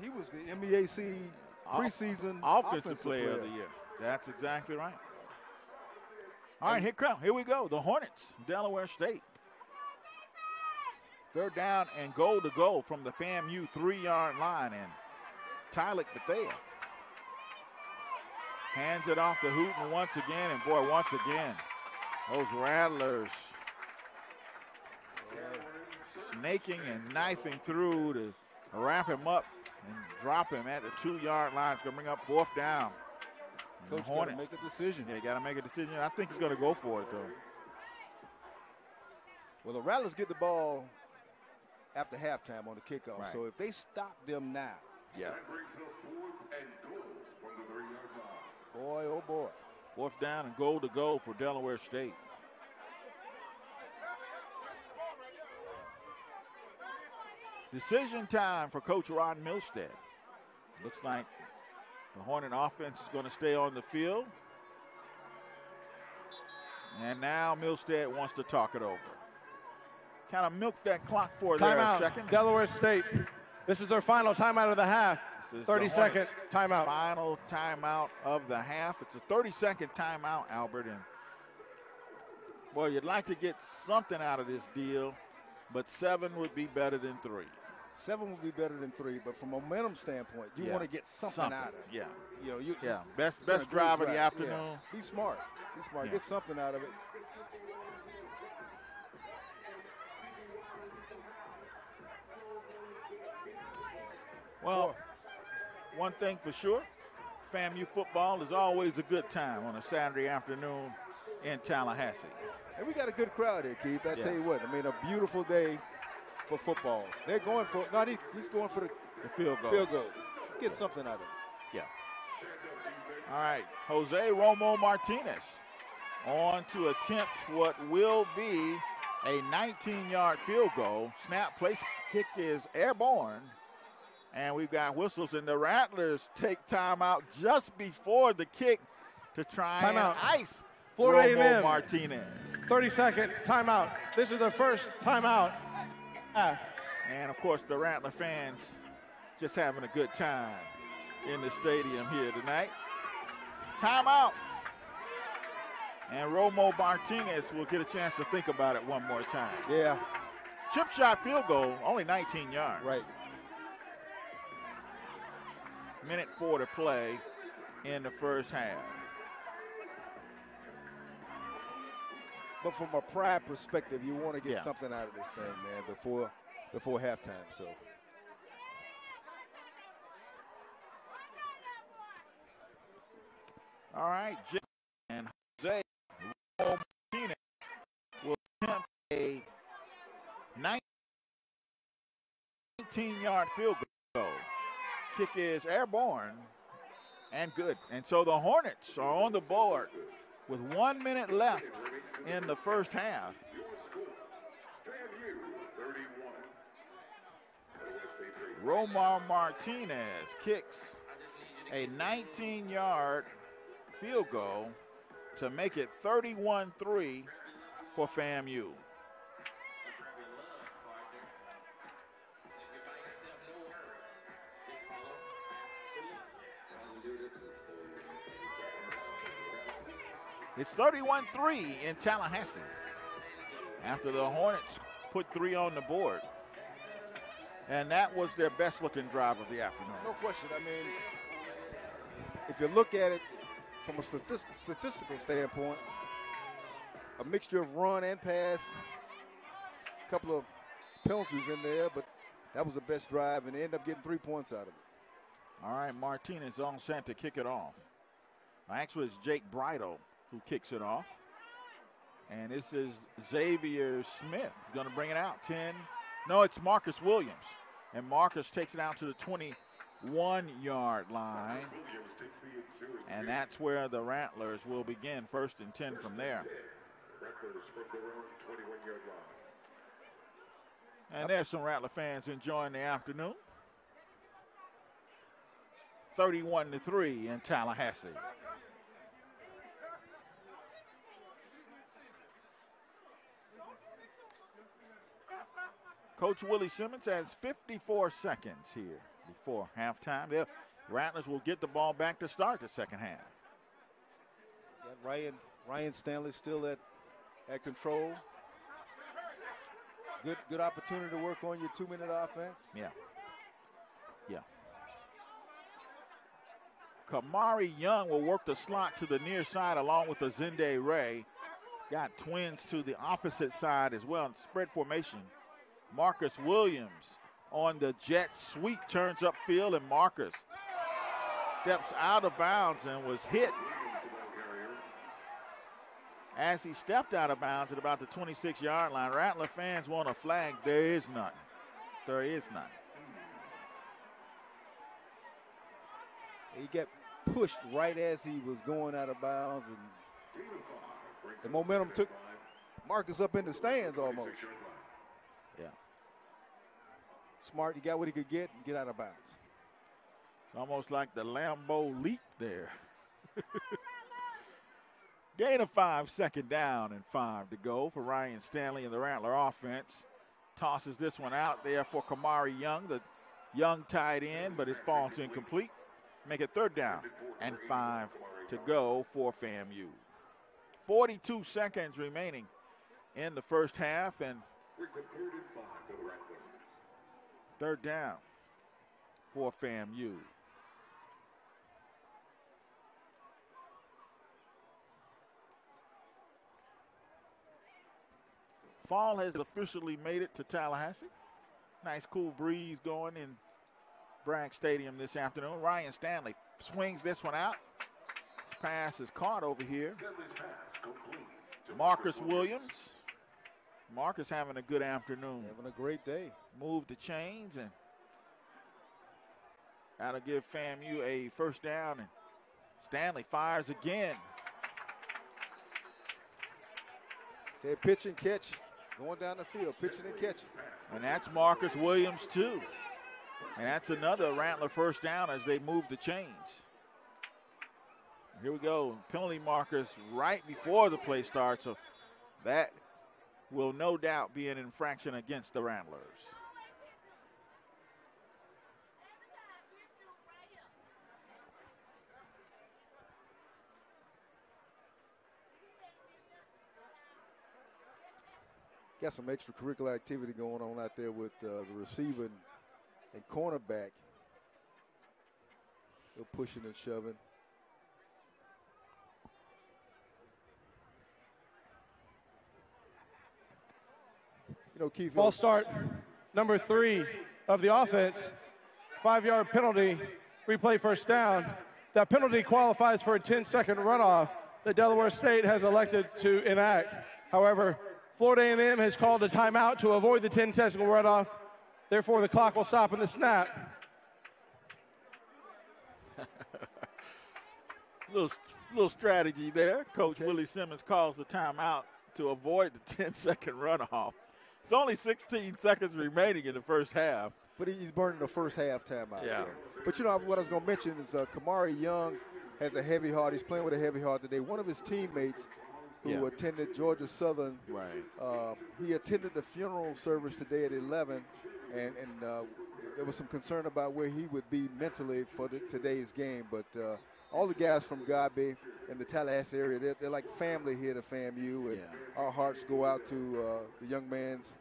He was the MEAC preseason offensive, player, of the year. That's exactly right. All right, here come. Here we go. The Hornets, Delaware State. Third down and goal to go from the FAMU three-yard line, and Tyler Bethea hands it off to Hooten once again, and boy, once again, those Rattlers snaking and knifing through to wrap him up and drop him at the two-yard line. It's going to bring up fourth down. And Coach got to make a decision. Yeah, got to make a decision. I think he's going to go for it, though. Well, the Rattlers get the ball after halftime on the kickoff. Right. So if they stop them now, Yeah. Boy, oh boy. Fourth down and goal to go for Delaware State. Decision time for Coach Rod Milstead. Looks like the Hornet offense is going to stay on the field. And now Milstead wants to talk it over. Kind of milk that clock for there a second. Delaware State. This is their final timeout of the half. This is 30 the second Hornets' timeout. Final timeout of the half. It's a 30 second timeout, Albert. And boy, you'd like to get something out of this deal, but seven would be better than three. Seven would be better than three, but from a momentum standpoint, you Yeah. want to get something, Something, out of it. yeah. You know, you Yeah, best you done best drive of the afternoon. Yeah. He's smart. He's smart. Yeah. Get something out of it. Well, one thing for sure, FAMU football is always a good time on a Saturday afternoon in Tallahassee. And we got a good crowd here, Keith. I Yeah. tell you what, I mean, a beautiful day for football. They're going for, no, he, he's going for the The field goal. field goal. Let's get something out of it. Yeah. All right, Jose Romo Martinez on to attempt what will be a 19 yard field goal. Snap place kick is airborne. And we've got whistles, and the Rattlers take timeout just before the kick to try Timeout. and ice Florida Romo. Martinez. 30 second timeout. This is the first timeout. half. And of course, the Rattler fans just having a good time in the stadium here tonight. Timeout. And Romo Martinez will get a chance to think about it one more time. Yeah. Chip shot field goal, only 19 yards. Right. Minute four to play in the first half. But from a pride perspective, you want to get Yeah. something out of this thing, man, before before halftime. So All right, Jim and Jose Martinez will attempt a 19-yard field goal. Kick is airborne and good. And so the Hornets are on the board with one minute left in the first half. Romar Martinez kicks a 19 yard field goal to make it 31 3 for FAMU. It's 31 3 in Tallahassee after the Hornets put three on the board. And that was their best looking drive of the afternoon. no question. I mean, if you look at it from a statist- statistical standpoint, a mixture of run and pass, a couple of penalties in there, but that was the best drive, and they ended up getting three points out of it. All right, Martinez on set to kick it off. Actually, it's Jake Bridle who kicks it off. And this is Xavier Smith. He's going to bring it out. 10. No, it's Marcus Williams. And Marcus takes it out to the 21 yard line. And that's where the Rattlers will begin. First and 10 from there. And there's some Rattler fans enjoying the afternoon. 31 to 3 in Tallahassee. Coach Willie Simmons has 54 seconds here before halftime. The Rattlers will get the ball back to start the second half. Got Ryan Ryan Stanley still at at control. Good good opportunity to work on your two minute offense. Yeah. Yeah. Kamari Young will work the slot to the near side along with Azende Ray. Got twins to the opposite side as well in spread formation. Marcus Williams on the jet sweep turns upfield, and Marcus steps out of bounds and was hit as he stepped out of bounds at about the 26 yard line. Rattler fans want a flag. There is none. There is none. He got pushed right as he was going out of bounds, and the momentum took Marcus up in the stands almost. Yeah. Smart, he got what he could get and get out of bounds. It's almost like the Lambeau leap there. Gain of five, second down, and five to go for Ryan Stanley and the Rattler offense. Tosses this one out there for Kamari Young, the young tight end, but it falls incomplete. Make it third down and five to go for FAMU. 42 seconds remaining in the first half, and third down for FAMU. Fall has officially made it to Tallahassee. Nice cool breeze going in Bragg Stadium this afternoon. Ryan Stanley swings this one out. His pass is caught over here. Marcus Williams. Marcus having a good afternoon. Having a great day. Move the chains and that'll give FAMU a first down. And Stanley fires again. They pitch and catch, going down the field, pitching and catching. And that's Marcus Williams, too. And that's another Rattler first down as they move the chains. Here we go. Penalty markers right before the play starts. So that will no doubt be an infraction against the Rattlers. Got some extracurricular activity going on out there with uh, the receiver and cornerback. They're pushing and shoving. You know, Keith. Ball start. number three of the offense, five yard penalty, replay first down. That penalty qualifies for a 10 second runoff that Delaware State has elected to enact. However, Florida A&M has called a timeout to avoid the 10 second runoff. Therefore, the clock will stop in the snap. little little strategy there. Coach Willie Simmons calls the timeout to avoid the 10 second runoff. It's only 16 seconds remaining in the first half. But he's burning the first half timeout. Yeah. there. But you know what I was going to mention is uh, Kamari Young has a heavy heart. He's playing with a heavy heart today. One of his teammates who Yeah. attended Georgia Southern, Right. uh, he attended the funeral service today at 11, and, and uh, there was some concern about where he would be mentally for the, today's game. But uh, all the guys from Gabe and the Tallahassee area, they're, they're like family here to FAMU, and our hearts go out to uh, the young man's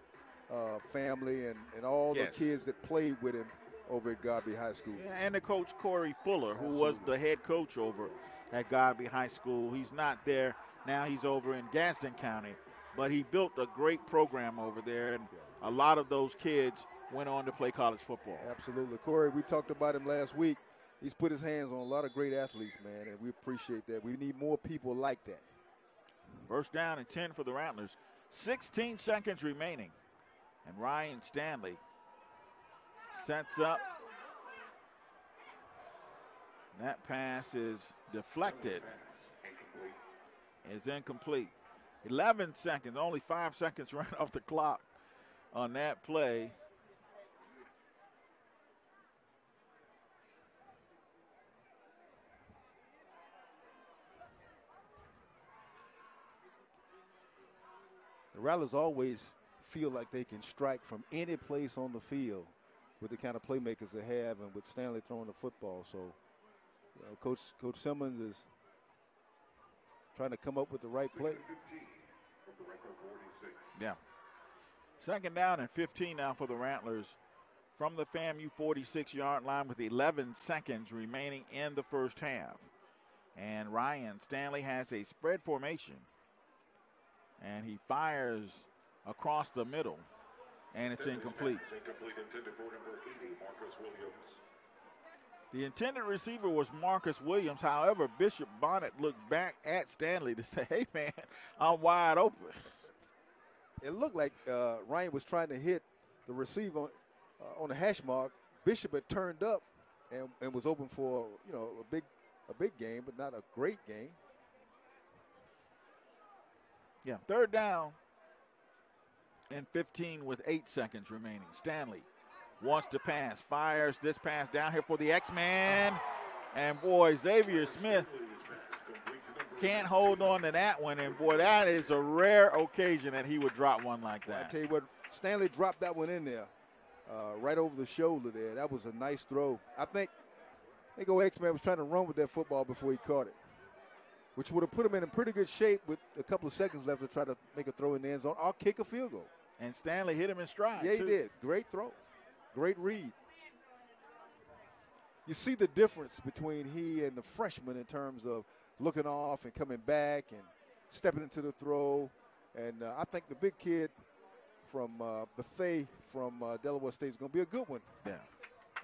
uh, family and, and all Yes. the kids that played with him over at Godby High School. Yeah, and the coach Corey Fuller, who was the head coach over at Godby High School. He's not there now. He's over in Gaston County, but he built a great program over there, and a lot of those kids went on to play college football. Absolutely. Corey, we talked about him last week. He's put his hands on a lot of great athletes, man, and we appreciate that. We need more people like that. First down and 10 for the Rattlers. 16 seconds remaining. And Ryan Stanley sets up. That pass is deflected. Is incomplete. 11 seconds, only five seconds right off the clock on that play. Rattlers always feel like they can strike from any place on the field with the kind of playmakers they have and with Stanley throwing the football. So, you know, Coach Coach Simmons is trying to come up with the right play. Yeah. Second down and 15 now for the Rattlers from the FAMU 46 yard line with 11 seconds remaining in the first half. And Ryan Stanley has a spread formation. And he fires across the middle. And it's incomplete. Incomplete intended for number 80, Marcus Williams. The intended receiver was Marcus Williams. However, Bishop Bonnett looked back at Stanley to say, hey, man, I'm wide open. It looked like uh, Ryan was trying to hit the receiver on, uh, on the hash mark. Bishop had turned up and, and was open for you know a big a big game, but not a great game. Yeah, third down and 15 with eight seconds remaining. Stanley wants to pass, fires this pass down here for the X-Man. And boy, Xavier Smith can't hold on to that one. And boy, that is a rare occasion that he would drop one like that. I tell you what, Stanley dropped that one in there, uh, right over the shoulder there. That was a nice throw. I think, I think old X-Man was trying to run with that football before he caught it, which would have put him in a pretty good shape with a couple of seconds left to try to make a throw in the end zone or kick a field goal. And Stanley hit him in stride. Yeah, he too. did. Great throw. Great read. You see the difference between he and the freshman in terms of looking off and coming back and stepping into the throw. And uh, I think the big kid from uh, Buffet from uh, Delaware State is going to be a good one Yeah.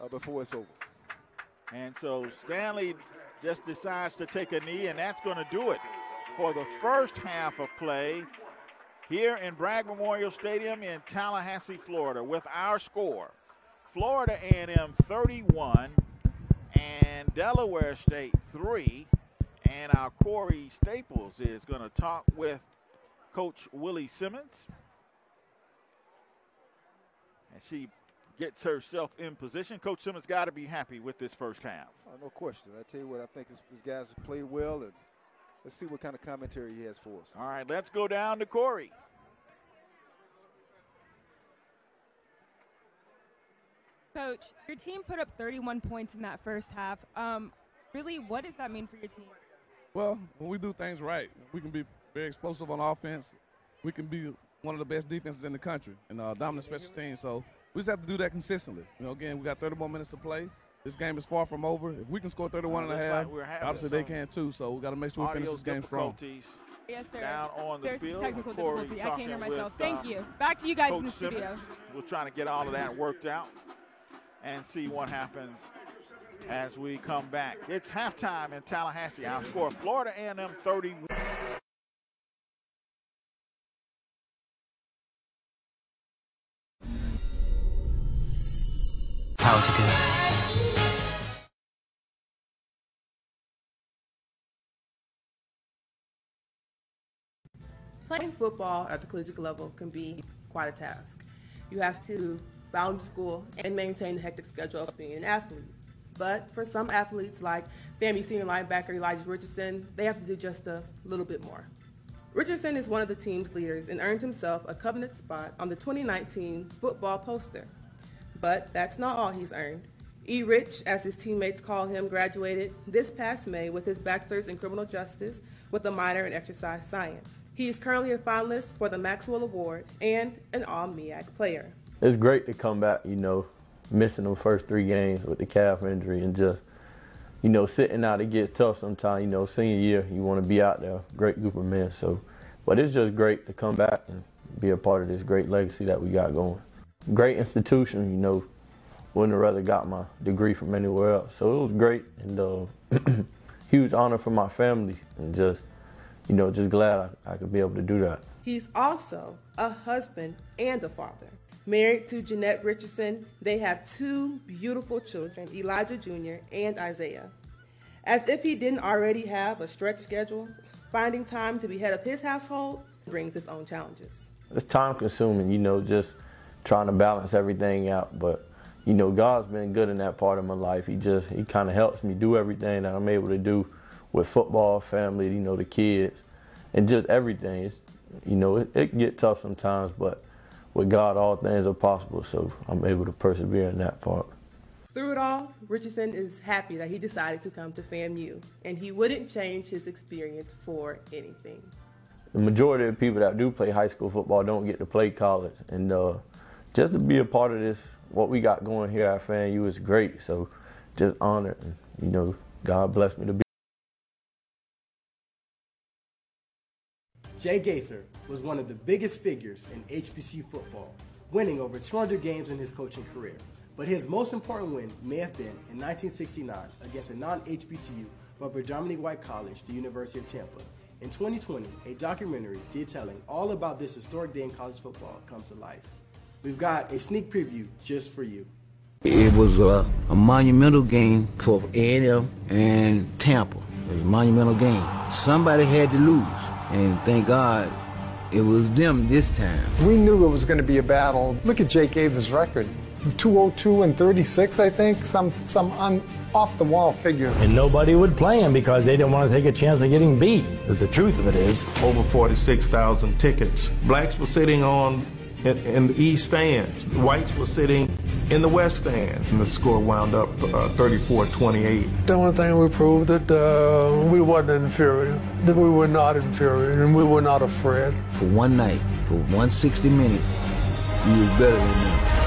uh, before it's over. And so Stanley just decides to take a knee, and that's going to do it for the first half of play here in Bragg Memorial Stadium in Tallahassee, Florida, with our score: Florida A&M 31 and Delaware State 3. And our Corey Staples is going to talk with Coach Willie Simmons as she gets herself in position. Coach Simmons got to be happy with this first half. Uh, no question. I tell you what, I think his, his guys have played well, and let's see what kind of commentary he has for us. All right, let's go down to Corey. Coach, your team put up 31 points in that first half. Um, really, what does that mean for your team? Well, when we do things right, we can be very explosive on offense. We can be one of the best defenses in the country and uh, dominant special teams. So we just have to do that consistently. You know, again, we got 30 more minutes to play. This game is far from over. If we can score 31 and a half, like we're obviously they can too. So we got to make sure we finish this game strong. Yes, sir. down on the There's field. technical Corey difficulty. I can't hear myself. with, Thank uh, you. Back to you guys Coach in the studio. Simmons. We're trying to get all of that worked out and see what happens as we come back. It's halftime in Tallahassee. Our score: Florida A&M 30. How to do. Playing football at the collegiate level can be quite a task. You have to balance school and maintain the hectic schedule of being an athlete. But for some athletes, like FAMU senior linebacker Elijah Richardson, they have to do just a little bit more. Richardson is one of the team's leaders and earned himself a covenant spot on the 2019 football poster. But that's not all he's earned. E. Rich, as his teammates call him, graduated this past May with his bachelor's in criminal justice with a minor in exercise science. He is currently a finalist for the Maxwell Award and an All MEAC player. It's great to come back, you know, missing the first three games with the calf injury and just, you know, sitting out. It gets tough sometimes, you know, senior year, you want to be out there, great group of men. So, but it's just great to come back and be a part of this great legacy that we got going. Great institution, you know, wouldn't have rather got my degree from anywhere else. So it was great and uh, huge honor for my family and just, you know, just glad I, I could be able to do that. He's also a husband and a father. Married to Jeanette Richardson, they have two beautiful children, Elijah Jr. and Isaiah. As if he didn't already have a stretched schedule, finding time to be head of his household brings its own challenges. It's time consuming, you know, just trying to balance everything out. But, you know, God's been good in that part of my life. He just, he kind of helps me do everything that I'm able to do with football, family, you know, the kids, and just everything. It's, you know, it, it get tough sometimes, but with God, all things are possible. So I'm able to persevere in that part. Through it all, Richardson is happy that he decided to come to FAMU, and he wouldn't change his experience for anything. The majority of people that do play high school football don't get to play college, and uh, just to be a part of this, what we got going here at FAMU is great. So just honored, and you know, God bless me to be. Jake Gaither was one of the biggest figures in HBCU football, winning over 200 games in his coaching career. But his most important win may have been in 1969 against a non-HBCU but predominantly white college, the University of Tampa. In 2020, a documentary detailing all about this historic day in college football comes to life. We've got a sneak preview just for you. It was a, a monumental game for A&M and Tampa. It was a monumental game. Somebody had to lose, and thank God it was them this time. We knew it was going to be a battle. Look at Jake Gaither's record. 202 and 36, I think. Some some un, off the wall figures. And nobody would play him because they didn't want to take a chance of getting beat. But the truth of it is, over 46,000 tickets. Blacks were sitting on in, in, the east stands. Whites were sitting in the west stands. And the score wound up 34-28. Uh, the only thing we proved that uh, we wasn't inferior, that we were not inferior, and we were not afraid. For one night, for 160 minutes, you was better than me.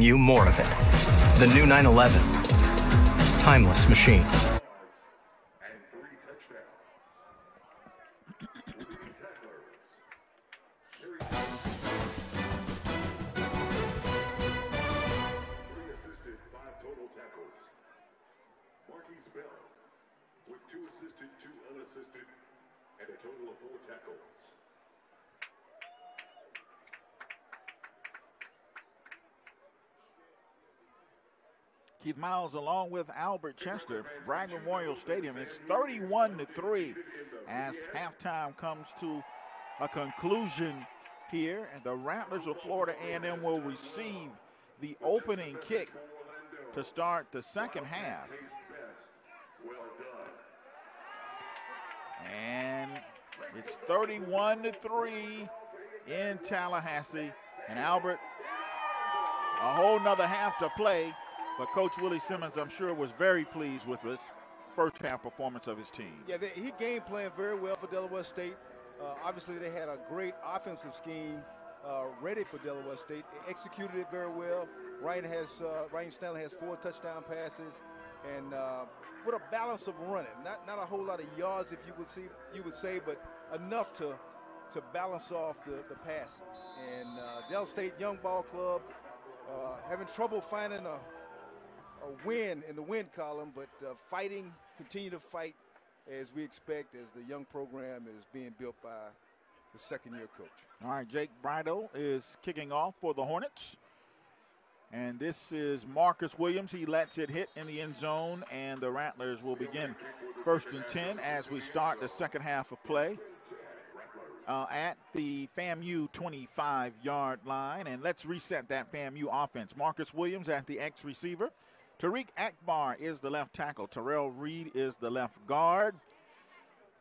Bring you more of it. The new 911. Timeless machine. Bell with two assisted, two unassisted, and a total of four tackles. Keith Miles along with Albert Chester, Bragg Memorial Stadium. It's 31 to 3 as halftime comes to a conclusion here. And the Rattlers of Florida A&M will receive the opening kick to start the second half. And it's 31 to 3 in Tallahassee. And Albert, a whole nother half to play. But Coach Willie Simmons, I'm sure, was very pleased with this first half performance of his team. Yeah, they, he game planned very well for Delaware State. Uh, obviously, they had a great offensive scheme uh, ready for Delaware State. They executed it very well. Ryan has uh, Ryan Stanley has four touchdown passes, and uh, with a balance of running. Not not a whole lot of yards, if you would see you would say, but enough to to balance off the, the passing. And uh, Del State Young Ball Club uh, having trouble finding a a win in the win column, but uh, fighting, continue to fight as we expect as the young program is being built by the second year coach. All right, Jake Bridle is kicking off for the Hornets. And this is Marcus Williams. He lets it hit in the end zone, and the Rattlers will begin first and 10 as we start the second half of play. Uh, at the FAMU 25 yard line. And let's reset that FAMU offense. Marcus Williams at the X receiver. Tariq Akbar is the left tackle. Terrell Reed is the left guard.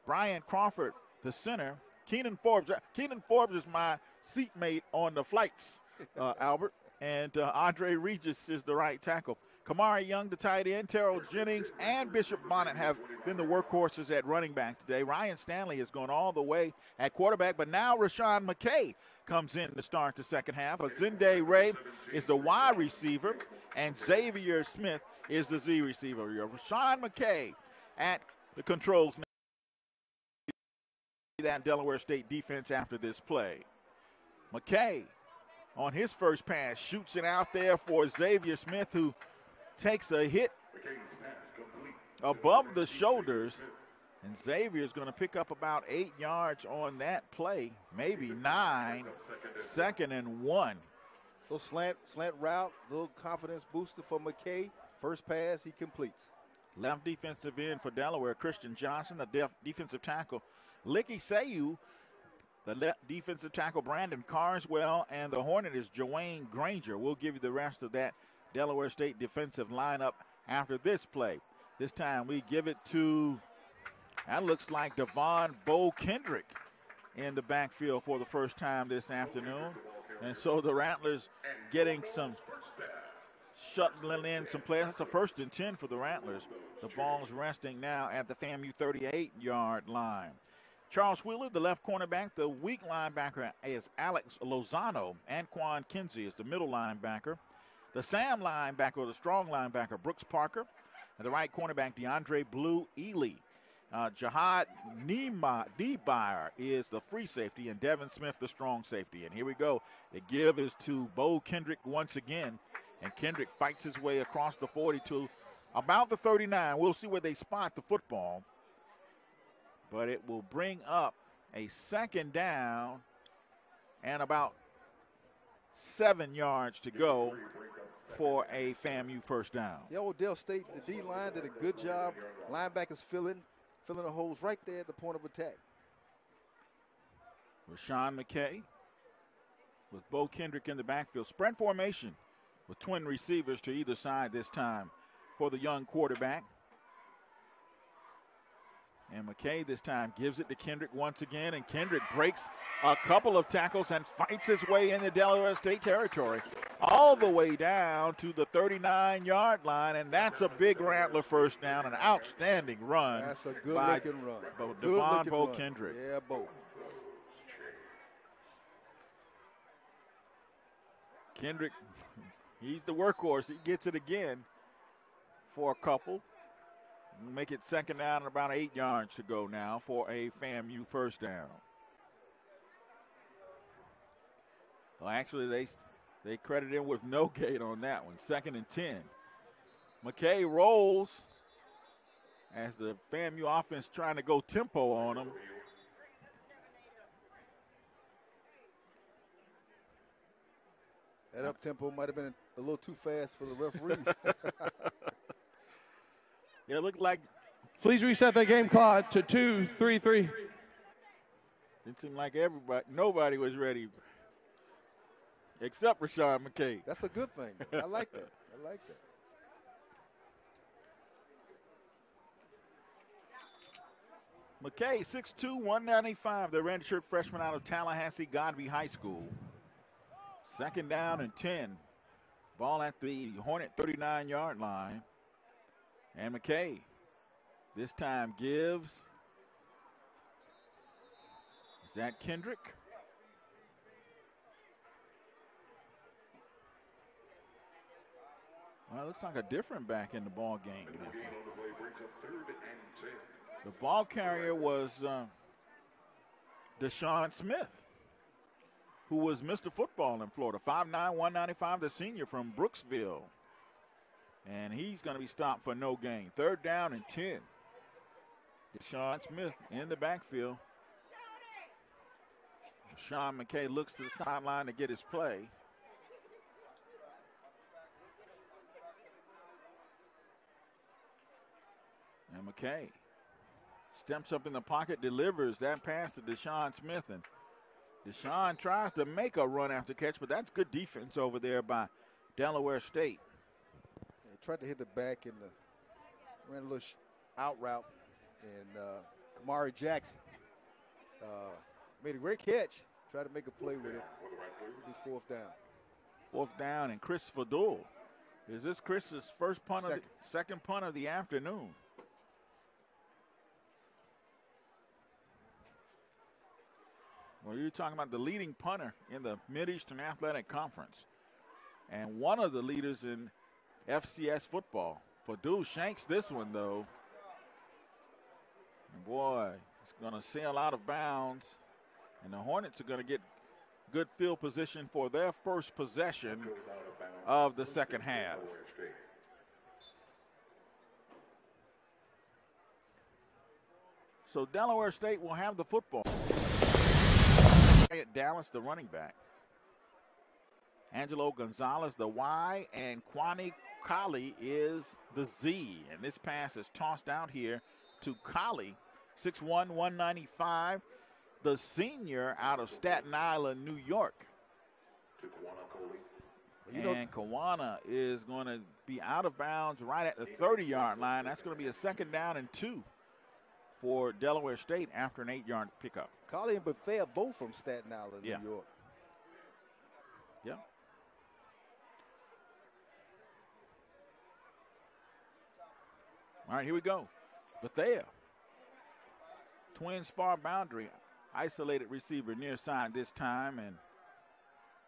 Brian Crawford, the center. Keenan Forbes. Uh, Keenan Forbes is my seatmate on the flights, uh, Albert. And uh, Andre Regis is the right tackle. Kamari Young, the tight end. Terrell Jennings and Bishop Bonnett have been the workhorses at running back today. Ryan Stanley has gone all the way at quarterback, but now Rasean McKay comes in to start the second half. But Zende Ray is the wide receiver, and Xavier Smith is the Z receiver. Rasean McKay at the controls now. that Delaware State defense after this play. McKay on his first pass shoots it out there for Xavier Smith, who takes a hit above the shoulders. And Xavier is going to pick up about eight yards on that play, maybe nine. Second and one. Little slant, slant route, little confidence booster for McKay. First pass he completes. Left defensive end for Delaware, Christian Johnson, the def- defensive tackle. Licky Sayu, the left defensive tackle, Brandon Carswell, and the Hornet is Joanne Granger. We'll give you the rest of that Delaware State defensive lineup after this play. This time we give it to, that looks like Devon Bo Kendrick in the backfield for the first time this afternoon. And so the Rattlers getting some shuttling in some players. That's a first and 10 for the Rattlers. The ball's resting now at the FAMU 38 yard line. Charles Wheeler, the left cornerback. The weak linebacker is Alex Lozano. Anquan Kinsey is the middle linebacker. The Sam linebacker, the strong linebacker, Brooks Parker. And the right cornerback, DeAndre Blue Ely. Uh, Jihad Nima Debuyer is the free safety, and Devin Smith the strong safety. And here we go. The give is to Bo Kendrick once again. And Kendrick fights his way across the 42, about the 39. We'll see where they spot the football. But it will bring up a second down and about seven yards to go for a FAMU first down. Yeah, Odell State, the D line did a good job. Linebackers filling, filling the holes right there at the point of attack. Rasean McKay with Bo Kendrick in the backfield. Sprint formation with twin receivers to either side this time for the young quarterback. And McKay this time gives it to Kendrick once again, and Kendrick breaks a couple of tackles and fights his way into Delaware State territory, all the way down to the 39 yard line, and that's a big Rattler first down, an outstanding run. That's a good by looking run. Bo, Good Devon Bo run. Kendrick. Yeah, Bo. Kendrick, he's the workhorse. He gets it again for a couple. Make it second down and about eight yards to go now for a FAMU first down. Well, actually, they they credit him with no gate on that one. Second and ten. McKay rolls as the FAMU offense trying to go tempo on him. That up tempo might have been a little too fast for the referees. yeah, it looked like. Please reset the game clock to two, three, three. It seemed like everybody, nobody was ready, except Rashad McKay. That's a good thing. I like that. I like that. McKay, 6'2", 195, the redshirt freshman out of Tallahassee Godby High School. Second down and 10. Ball at the Hornet 39-yard line. And McKay this time gives. Is that Kendrick? Well, it looks like a different back in the ball game. The ball carrier was uh, Deshaun Smith, who was Mr. Football in Florida. 5'9", 195, the senior from Brooksville. And he's going to be stopped for no gain. Third down and 10. Deshaun Smith in the backfield. Sean McKay looks to the sideline to get his play. And McKay steps up in the pocket, delivers that pass to Deshaun Smith. And Deshaun tries to make a run after catch, but that's good defense over there by Delaware State. Tried to hit the back and the, ran a little out route. And uh, Kamari Jackson uh, made a great catch. Tried to make a play with it. It'll fourth down. Fourth down, and Chris Fadul. Is this Chris's first punt second. of the second punt of the afternoon? Well, you're talking about the leading punter in the Mid-Eastern Athletic Conference. And one of the leaders in FCS football. Fadul shanks this one, though. Boy, it's going to sail out of bounds. And the Hornets are going to get good field position for their first possession of the second half. So Delaware State will have the football. Dallas, the running back. Angelo Gonzalez, the Y, and Kwani Kali is the Z. And this pass is tossed out here to Kali, 6'1, 195, the senior out of Staten Island, New York. and Kawana is going to be out of bounds right at the 30 yard line. That's going to be a second down and two for Delaware State after an eight yard pickup. Collie and Bethea both from Staten Island, yeah. New York. Yep. All right, here we go. Bethea. Twins far boundary. Isolated receiver near side this time, and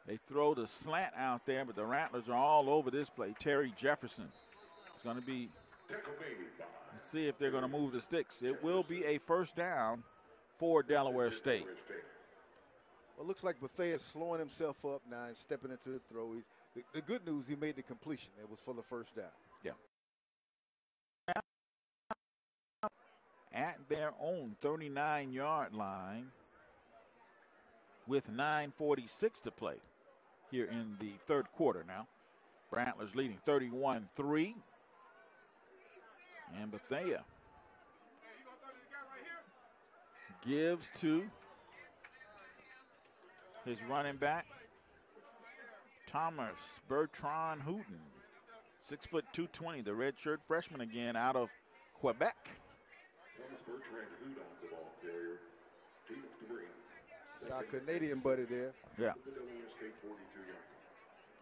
they throw the slant out there, but the Rattlers are all over this play. Terry Jefferson. It's going to be. Let's see if they're going to move the sticks. It will be a first down for Delaware State. Well, it looks like Bethea is slowing himself up now and stepping into the throw. He's, the, the good news, he made the completion. It was for the first down. Yeah. At their own 39 yard line with 9.46 to play here in the third quarter now. Rattlers leading 31 3. And Bethea gives to his running back, Thomas Bertrand Hudon. Six foot 220, the redshirt freshman again out of Quebec. Thomas Bertrand Hudon, the ball carrier, team three. It's our Canadian buddy there. Yeah.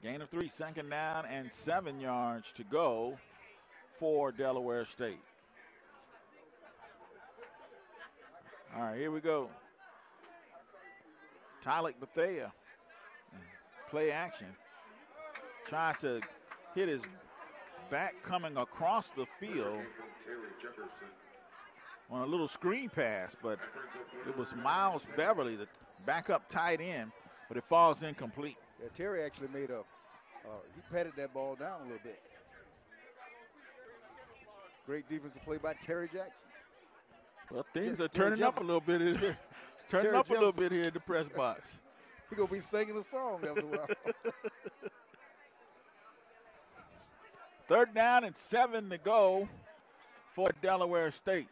Gain of three, second down, and seven yards to go for Delaware State. All right, here we go. Tylik Bethea. Play action. Trying to hit his back coming across the field on a little screen pass, but it was Miles Beverly, the backup tight end, but it falls incomplete. Yeah, Terry actually made a, uh, he patted that ball down a little bit. Great defensive play by Terry Jackson. Well, things are turning up a little bit. Here. turning Terry up a little bit here in the press box. He gonna be singing the song after a while. Third down and seven to go for Delaware State.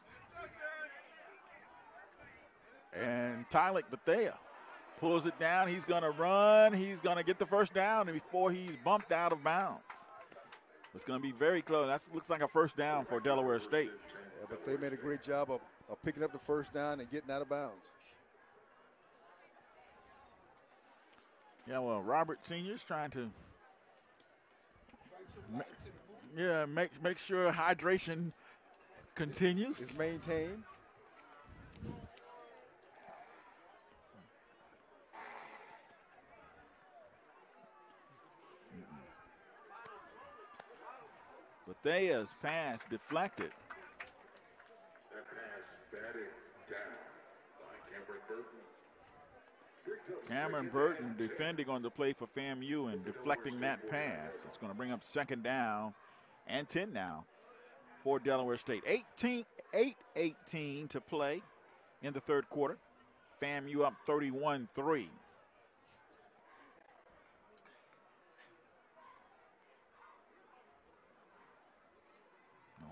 And Tylik Bethea pulls it down. He's going to run. He's going to get the first down before he's bumped out of bounds. It's going to be very close. That looks like a first down for Delaware State. Yeah, but they made a great job of, of picking up the first down and getting out of bounds. Yeah, well, Robert Senior's trying to, ma- yeah, make make sure hydration continues. Is maintained. Bethea's pass deflected. That pass batted down by Cameron Burton. Cameron Burton defending on the play for FAMU and deflecting that pass. It's going to bring up second down and 10 now for Delaware State. 18, 8 18 to play in the third quarter. FAMU up 31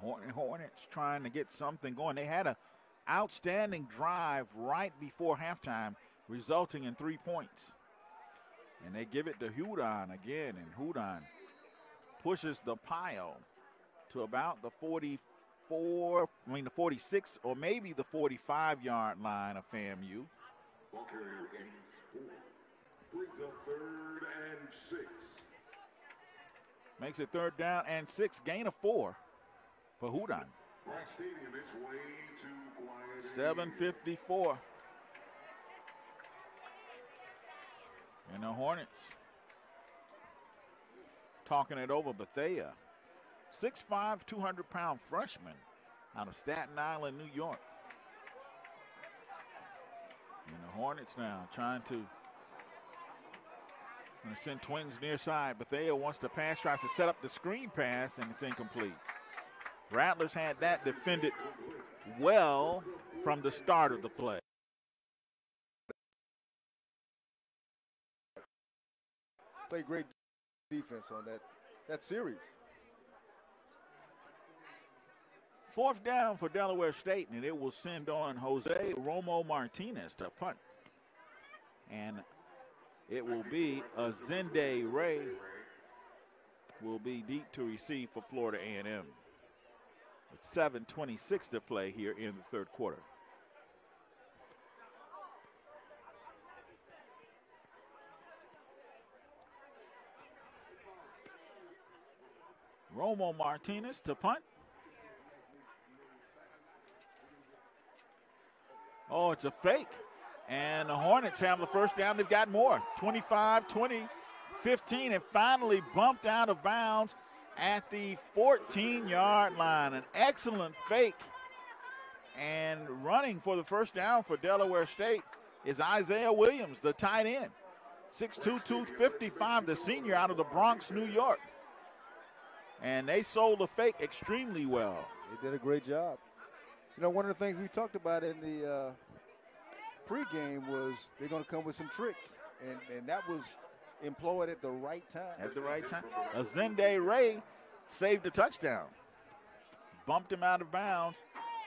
Hornets trying to get something going. They had an outstanding drive right before halftime, resulting in three points. And they give it to Hudon again, and Hudon pushes the pile to about the 44, I mean the 46 or maybe the 45 yard line of FAMU. Four. Brings up third and six. Makes it third down and six, gain of four for in 754. And the Hornets talking it over Bethea. 6'5, 200 pound freshman out of Staten Island, New York. And the Hornets now trying to send twins near side. Bethea wants to pass, tries to set up the screen pass, and it's incomplete. Rattlers had that defended well from the start of the play. Played great defense on that that series. Fourth down for Delaware State, and it will send on Jose Romo Martinez to punt. And it will be a Zende Ray will be deep to receive for Florida A&M. With 7.26 to play here in the third quarter. Romo Martinez to punt. Oh, it's a fake. And the Hornets have the first down. They've got more 25, 20, 15, and finally bumped out of bounds at the 14 yard line. An excellent fake. And running for the first down for Delaware State is Isaiah Williams, the tight end. 6'2, 255, the senior out of the Bronx, New York. And they sold the fake extremely well. They did a great job. You know, one of the things we talked about in the uh, pregame was they're going to come with some tricks, and, and that was employed at the right time. At the right time. Azende Ray saved a touchdown. Bumped him out of bounds.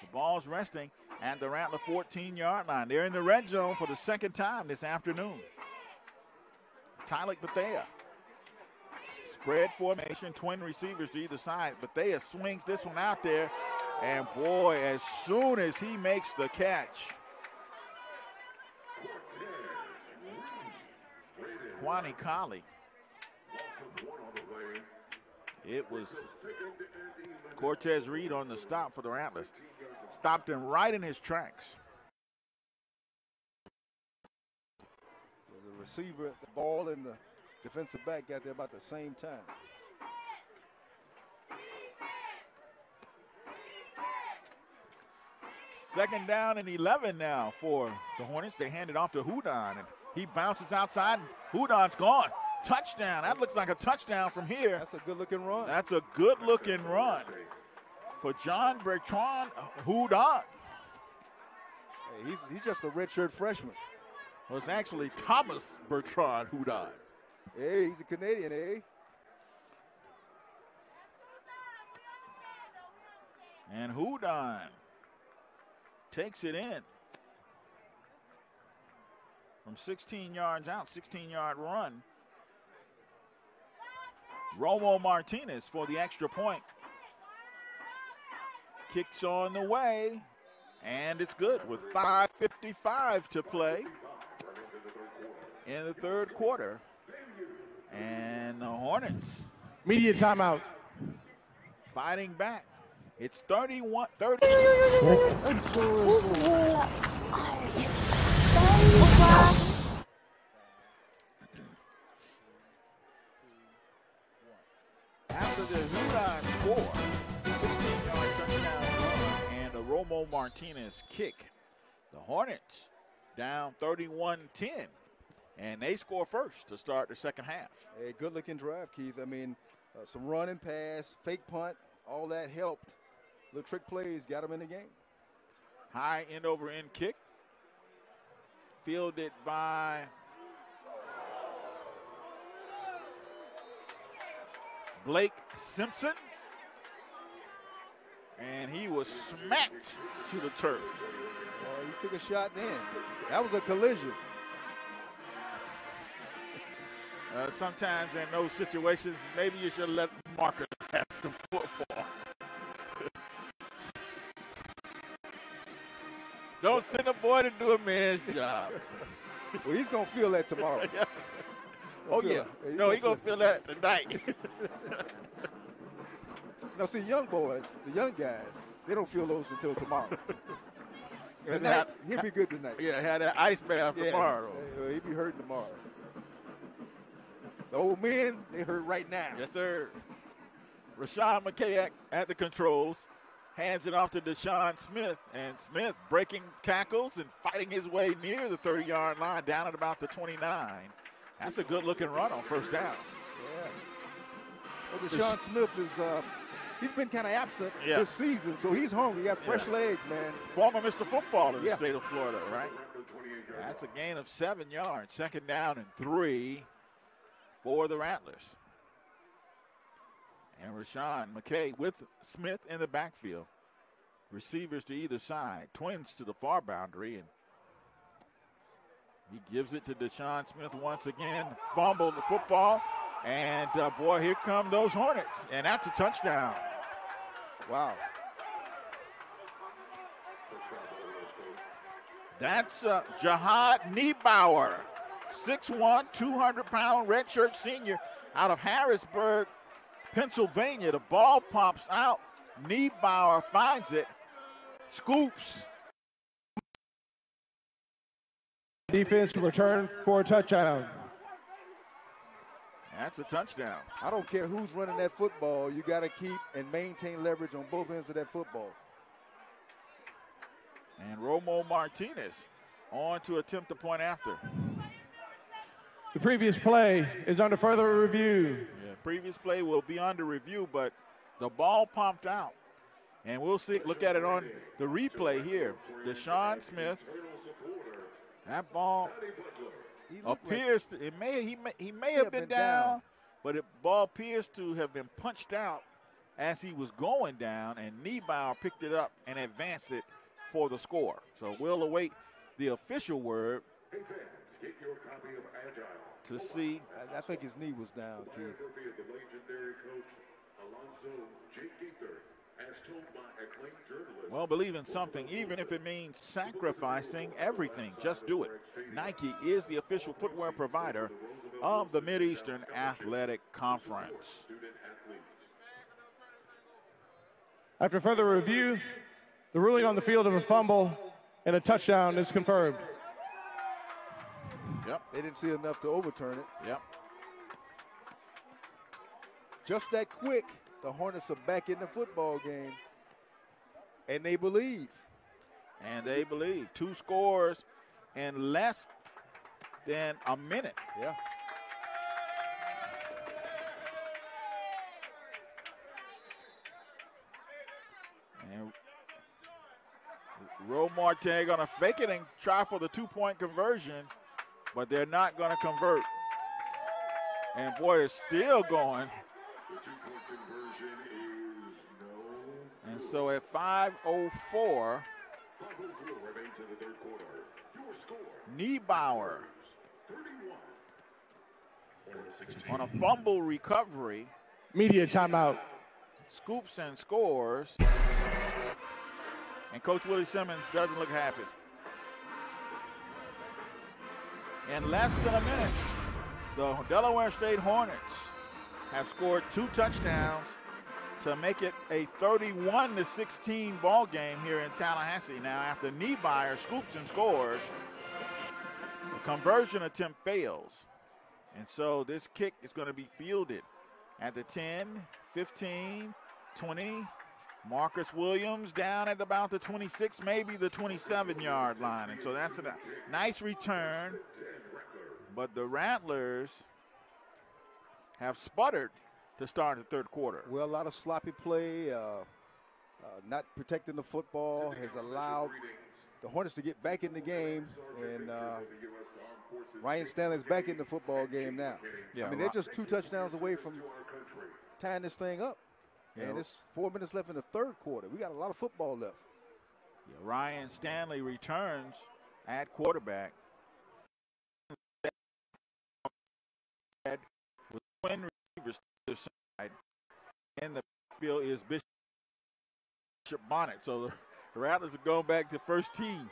The ball's resting at the Rattler 14 yard line. They're in the red zone for the second time this afternoon. Tylik Bethea. Spread formation, twin receivers to either side. Bethea swings this one out there. And boy, as soon as he makes the catch, Kwani Kali. It was Cortez Reed on the stop for the Rattlers. Stopped him right in his tracks. The receiver, the ball, and the defensive back got there about the same time. Second down and 11 now for the Hornets. They hand it off to Hudon, and he bounces outside. And Hudon's gone. Touchdown. That looks like a touchdown from here. That's a good looking run. That's a good looking run for John Bertrand Hudon. Hey, he's, he's just a redshirt freshman. Well, it's actually Thomas Bertrand Hudon. Hey, he's a Canadian, eh? And Hudon takes it in from 16 yards out, 16 yard run. Romo Martinez for the extra point. Kicks on the way, and it's good with 5.55 to play in the third quarter. And the Hornets. Media timeout. Fighting back. It's 31 30. After the score, 16-yard touchdown run and a Romo Martinez kick, the Hornets down 31-10, and they score first to start the second half. A good looking drive, Keith. I mean, uh, some running pass, fake punt, all that helped. The trick plays got them in the game. High end over end kick. Fielded by Blake Simpson. And he was smacked to the turf. Uh, he took a shot then. That was a collision. Uh, sometimes in those situations, maybe you should let Marcus have the football. Don't send a boy to do a man's job. well, he's gonna feel that tomorrow. yeah. Oh yeah. No, he's gonna feel that tonight. now, see, young boys, the young guys, they don't feel those until tomorrow. Tonight, that- he'll be good tonight. yeah, had that ice bath Yeah, tomorrow. uh, He'll be hurting tomorrow. The old men, they hurt right now. Yes, sir. Rashad McKay at, at the controls, hands it off to Deshaun Smith, and Smith breaking tackles and fighting his way near the 30-yard line, down at about the 29. That's a good-looking run on first down. Yeah. Well, Deshaun Smith is, uh, he's been kind of absent Yeah. this season, so he's home. He got fresh Yeah. legs, man. Former Mr. Football in the Yeah. state of Florida, right? That's a gain of seven yards. Second down and three for the Rattlers. And Rasean McKay with Smith in the backfield. Receivers to either side. Twins to the far boundary. And he gives it to Deshaun Smith once again. Fumbled the football. And uh, boy, here come those Hornets. And that's a touchdown. Wow. That's uh, Jihad Niebauer, 6'1, 200 pound redshirt senior out of Harrisburg, Pennsylvania. The ball pops out. Niebauer finds it, scoops. Defense to return for a touchdown. That's a touchdown. I don't care who's running that football. You got to keep and maintain leverage on both ends of that football. And Romo Martinez on to attempt the point after. The previous play is under further review. Yeah, previous play will be under review, but the ball pumped out. And we'll see, look at it on the replay here. Deshaun Smith. That ball appears to, it may he may he may have been, down, but the ball appears to have been punched out as he was going down, and Niebauer picked it up and advanced it for the score. So we'll await the official word to see. I, I think his knee was down, kid. The legendary coach Alonzo J. Gaither, as told by acclaimed journalist. Well, believe in something, even if it means sacrificing everything. Just do it. Nike is the official footwear provider of the Mideastern Athletic Conference. After further review, the ruling on the field of a fumble and a touchdown is confirmed. Yep. They didn't see enough to overturn it. Yep. Just that quick, the Hornets are back in the football game, and they believe. And they believe two scores in less than a minute. Yeah. And Ro Marte going to fake it and try for the two point conversion. But they're not going to convert. And boy, it's still going. And so at 5.04, Niebauer on a fumble recovery Media timeout. scoops and scores. And Coach Willie Simmons doesn't look happy. In less than a minute, the Delaware State Hornets have scored two touchdowns to make it a 31 to 16 ball game here in Tallahassee. Now, after Niebauer scoops and scores, the conversion attempt fails. And so this kick is going to be fielded at the 10, 15, 20. Marcus Williams down at about the 26, maybe the 27 yard line. And so that's a nice return. But the Rattlers have sputtered to start the third quarter. Well, a lot of sloppy play, uh, uh, not protecting the football has allowed the Hornets to get back in the game, and uh, Ryan Stanley's back in the football game now. Yeah, I mean, they're just two touchdowns away from tying this thing up. Yeah. And it's four minutes left in the third quarter. We got a lot of football left. Yeah, Ryan Stanley returns at quarterback. With twin receivers to the side. In the field is Bishop Bonnett. So the Rattlers are going back to first team.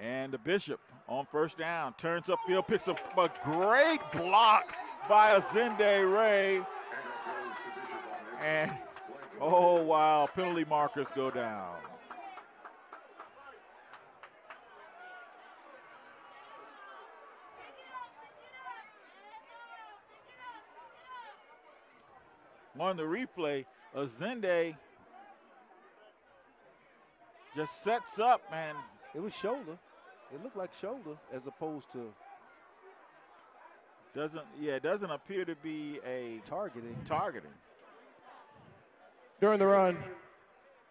And the Bishop on first down turns upfield, picks up a great block by Azende Ray. And oh wow, penalty markers go down. On the replay, Azende just sets up and It was shoulder. It looked like shoulder as opposed to doesn't yeah, it doesn't appear to be a targeting. Targeting. During the run,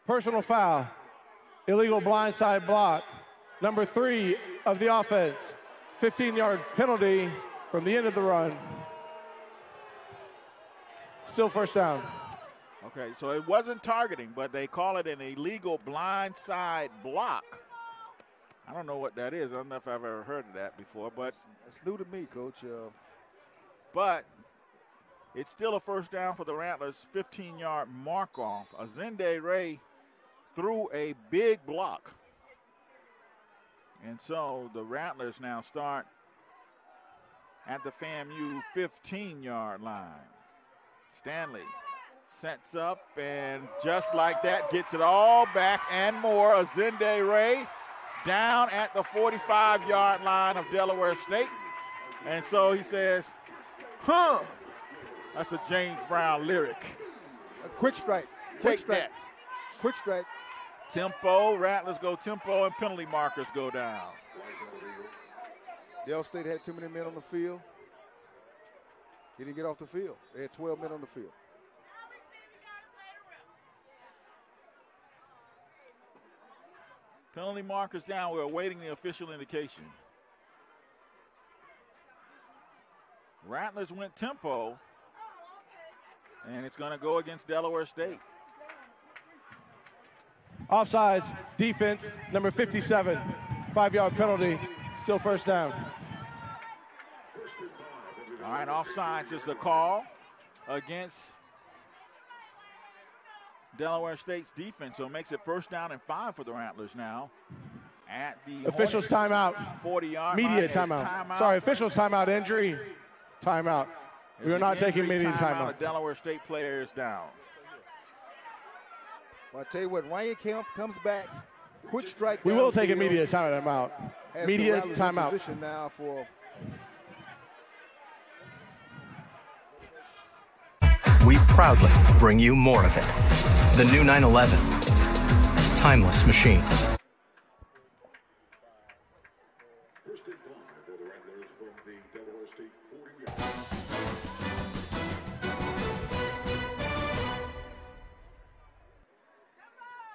personal foul, illegal blindside block, number three of the offense, 15 yard penalty from the end of the run. Still first down. Okay, so it wasn't targeting, but they call it an illegal blindside block. I don't know what that is. I don't know if I've ever heard of that before, but it's new to me, Coach. Uh, but it's still a first down for the Rattlers. 15-yard mark off. Azende Ray threw a big block, and so the Rattlers now start at the FAMU 15-yard line. Stanley sets up and just like that gets it all back and more. Azende Ray down at the 45 yard line of Delaware State. And so he says, huh. That's a James Brown lyric. A quick strike. Take Quick strike. that. Quick strike. Tempo, Rattlers go tempo, and penalty markers go down. Dell State had too many men on the field. He didn't get off the field. They had 12 men on the field. Penalty markers down. We're awaiting the official indication. Rattlers went tempo, and it's going to go against Delaware State. Offsides, defense, number 57, five yard penalty, still first down. All right, offsides is the call against Delaware State's defense. So it makes it first down and five for the Rattlers now. At the Officials timeout. 40 yard Media timeout. timeout. Sorry, officials timeout, injury timeout. We There's are not taking injury media timeout. timeout. A Delaware State player is down. Well, I tell you what, Ryan Kemp comes back. Quick strike. We will take a media timeout. Has Media timeout. Position now for We proudly bring you more of it. The new 911. Timeless machine.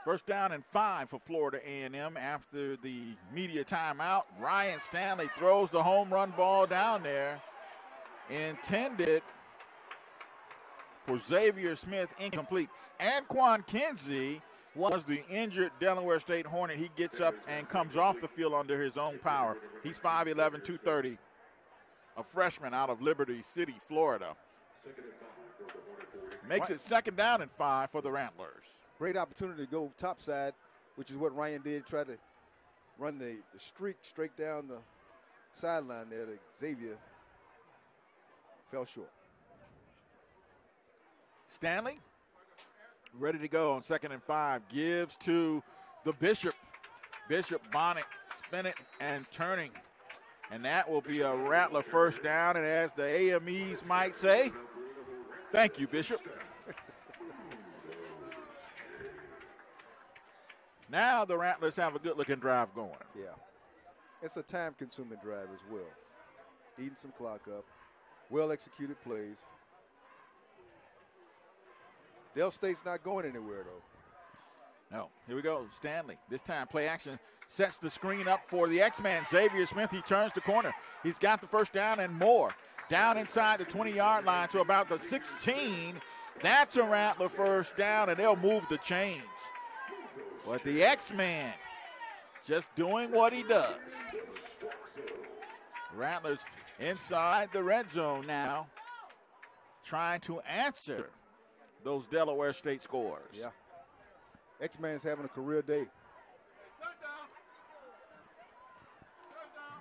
First down and five for Florida A&M after the media timeout. Ryan Stanley throws the home run ball down there, intended for Xavier Smith, incomplete. Anquan Kinsey was the injured Delaware State Hornet. He gets up and comes off the field under his own power. He's 5'11", 230, a freshman out of Liberty City, Florida. Makes it second down and five for the Rattlers. Great opportunity to go topside, which is what Ryan did. Try to run the, the streak straight down the sideline there. To Xavier fell short. Stanley, ready to go on second and five, gives to the Bishop. Bishop Bonnett spinning and turning. And that will be a Rattler first down. And as the AMEs might say, thank you, Bishop. Now the Rattlers have a good looking drive going. Yeah. It's a time consuming drive as well. Eating some clock up. Well executed plays. Dell State's not going anywhere, though. No. Here we go. Stanley. This time, play action sets the screen up for the X Man, Xavier Smith. He turns the corner. He's got the first down and more. Down inside the 20 yard line to about the 16. That's a Rattler first down, and they'll move the chains. But the X Man just doing what he does. Rattlers inside the red zone now, trying to answer those Delaware State scores. Yeah. X Man's having a career day.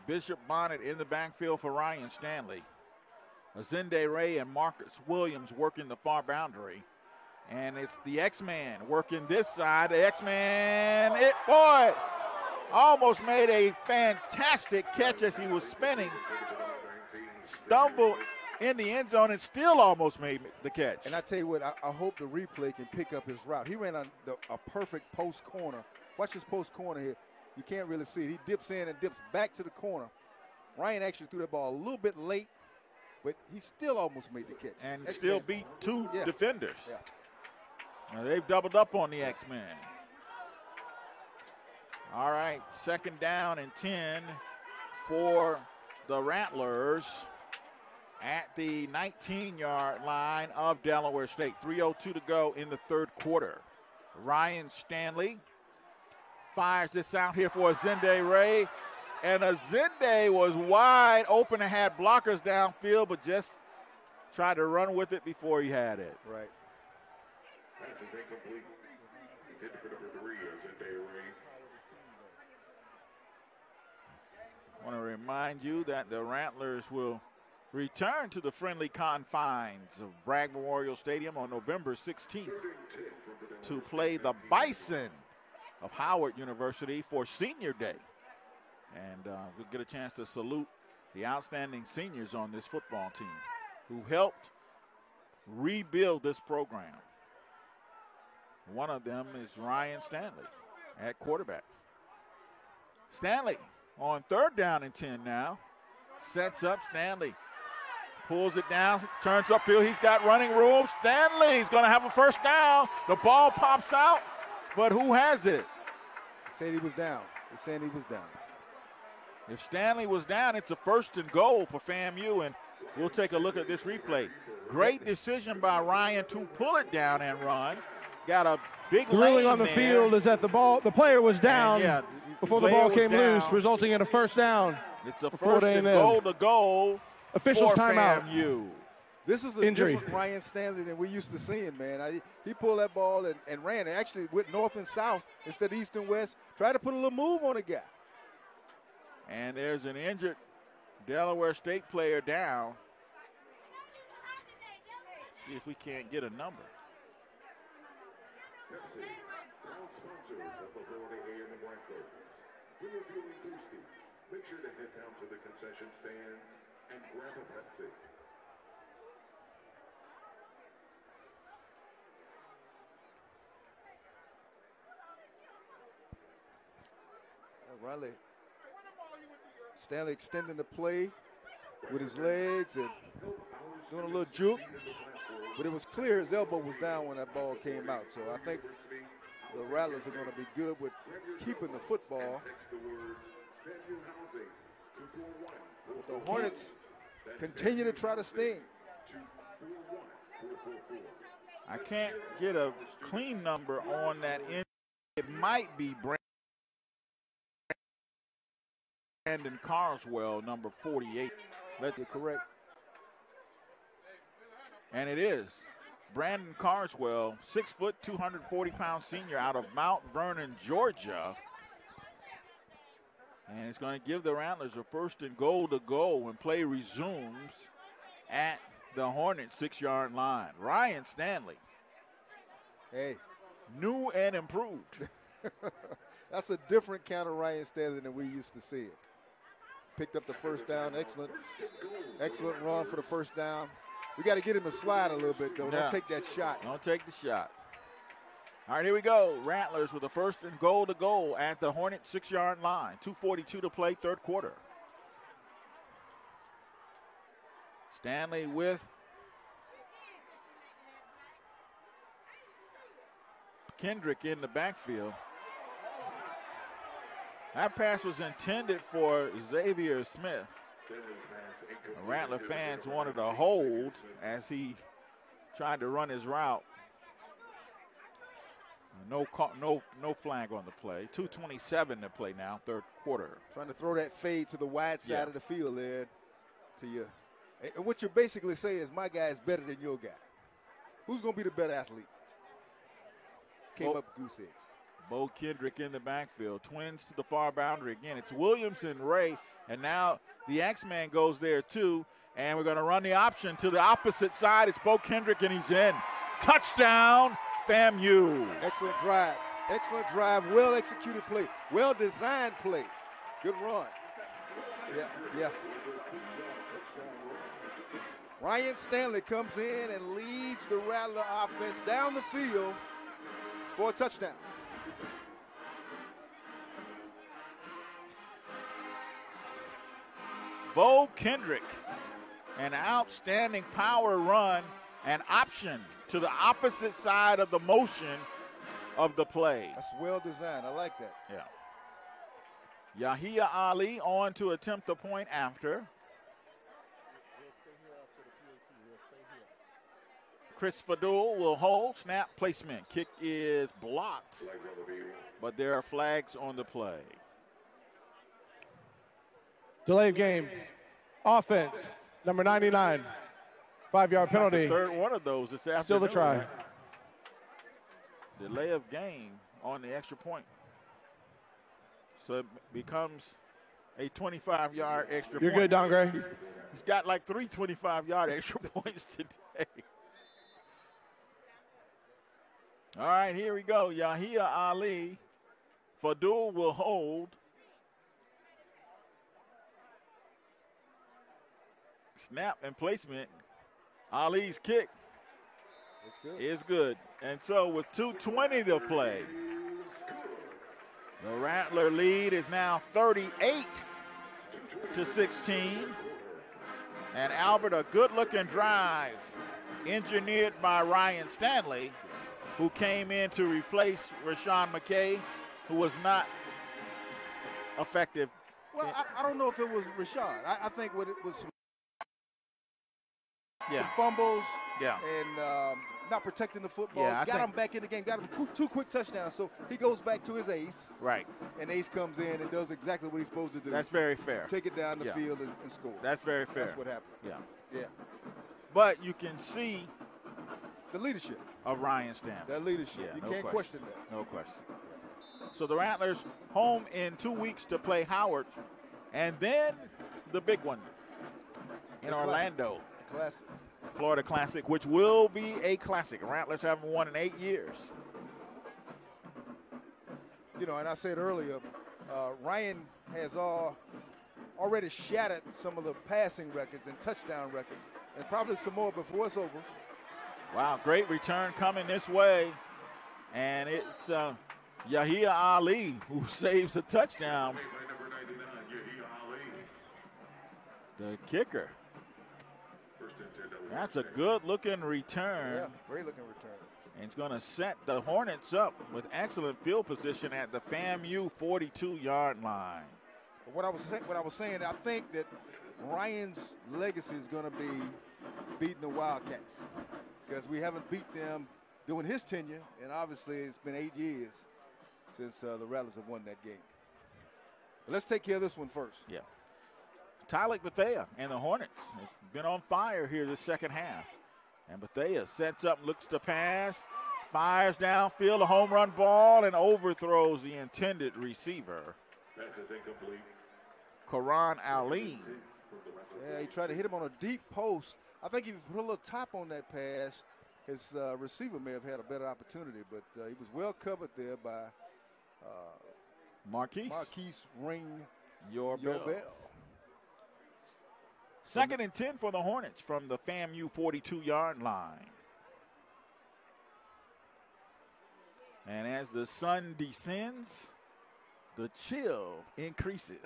Bishop Bonnett in the backfield for Ryan Stanley. Azende Ray and Marcus Williams working the far boundary. And it's the X-Man working this side. The X-Man, it boy, almost made a fantastic catch as he was spinning. Stumbled in the end zone and still almost made the catch. And I tell you what, I, I hope the replay can pick up his route. He ran on the, a perfect post corner. Watch this post corner here. You can't really see it. He dips in and dips back to the corner. Ryan actually threw that ball a little bit late, but he still almost made the catch. And X-Man. still beat two Yeah. defenders. Yeah. Now they've doubled up on the X-Men. All right, second down and 10 for the Rattlers at the 19 yard line of Delaware State. 3.02 to go in the third quarter. Ryan Stanley fires this out here for Azende Ray. And Azende was wide open and had blockers downfield, but just tried to run with it before he had it. Right. Incomplete. Intended for number three. I want to remind you that the Rattlers will return to the friendly confines of Bragg Memorial Stadium on November 16th to play the Bison of Howard University for Senior Day. And uh, we'll get a chance to salute the outstanding seniors on this football team who helped rebuild this program. One of them is Ryan Stanley at quarterback. Stanley on third down and 10 now. Sets up Stanley. Pulls it down, turns uphill. He's got running room. Stanley's going to have a first down. The ball pops out, but who has it? Said he was down. They saying he was down. If Stanley was down, it's a first and goal for FAMU, and we'll take a look at this replay. Great decision by Ryan to pull it down and run. Got a big ruling on the there. field is that the ball, the player was down yeah, before the ball was came loose, resulting in a first down. It's a first and goal to goal. Officials for timeout. FAMU. This is a Injury. different Ryan Stanley than we used to seeing, man. I, he pulled that ball and, and ran. Actually, with north and south instead of east and west. Tried to put a little move on the guy. And there's an injured Delaware State player down. see if we can't get a number. Pepsi, proud sponsors of the Florida A&M Rattlers. When feeling thirsty, make sure to head down to the concession stands and grab a Pepsi. Riley Stanley extending the play with his legs and doing a little juke. But it was clear his elbow was down when that ball came out. So I think the Rattlers are going to be good with keeping the football. But the Hornets continue to try to sting. I can't get a clean number on that end. It might be Brandon Carswell, number 48. Let you correct. And it is. Brandon Carswell, six foot, 240 pound senior out of Mount Vernon, Georgia. And it's going to give the Rattlers a first and goal to go when play resumes at the Hornets six yard line. Ryan Stanley. Hey. New and improved. That's a different kind of Ryan Stanley than we used to see it. Picked up the first down. Excellent, excellent run for the first down. We got to get him to slide a little bit, though. Don't take that shot. Don't take the shot. All right, here we go. Rattlers with a first and goal to goal at the Hornet six yard line. 2.42 to play, third quarter. Stanley with Kendrick in the backfield. That pass was intended for Xavier Smith. The Rattler fans wanted a hold as he tried to run his route. No, call, no, no flag on the play. 2:27 to play now, third quarter. Trying to throw that fade to the wide side Yeah. of the field there to you. And what you're basically saying is my guy is better than your guy. Who's going to be the better athlete? Came Bo- up goose eggs. Bo Kendrick in the backfield. Twins to the far boundary again. It's Williamson, Ray, and now the X-Man goes there too. And we're going to run the option to the opposite side. It's Bo Kendrick, and he's in. Touchdown, FAMU. Excellent drive. Excellent drive. Well executed play. Well designed play. Good run. Yeah, yeah. Ryan Stanley comes in and leads the Rattler offense down the field for a touchdown. Bo Kendrick, an outstanding power run and option to the opposite side of the motion of the play. That's well designed. I like that. Yeah. Yahia Ali on to attempt the point after. Chris Fadul will hold. Snap placement. Kick is blocked. But there are flags on the play. Delay of game. Offense, number 99. Five yard It's penalty. third one of those this afternoon. Still the try. Delay of game on the extra point. So it becomes a 25 yard extra You're point. good, Don Gray. He's, he's got like three 25 yard extra points today. All right, here we go. Yahia Ali. Fadul will hold. Snap and placement. Ali's kick It's good. is good. And so with 220 to play, the Rattler lead is now 38 to 16. And Albert, a good looking drive engineered by Ryan Stanley, who came in to replace Rasean McKay, who was not effective. Well, I, I don't know if it was Rashad. I, I think what it was some, Yeah. some fumbles Yeah. and um, not protecting the football. Yeah, got him back in the game. Got him two quick touchdowns. So he goes back to his ace. Right. And Ace comes in and does exactly what he's supposed to do. That's very fair. Take it down the Yeah. field and, and score. That's very fair. That's what happened. Yeah. Yeah. But you can see The leadership. of Ryan Stanley. That leadership. Yeah, you no can't question that. No question. So the Rattlers home in two weeks to play Howard, and then the big one in classic. Orlando, Classic. Florida Classic, which will be a classic. Rattlers haven't won in eight years. You know, and I said earlier, uh, Ryan has all, already shattered some of the passing records and touchdown records, and probably some more before it's over. Wow, great return coming this way, and it's uh, Yahia Ali who saves a touchdown. The kicker. That's a good looking return. Yeah, great looking return. And it's going to set the Hornets up with excellent field position at the FAMU 42 yard line. What I was what I was saying, I think that Ryan's legacy is going to be beating the Wildcats because we haven't beat them during his tenure, and obviously it's been eight years since uh, the Rattlers have won that game. But let's take care of this one first. Yeah. Tylik Bethea and the Hornets have been on fire here this second half. And Bethea sets up, looks to pass, fires downfield, a home run ball, and overthrows the intended receiver. Passes incomplete. Karan Ali. Yeah, he tried to hit him on a deep post. I think if he put a little top on that pass, his uh, receiver may have had a better opportunity, but uh, he was well covered there by uh, Markquese. Markquese Ring Your, Your bell. bell. Second and 10 for the Hornets from the FAMU 42 yard line. And as the sun descends, the chill increases.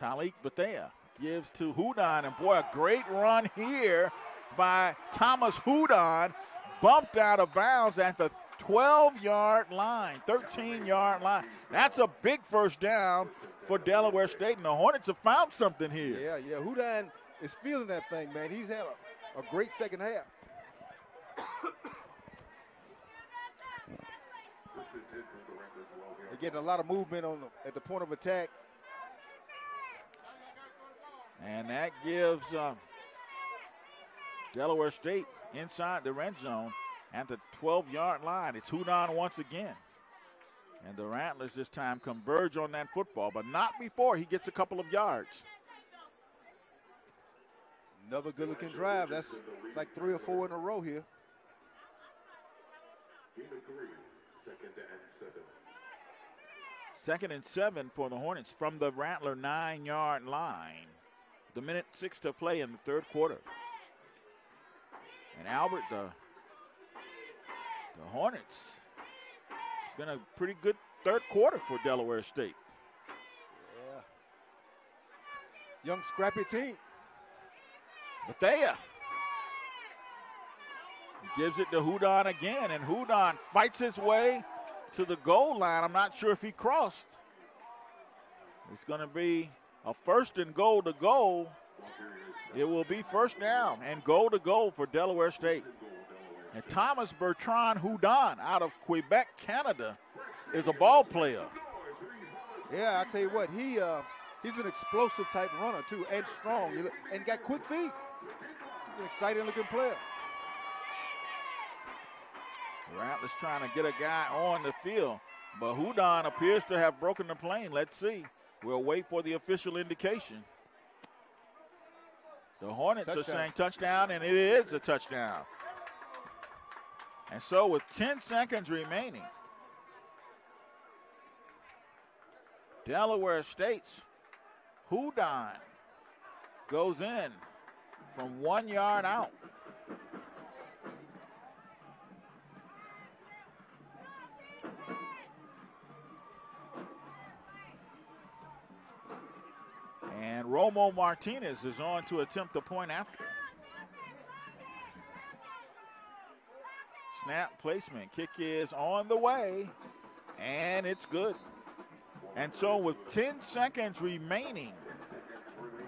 Tylik Bethea gives to Hudon, and boy, a great run here by Thomas Hudon, bumped out of bounds at the 12 yard line, 13 yard line. That's a big first down for Delaware State, and the Hornets have found something here. Yeah, yeah. Hudon is feeling that thing, man. He's had a, a great second half. They're getting a lot of movement on the, at the point of attack. And that gives uh, Delaware State inside the red zone at the 12 yard line. It's Hudon once again. And the Rattlers this time converge on that football, but not before he gets a couple of yards. Another good looking drive. That's like three or four in a row here. Game of three, second and seven. Second and seven for the Hornets from the Rattler nine yard line. The minute six to play in the third quarter. And Albert, the, the Hornets, been a pretty good third quarter for Delaware State. Yeah. Young, scrappy team. Bethea gives it to Hudon again, and Hudon fights his way to the goal line. I'm not sure if he crossed. It's going to be a first and goal to goal. It will be first down and goal to goal for Delaware State. And Thomas Bertrand Hudon out of Quebec, Canada, is a ball player. Yeah, I tell you what, he uh, he's an explosive type runner too, and strong, and got quick feet. He's an exciting looking player. Rattlers trying to get a guy on the field, but Hudon appears to have broken the plane. Let's see. We'll wait for the official indication. The Hornets are saying touchdown, and it is a touchdown. And so, with 10 seconds remaining, Delaware State's Hudon goes in from one yard out. And Romo Martinez is on to attempt the point after. Snap placement. Kick is on the way, and it's good. And so, with 10 seconds remaining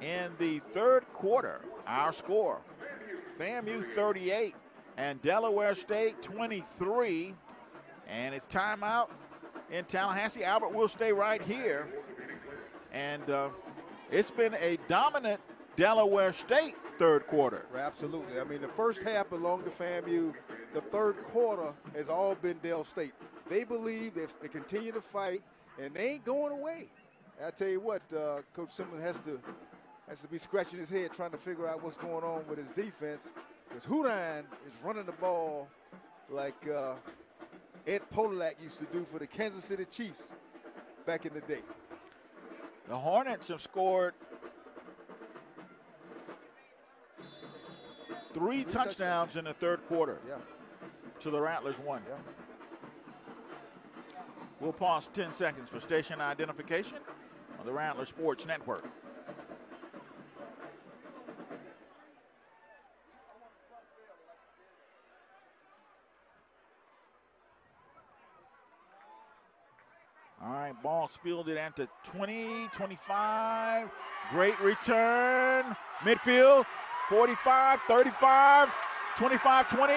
in the third quarter, our score FAMU 38 and Delaware State 23. And it's timeout in Tallahassee. Albert will stay right here. And uh, it's been a dominant Delaware State third quarter. Absolutely. I mean, the first half belonged to FAMU. The third quarter has all been Dell State. They believe if they continue to fight, and they ain't going away. I tell you what, uh, Coach Simmons has to has to be scratching his head trying to figure out what's going on with his defense. Because Hudon is running the ball like uh, Ed Podolak used to do for the Kansas City Chiefs back in the day. The Hornets have scored three touchdowns in the third quarter Yeah to the Rattlers one. Yeah. We'll pause 10 seconds for station identification on the Rattler Sports Network. All right, ball's fielded at the 20, 25. Great return. Midfield, 45, 35, 25, 20,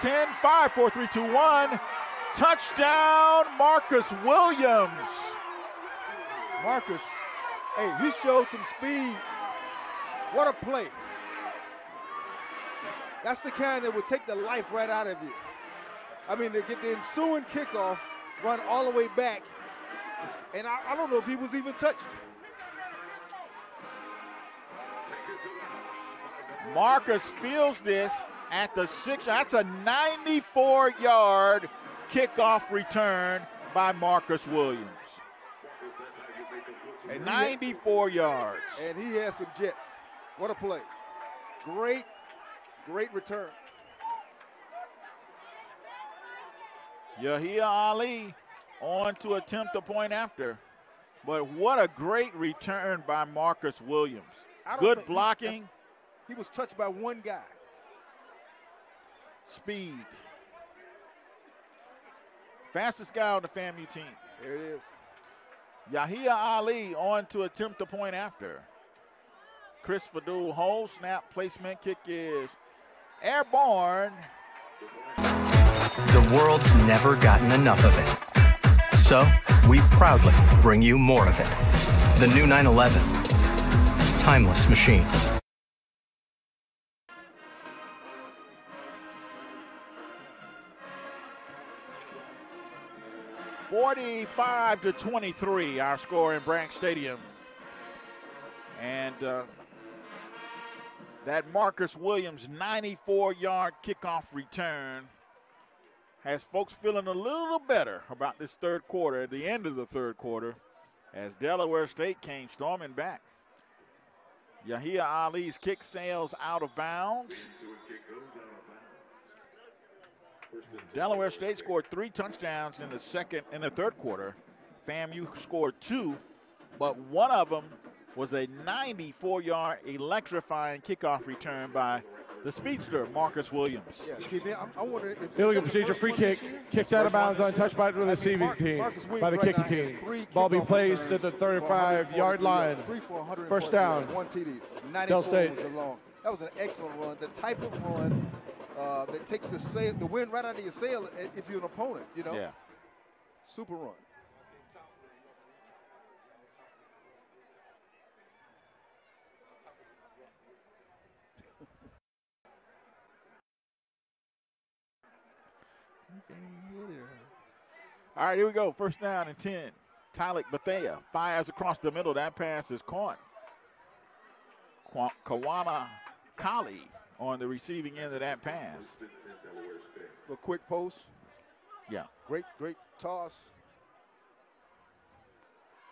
10, 5, 4, 3, 2, 1. Touchdown, Marcus Williams. Marcus, hey, he showed some speed. What a play. That's the kind that would take the life right out of you. I mean, to get the ensuing kickoff, run all the way back, and I, I don't know if he was even touched. Marcus feels this at the six. That's a 94 yard kickoff return by Marcus Williams. And 94 yards. And he has some jets. What a play. Great, great return. Yahia Ali on to attempt a point after. But what a great return by Marcus Williams. Good think he- blocking, He was touched by one guy. Speed. Fastest guy on the FAMU team. There it is. Yahia Ali on to attempt the point after. Chris Fadul hold snap placement kick is airborne. The world's never gotten enough of it. So, we proudly bring you more of it. The new 911. Timeless machine. Forty-five to twenty-three, our score in Bragg Stadium, and uh, that Marcus Williams 94-yard kickoff return has folks feeling a little better about this third quarter. At the end of the third quarter, as Delaware State came storming back. Yahia Ali's kick sails out of bounds. Delaware State scored three touchdowns in the second in the third quarter. FAMU scored two, but one of them was a 94-yard electrifying kickoff return by the speedster Marcus Williams. Yeah, Keith, I'm, I'm wondering. Is, Illegal is that the procedure, free kick, kicked out of bounds, First one untouched by the I mean, receiving Mar- team, by the kicking now has team. three Ball be placed at the 35-yard line. Three for First down. yards, One TD. Del State. was the long. That was an excellent run. The type of run uh, that takes the sail, the wind right out of your sail if you're an opponent. You know. Yeah. Super run. All right, here we go. First down and 10. Tylik Bethea fires across the middle. That pass is caught. Kawana Kali on the receiving end of that pass. A quick post. Yeah. Great, great toss.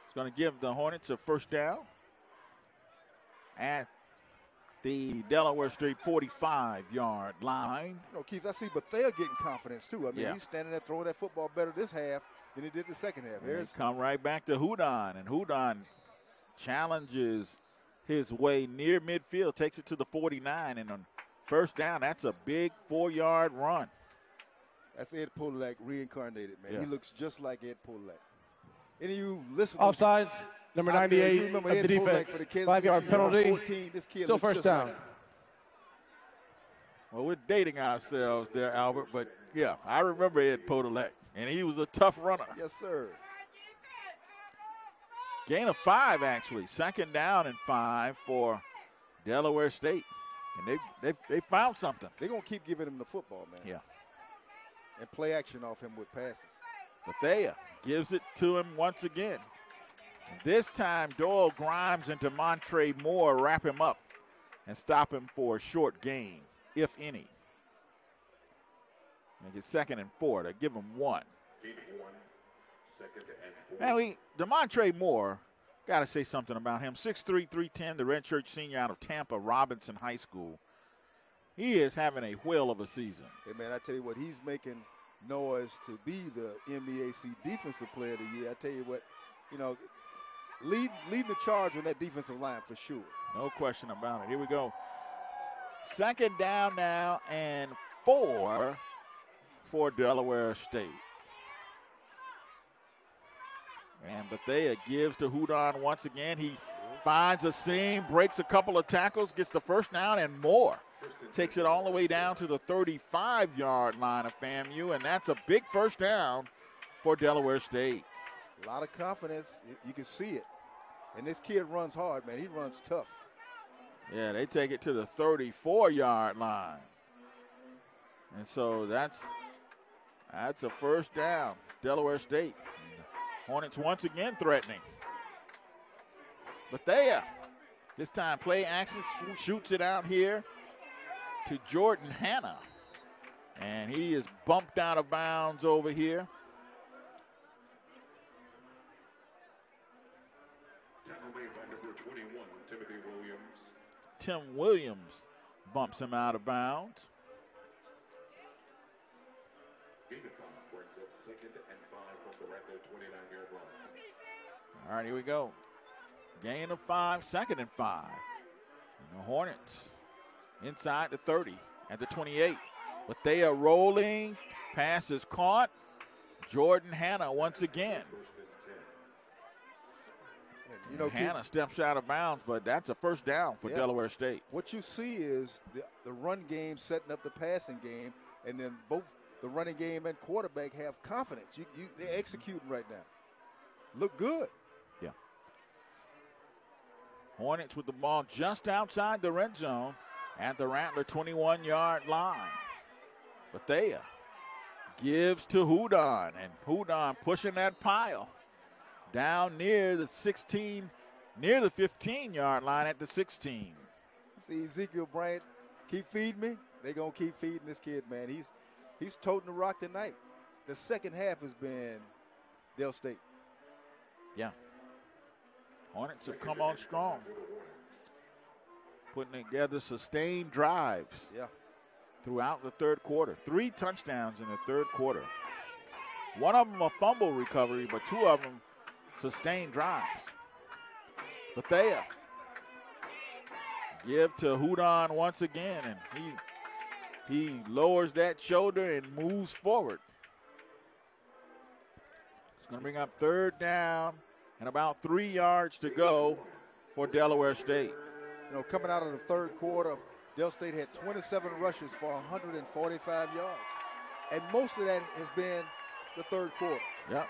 It's going to give the Hornets a first down at the Delaware State 45 yard line. You know, Keith, I see Bethea getting confidence too. I mean, Yeah. he's standing there throwing that football better this half than he did the second half. There's come right back to Hudon, and Hudon challenges his way near midfield, takes it to the 49, and on first down, that's a big four yard run. That's Ed Podolak reincarnated, man. Yeah. He looks just like Ed Podolak. Any of you listen? Offsides, number out there, 98 you remember of Ed the Polak defense. for the Kansas Five-yard City penalty. 14. This kid Still first down. like. Well, we're dating ourselves there, Albert, but yeah, I remember Ed Podolak, and he was a tough runner. Yes, sir. Gain of five, actually. Second down and five for Delaware State. And they they, they found something. They're gonna keep giving him the football, man. Yeah. And play action off him with passes. Bethea gives it to him once again. This time, Doyle Grimes and Demontre Moore wrap him up and stop him for a short gain, if any. Make it second and four. They give him one. And we, Demontre Moore, got to say something about him. 6'3", 310, the redshirt senior out of Tampa Robinson High School. He is having a whale of a season. Hey man, I tell you what, he's making noise to be the MEAC Defensive Player of the Year. I tell you what, you know, lead leading the charge on that defensive line for sure. No question about it. Here we go. Second down now and four for Delaware State. And Bethea gives to Hudon once again. He finds a seam, breaks a couple of tackles, gets the first down and more. Takes it all the way down to the 35 yard line of FAMU, and that's a big first down for Delaware State. A lot of confidence. You can see it. And this kid runs hard, man. He runs tough. Yeah, they take it to the 34 yard line. And so that's that's a first down. Delaware State. Hornets once again threatening. Bethea, this time play action, shoots it out here to Jordan Hanna. And he is bumped out of bounds over here. Tim Williams bumps him out of bounds. All right, here we go. Gain of five, second and five. And the Hornets inside the 30 at the 28. But they are rolling. Pass is caught. Jordan Hanna once again. You know, Hanna keep, steps out of bounds, but that's a first down for yeah. Delaware State. What you see is the, the run game setting up the passing game, and then both the running game and quarterback have confidence. You, you, they're executing right now. Look good. Yeah. Hornets with the ball just outside the red zone at the Rattler 21 yard line. Bethea gives to Hudon, and Hudon pushing that pile down near the 16, near the 15 yard line at the 16. See Ezekiel Bryant, keep feeding me. They're gonna keep feeding this kid, man. He's he's toting the rock tonight. The second half has been Del State. Yeah. Hornets have come on strong. Putting together sustained drives. Yeah. Throughout the third quarter. Three touchdowns in the third quarter. One of them a fumble recovery, but two of them sustained drives. Bethea give to Hudon once again, and he he lowers that shoulder and moves forward. It's going to bring up third down and about three yards to go for Delaware State. You know, coming out of the third quarter, Del State had 27 rushes for 145 yards, and most of that has been the third quarter. Yep.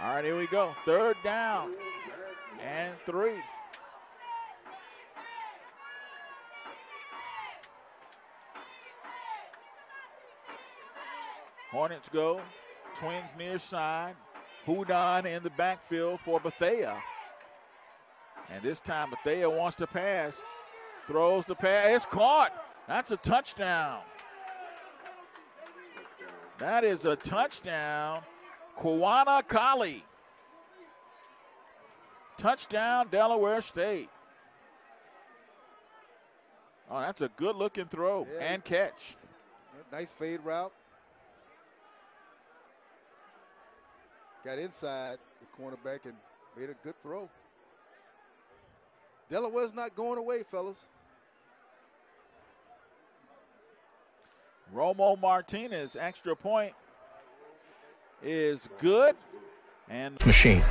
All right, here we go. Third down and three. Hornets go. Twins near side. Hudon in the backfield for Bethea. And this time Bethea wants to pass. Throws the pass. It's caught. That's a touchdown. That is a touchdown. Kawana Kali. Touchdown, Delaware State. Oh, that's a good looking throw Yeah. and catch. Nice fade route. Got inside the cornerback and made a good throw. Delaware's not going away, fellas. Romo Martinez, extra point is good. And Machine.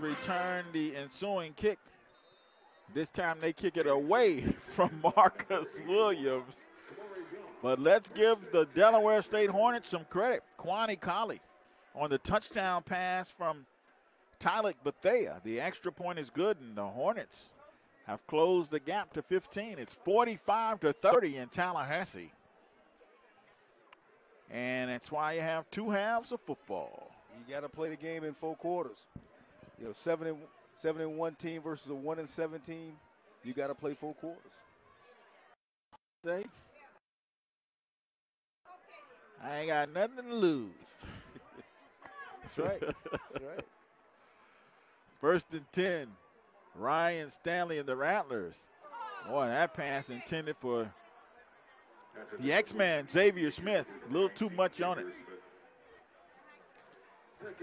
Return the ensuing kick. This time they kick it away from Marcus Williams. But let's give the Delaware State Hornets some credit. Kwani Kali on the touchdown pass from Tylik Bethea. The extra point is good, and the Hornets have closed the gap to 15. It's 45 to 30 in Tallahassee. And that's why you have two halves of football. You got to play the game in four quarters. You know, seven and seven and one team versus a one and seventeen. You got to play four quarters. Say, I ain't got nothing to lose. That's right. That's right. First and 10. Ryan Stanley and the Rattlers. Boy, that pass intended for the X-Man, Xavier Smith. A little too much on it.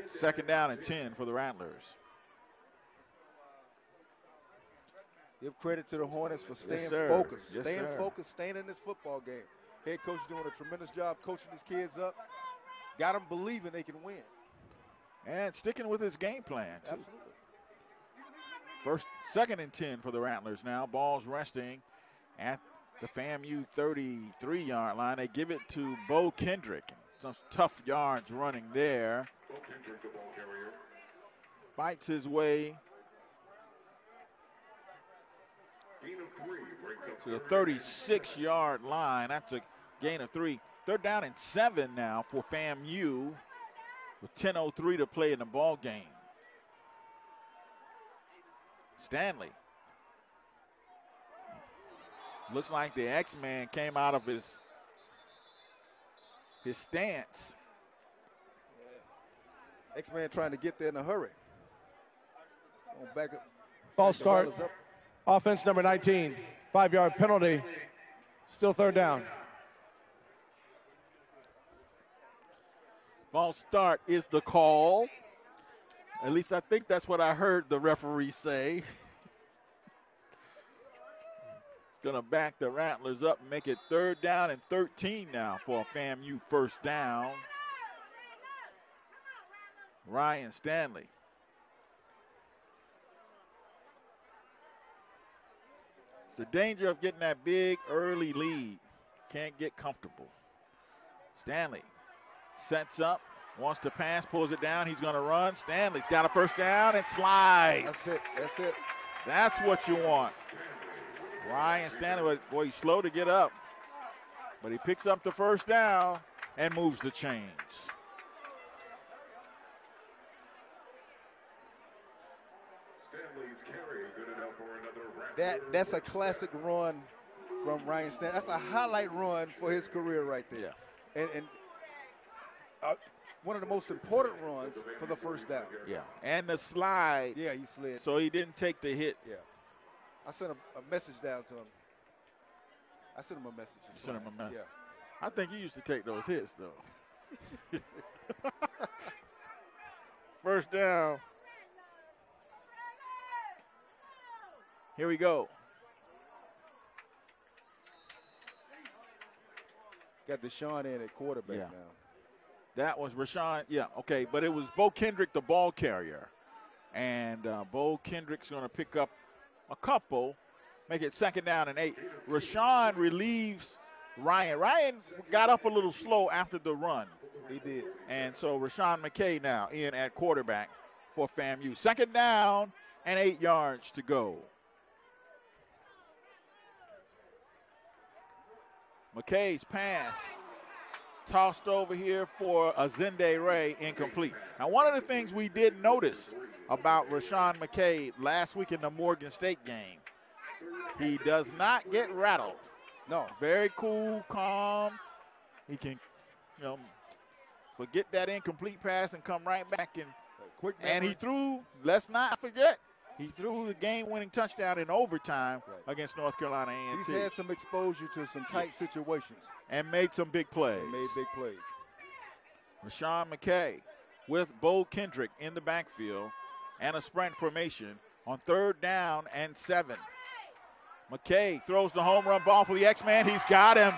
Second down and 10 for the Rattlers. Give credit to the Hornets for staying sir. focused, Yes, staying sir. focused, staying in this football game. Head coach doing a tremendous job coaching his kids up. Got them believing they can win. And sticking with his game plan. too. Absolutely. First, second and 10 for the Rattlers now. Ball's resting at the FAMU 33 yard line. They give it to Bo Kendrick. Some tough yards running there. Bo Kendrick, the ball carrier. Fights his way Gain of three brings up to the 36 yard line. That's a gain of three. Third down and seven now for FAMU with 10.03 to play in the ball game. Stanley. Looks like the X-Man came out of his his stance. X-Man trying to get there in a hurry. Back up. Ball back start. Up. Offense number 19. Five yard penalty. Still third down. False start is the call. At least I think that's what I heard the referee say. It's going to back the Rattlers up and make it third down and 13 now for a FAMU first down. Ryan Stanley. The danger of getting that big early lead. Can't get comfortable. Stanley sets up, wants to pass, pulls it down. He's going to run. Stanley's got a first down and slides. That's it. That's it. That's what you want. Ryan Stanley, boy, he's slow to get up, but he picks up the first down and moves the chains. Stanley's carry good enough for another Rattler. That that's a classic run from Ryan Stanley. That's a highlight run for his career right there. And, and uh, one of the most important runs for the first down. Yeah. And the slide. Yeah, he slid. So he didn't take the hit. Yeah. I sent a, a message down to him. I sent him a message. Sent him a message. Yeah. I think you used to take those hits, though. First down. Here we go. Got Deshaun in at quarterback Yeah. now. That was Rashawn. Yeah, okay. But it was Bo Kendrick, the ball carrier. And uh, Bo Kendrick's going to pick up a couple, make it second down and eight. Rashawn relieves Ryan. Ryan got up a little slow after the run. He did. And so Rashawn McKay now in at quarterback for FAMU. Second down and eight yards to go. McKay's pass tossed over here for Azende Ray, incomplete. Now, one of the things we did notice about Rashawn McKay last week in the Morgan State game, he does not get rattled. No. Very cool, calm. He can, you know, forget that incomplete pass and come right back and quick. And he threw. Let's not forget, he threw the game-winning touchdown in overtime against North Carolina A&T. He's had some exposure to some tight situations. and made some big plays. He made big plays. Rashawn McKay with Bo Kendrick in the backfield and a sprint formation on third down and seven. McKay throws the home run ball for the X-Man. He's got him.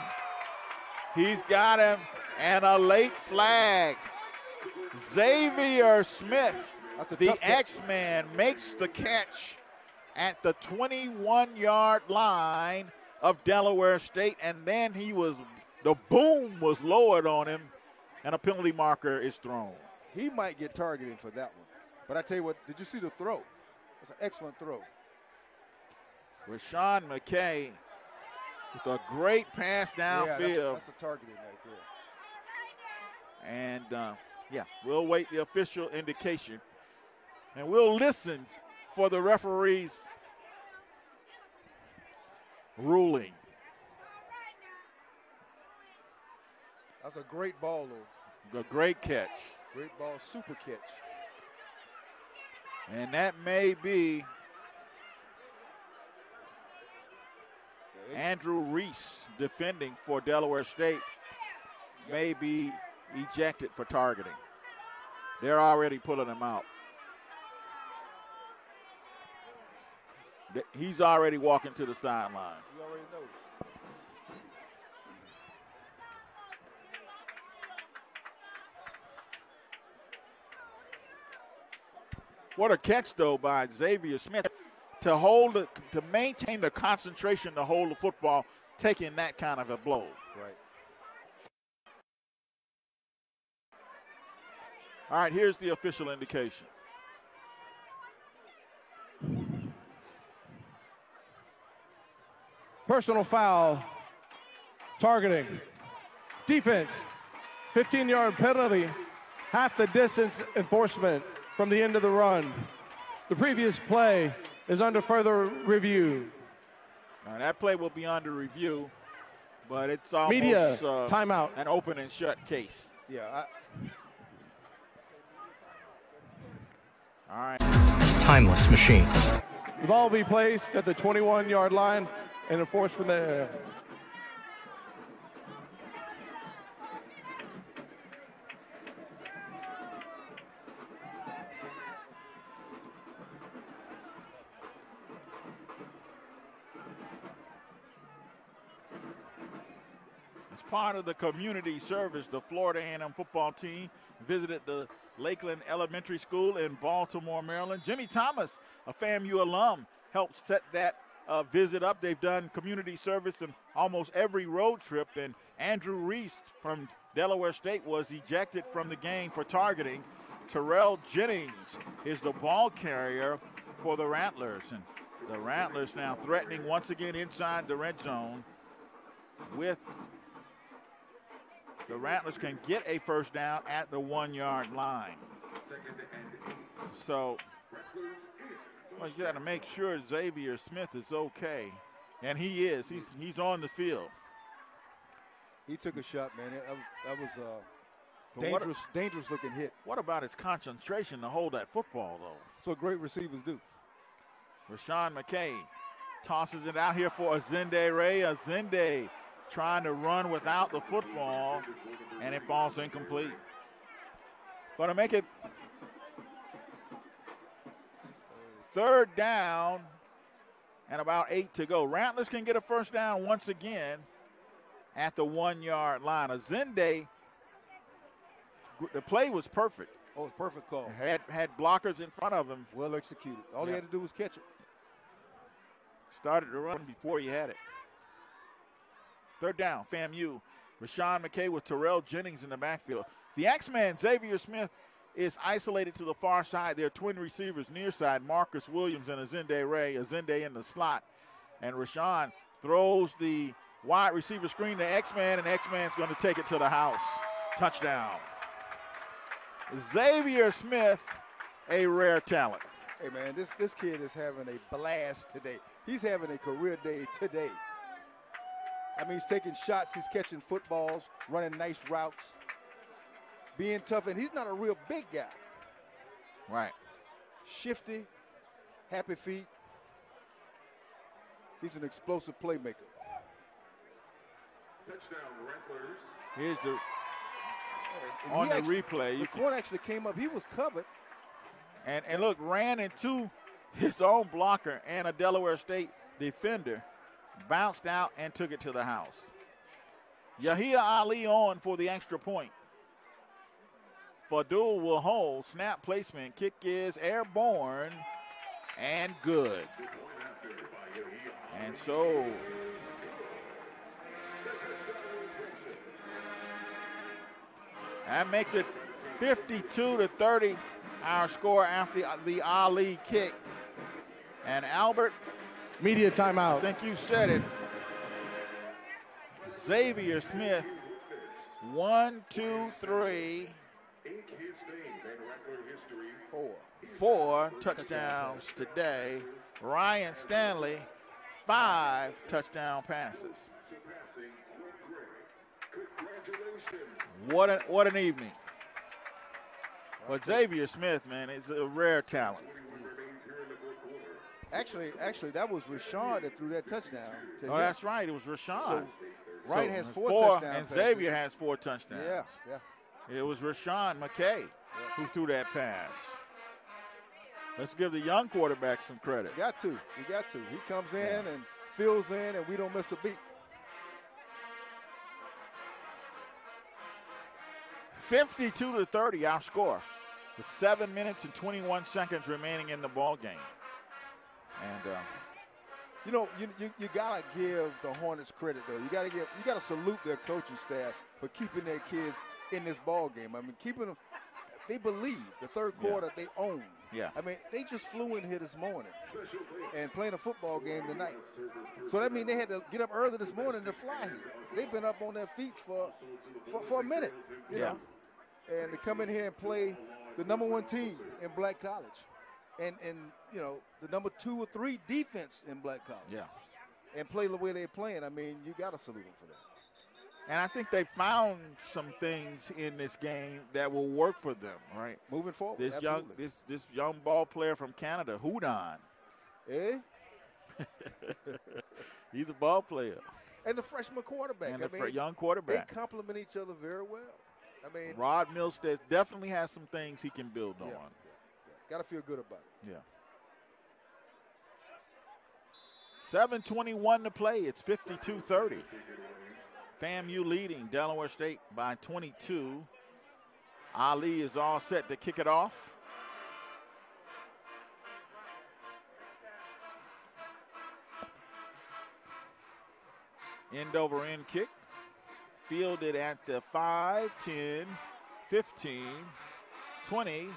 He's got him. And a late flag. Xavier Smith, the. X-Man, makes the catch at the 21-yard line of Delaware State, and then he was the boom was lowered on him, and a penalty marker is thrown. He might get targeted for that one. But I tell you what, did you see the throw? It's an excellent throw. Rashawn McKay with a great pass Yeah, downfield. that's, that's a targeting right there. And uh, yeah, we'll wait the official indication. And we'll listen for the referee's ruling. That's a great ball, though. A great catch. Great ball, super catch. And that may be Andrew Reese, defending for Delaware State, may be ejected for targeting. They're already pulling him out. He's already walking to the sideline. You already know. What a catch though by Xavier Smith to hold the, to maintain the concentration to hold the football, taking that kind of a blow. Right. All right, here's the official indication. Personal foul. Targeting. Defense. 15 yard penalty. Half the distance enforcement from the end of the run. The previous play is under further review. All right, that play will be under review, but it's almost Media, uh, timeout. an open and shut case. Yeah. I, All right. Timeless machine. The ball will be placed at the 21 yard line and enforced from there. As part of the community service, the Florida A&M football team visited the Lakeland Elementary School in Baltimore, Maryland. Jimmy Thomas, a FAMU alum, helped set that uh, visit up. They've done community service in almost every road trip, and Andrew Reese from Delaware State was ejected from the game for targeting. Terrell Jennings is the ball carrier for the Rattlers, and the Rattlers now threatening once again inside the red zone with the Rattlers can get a first down at the one yard line. So, well, you got to make sure Xavier Smith is okay. And he is. He's, he's on the field. he took a shot, man. That was that was uh, But what- dangerous, dangerous looking hit. What about his concentration to hold that football, though? That's what great receivers do. Rashawn McKay tosses it out here for Azende Ray. Azende trying to run without the football, and it falls incomplete. Going to make it third down and about eight to go. Rattlers can get a first down once again at the one yard line. Azende, the play was perfect. Oh, it's perfect call. Had had blockers in front of him. Well executed. All he had to do was catch it. Started to run before he had it. Third down, FAMU. Rashawn McKay with Terrell Jennings in the backfield. The X-Man, Xavier Smith, is isolated to the far side. They're twin receivers near side, Marcus Williams and Azende Ray. Azende in the slot. And Rashawn throws the wide receiver screen to X-Man, and X-Man's going to take it to the house. Touchdown. Xavier Smith, a rare talent. Hey man, this this kid is having a blast today. He's having a career day today. I mean, he's taking shots, he's catching footballs, running nice routes, being tough, and he's not a real big guy. Right. Shifty, happy feet. He's an explosive playmaker. Touchdown, Rattlers. Here's the And on the actually- replay. The can- corner actually came up. He was covered. and and look, ran into his own blocker and a Delaware State defender, bounced out and took it to the house. Yahia Ali on for the extra point. Fadul will hold. Snap placement. Kick is airborne and good. And so that makes it 52 to 30 our score after the Ali kick. And Albert, Media timeout. I think you said it. Xavier Smith, one, two, three, Ink his name in Rattler history. Four. four touchdowns today. Ryan Stanley, five touchdown passes. Surpassing Rick Gregg. Congratulations. What an what an evening. But Xavier Smith, man, is a rare talent. Actually, actually, that was Rashawn that threw that touchdown. To Oh, him. that's right. It was Rashawn. So Wright So has four, four touchdowns. and passes. Xavier has four touchdowns. Yeah, yeah. It was Rashawn McKay who threw that pass. Let's give the young quarterback some credit. Got to. We got to. He comes in and fills in, and we don't miss a beat. 52 to 30, our score, with seven minutes and 21 seconds remaining in the ball game. And uh, You know, you, you, you gotta give the Hornets credit though. You gotta give you gotta salute their coaching staff for keeping their kids in this ball game. I mean, keeping them. They believe the third Yeah. quarter they own. Yeah. I mean, they just flew in here this morning and playing a football game tonight. So that means they had to get up early this morning to fly here. They've been up on their feet for for, for a minute. Yeah. know? And to come in here and play the number one team in Black College, and and you know the number two or three defense in Black College yeah. and play the way they're playing, I mean, you got to salute them for that. And I think they found some things in this game that will work for them, right? Moving forward, This young this this young ball player from Canada, Hudon. Eh? He's a ball player. And the freshman quarterback. And I the mean, young quarterback. They complement each other very well. I mean, Rod Milstead definitely has some things he can build Yeah. on. got to feel good about it. Yeah. 721 to play. It's 52-30. FAMU leading Delaware State by 22. Ali is all set to kick it off. End over end kick. Fielded at the 5, 10, 15, 20,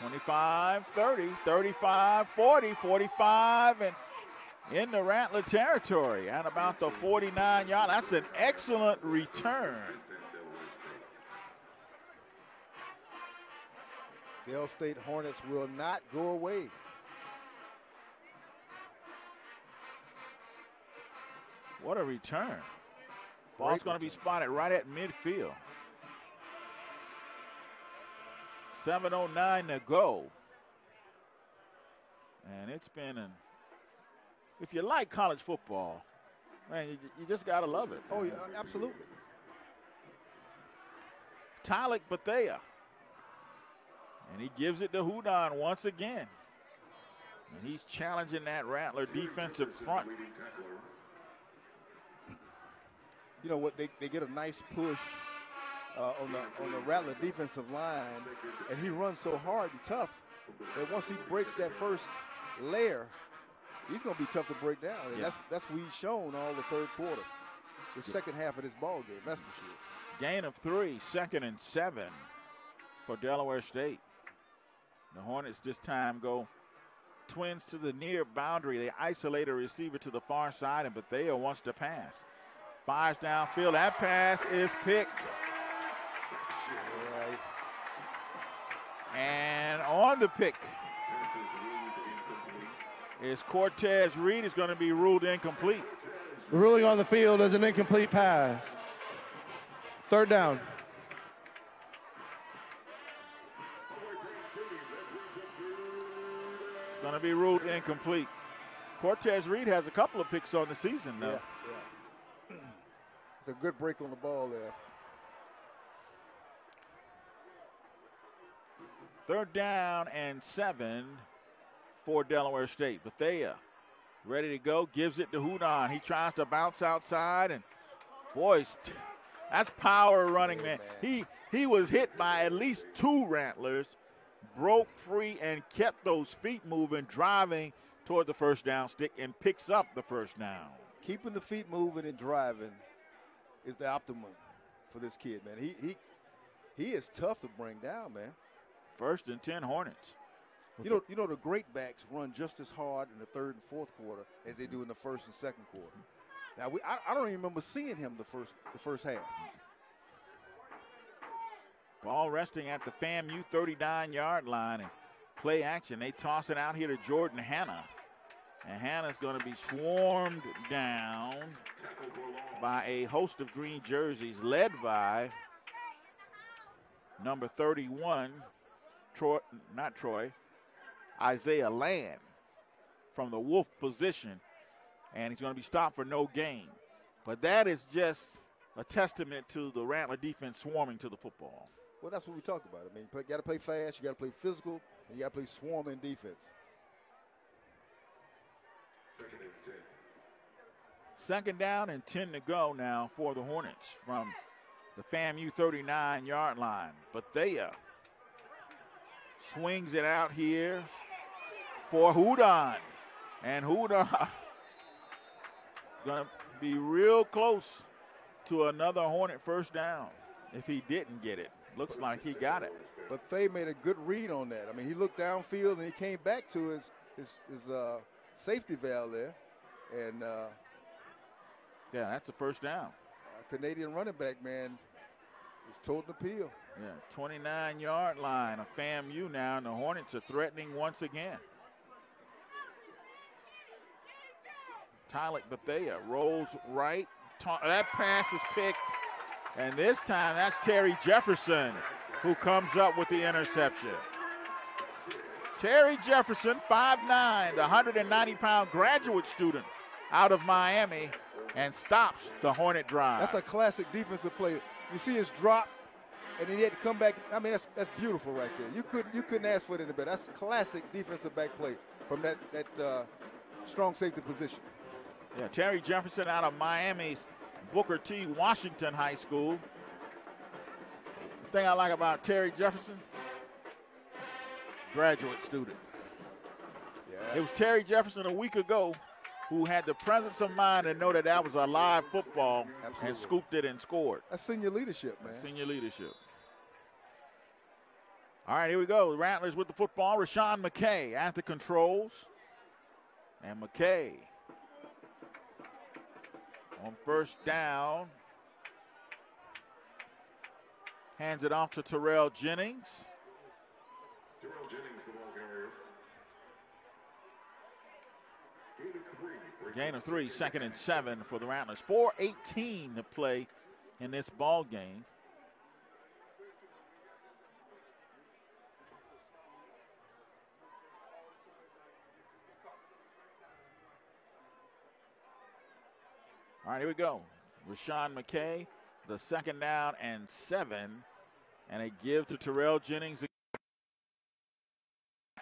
25, 30, 35, 40, 45, and in the Rattler territory at about the 49 yard. That's an excellent return. Dale State Hornets will not go away. What a return. Ball's going to be spotted right at midfield. 7.09 to go. And it's been an. If you like college football, man, you, you just got to love it. Oh, yeah, absolutely. Tylik Bethea. And he gives it to Hudon once again. And he's challenging that Rattler defensive front. You know what? They, they get a nice push uh, on the on the Rattler defensive line, and he runs so hard and tough that once he breaks that first layer, he's going to be tough to break down. And Yeah. that's that's what he's shown all the third quarter, the second half of this ball game. That's for sure. Gain of three, second and seven for Delaware State. The Hornets this time go twins to the near boundary. They isolate a receiver to the far side, and Bethea wants to pass. Fires downfield. That pass is picked. And on the pick is Cortez Reed is going to be ruled incomplete. Ruling on the field is an incomplete pass. Third down. It's going to be ruled incomplete. Cortez Reed has a couple of picks on the season, though. Yeah, yeah. It's a good break on the ball there. Third down and seven for Delaware State. Bethea ready to go, gives it to Hudon. He tries to bounce outside, and boys, that's power running, man. He he was hit by at least two Rattlers, broke free and kept those feet moving, driving toward the first down stick, and picks up the first down. Keeping the feet moving and driving is the optimum for this kid, man. He he he is tough to bring down, man. First and ten Hornets. You know, you know the great backs run just as hard in the third and fourth quarter as they do in the first and second quarter. Now, we, I, I don't even remember seeing him the first the first half. Ball resting at the FAMU 39 yard line and play action. They toss it out here to Jordan Hanna. And Hanna's going to be swarmed down by a host of green jerseys led by number 31, Troy, not Troy, Isaiah Land from the wolf position, and he's going to be stopped for no gain. But that is just a testament to the Rattler defense swarming to the football. Well, that's what we talk about. I mean, you got to play fast, you got to play physical, and you got to play swarming defense. Second and 10. Second down and 10 to go now for the Hornets from the FAMU 39 yard line. Bethea swings it out here for Hudon. And Hudon going to be real close to another Hornet first down if he didn't get it. Looks like he got it. But Faye made a good read on that. I mean, he looked downfield and he came back to his his, his uh, safety valve there, and uh, Yeah, that's a first down. Canadian running back man is the peel. Yeah, 29 yard line of FAMU now, and the Hornets are threatening once again. Tylik Bethea rolls right. That pass is picked, and this time that's Terry Jefferson who comes up with the interception. Terry Jefferson, 5'9, the 190 pound graduate student out of Miami, and stops the Hornet drive. That's a classic defensive play. You see his drop, and then he had to come back. I mean, that's that's beautiful right there. You couldn't you couldn't ask for it any better. That's classic defensive back play from that that uh, strong safety position. Yeah, Terry Jefferson out of Miami's Booker T. Washington High School. The thing I like about Terry Jefferson, graduate student. It was Terry Jefferson a week ago who had the presence of mind to know that that was a live football and scooped it and scored. That's senior leadership, man. Senior leadership. All right, here we go. Rattlers with the football. Rashawn McKay at the controls. And McKay on first down. Hands it off to Terrell Jennings. Terrell Jennings, the ball carrier. Gain of three. for Gain of three, second and seven for the Rattlers. 4.18 to play in this ball game. All right, here we go. Rashawn McKay, the second down and seven, and a give to Terrell Jennings.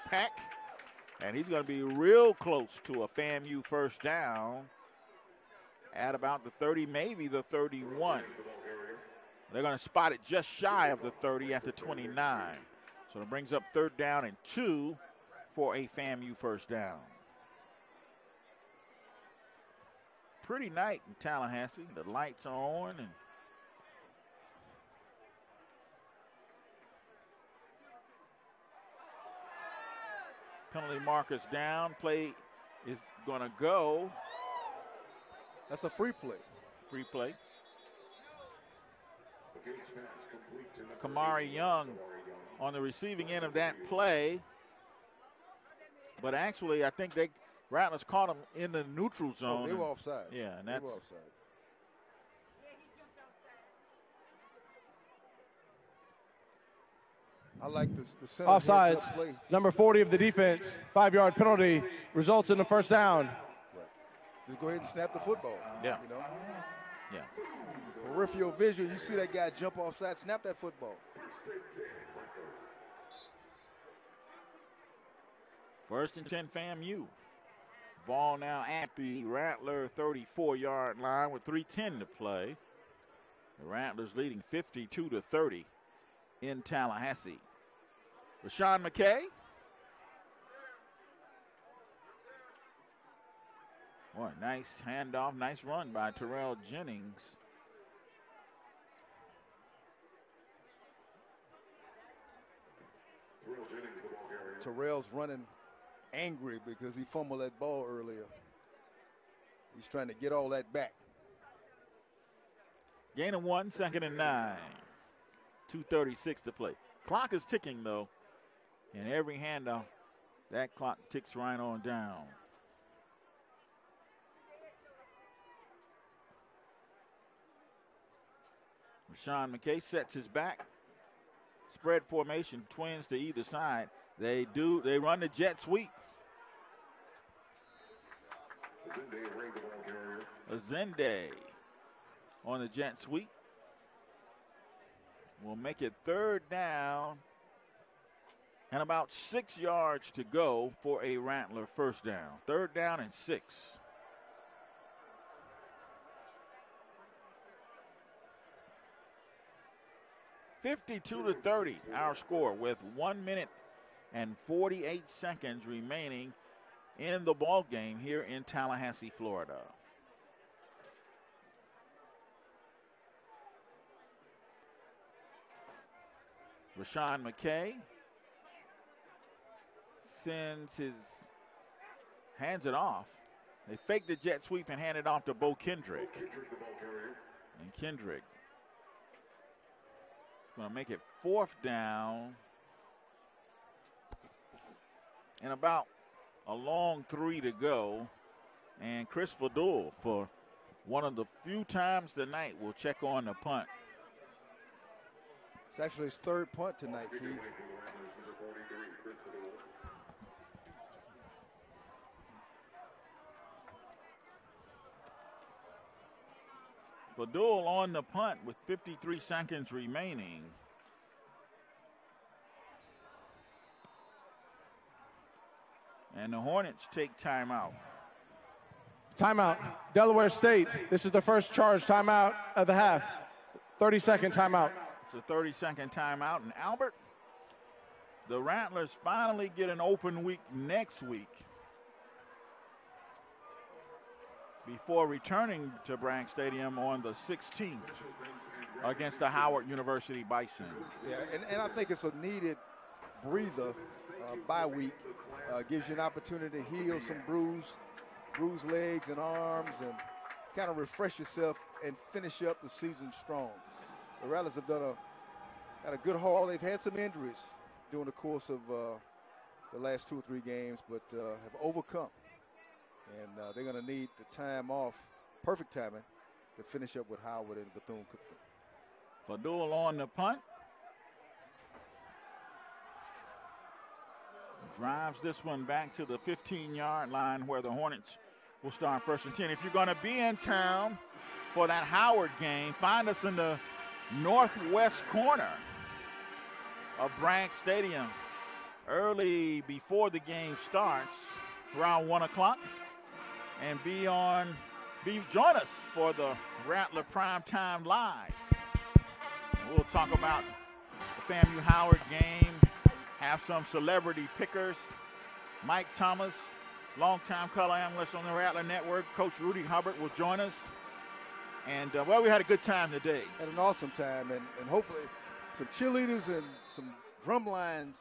Pack, and he's going to be real close to a FAMU first down at about the 30, maybe the 31. They're going to spot it just shy of the 30 at the 29. So it brings up third down and two for a FAMU first down. Pretty night in Tallahassee. The lights are on and penalty markers down. Play is going to go. That's a free play. Free play. McKay's pass complete to number Kamari Young on the receiving end of that play. But actually, I think they Rattlers caught him in the neutral zone. Oh, they were offside. Yeah, and They that's were offside. I like this. The center Offsides. play. Number 40 of the defense. Five yard penalty results in the first down. Just go ahead and snap the football. Yeah. You know, yeah. peripheral vision. You see that guy jump offside, snap that football. First and 10 FAMU. Ball now at the Rattler 34 yard line with 3.10 to play. The Rattlers leading 52 to 30 in Tallahassee. Rashawn McKay. Boy, nice handoff, nice run by Terrell Jennings. Terrell Jennings, the ball carrier. Terrell's running angry because he fumbled that ball earlier. He's trying to get all that back. Gain of one, second and nine. 2.36 to play. Clock is ticking, though. And every handoff, that clock ticks right on down. Rashawn McKay sets his back. Spread formation, twins to either side. They do, they run the jet sweep. Zende Ray, the ball carrier. Azende on the jet sweep. Will make it third down and about six yards to go for a Rattler first down. Third down and six. Fifty-two to thirty, our score with one minute and forty-eight seconds remaining in the ball game here in Tallahassee, Florida. Rashawn McKay sends his hands it off. They fake the jet sweep and hand it off to Bo Kendrick. Kendrick, the ball carrier. And Kendrick going to make it fourth down and about a long three to go. And Chris Fadul, for one of the few times tonight, will check on the punt. It's actually his third punt tonight, Keith. Kicking away for the Rattlers, number 43, Chris Fadul. Fadul on the punt with 53 seconds remaining. And the Hornets take timeout. Timeout. Delaware State. This is the first charge timeout of the half. 30 second timeout. It's a 30 second timeout. And Albert, the Rattlers finally get an open week next week before returning to Bragg Stadium on the 16th against the Howard University Bison. Yeah, and, and I think it's a needed breather uh, bye week. Uh, gives you an opportunity to heal some bruised, bruised legs and arms and kind of refresh yourself and finish up the season strong. The Rattlers have done a had a good haul. They've had some injuries during the course of uh, the last two or three games, but uh, have overcome. And uh, they're going to need the time off, perfect timing, to finish up with Howard and Bethune-Cookman. Fadul on the punt. Drives this one back to the 15 yard line where the Hornets will start first and 10. If you're going to be in town for that Howard game, find us in the northwest corner of Bragg Stadium early before the game starts, around 1 o'clock. And be on, be join us for the Rattler Prime Time Live. And we'll talk about the FAMU Howard game, have some celebrity pickers. Mike Thomas, longtime color analyst on the Rattler Network. Coach Rudy Hubbard will join us. And, uh, well, we had a good time today. Had an awesome time, and, and hopefully some cheerleaders and some drum lines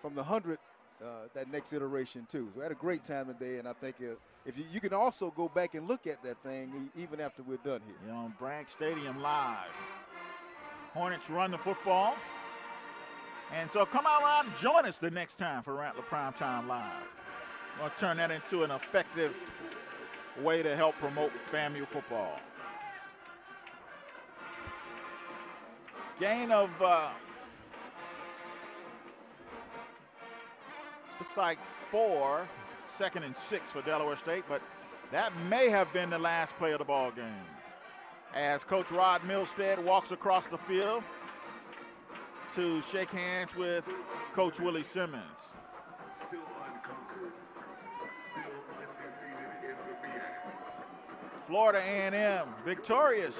from the 100 uh, that next iteration, too. So we had a great time today, and I think uh, if you, you can also go back and look at that thing even after we're done here. You're on Bragg Stadium Live. Hornets run the football. And so come out and join us the next time for Rattler Prime Time Live. We'll turn that into an effective way to help promote FAMU football. Gain of uh, looks like four, second and six for Delaware State, but that may have been the last play of the ball game. As Coach Rod Milstead walks across the field to shake hands with Coach Willie Simmons. Still unconquered. Still undefeated in the MEAC. Florida A&M victorious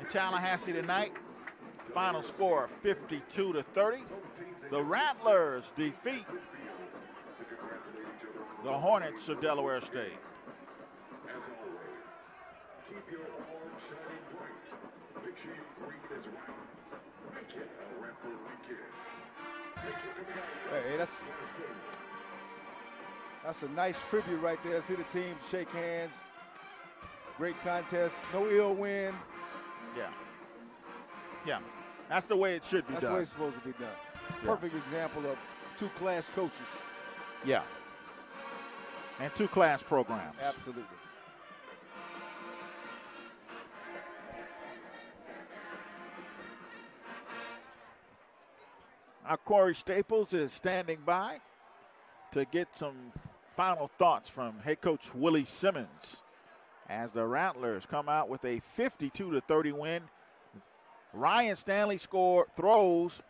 in Tallahassee tonight. Final score 52 to 30. The Rattlers defeat the Hornets of Delaware State. Always, keep your shining bright. Picture you green as. Hey, that's that's a nice tribute right there. See the teams shake hands. Great contest. No ill win. Yeah. Yeah. That's the way it should be That's the way it's supposed to be done. Yeah. Perfect example of two class coaches. Yeah. And two class programs. Absolutely. Our Corey Staples is standing by to get some final thoughts from head coach Willie Simmons as the Rattlers come out with a 52 to 30 win. Ryan Stanley score throws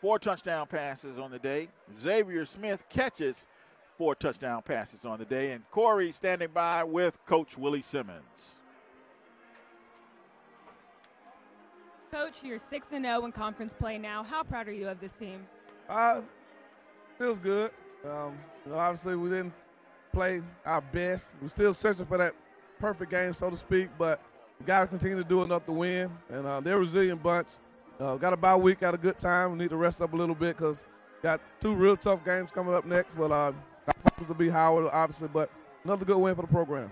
four touchdown passes on the day. Xavier Smith catches four touchdown passes on the day. And Corey standing by with Coach Willie Simmons. Coach, you're 6 and 0 in conference play now. How proud are you of this team? Uh, feels good. Um, you know, obviously, we didn't play our best. We're still searching for that perfect game, so to speak, but we got to continue to do enough to win. And uh, they're a resilient bunch. Uh, got a bye week, got a good time. We need to rest up a little bit because got two real tough games coming up next. But uh, our focus will be Howard, obviously, but another good win for the program.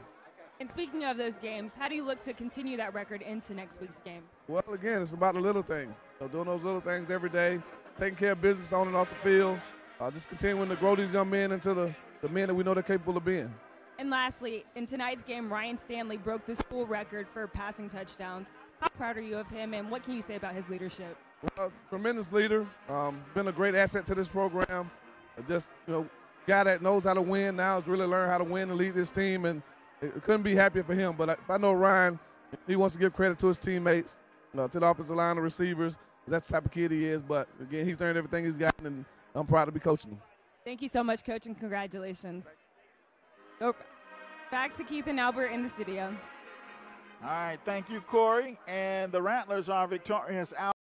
And speaking of those games, how do you look to continue that record into next week's game? Well, again, it's about the little things. So doing those little things every day, taking care of business on and off the field, uh, just continuing to grow these young men into the, the men that we know they're capable of being. And lastly, in tonight's game, Ryan Stanley broke the school record for passing touchdowns. How proud are you of him, and what can you say about his leadership? Well, tremendous leader. Um, been a great asset to this program. Just you know, guy that knows how to win now has really learned how to win and lead this team, and it, it couldn't be happier for him. But I, if I know Ryan, he wants to give credit to his teammates, uh, to the offensive line, the receivers. That's the type of kid he is. But again, he's earned everything he's gotten, and I'm proud to be coaching him. Thank you so much, Coach, and congratulations. Go back to Keith and Albert in the studio. All right, thank you, Corey. And the Rattlers are victorious out.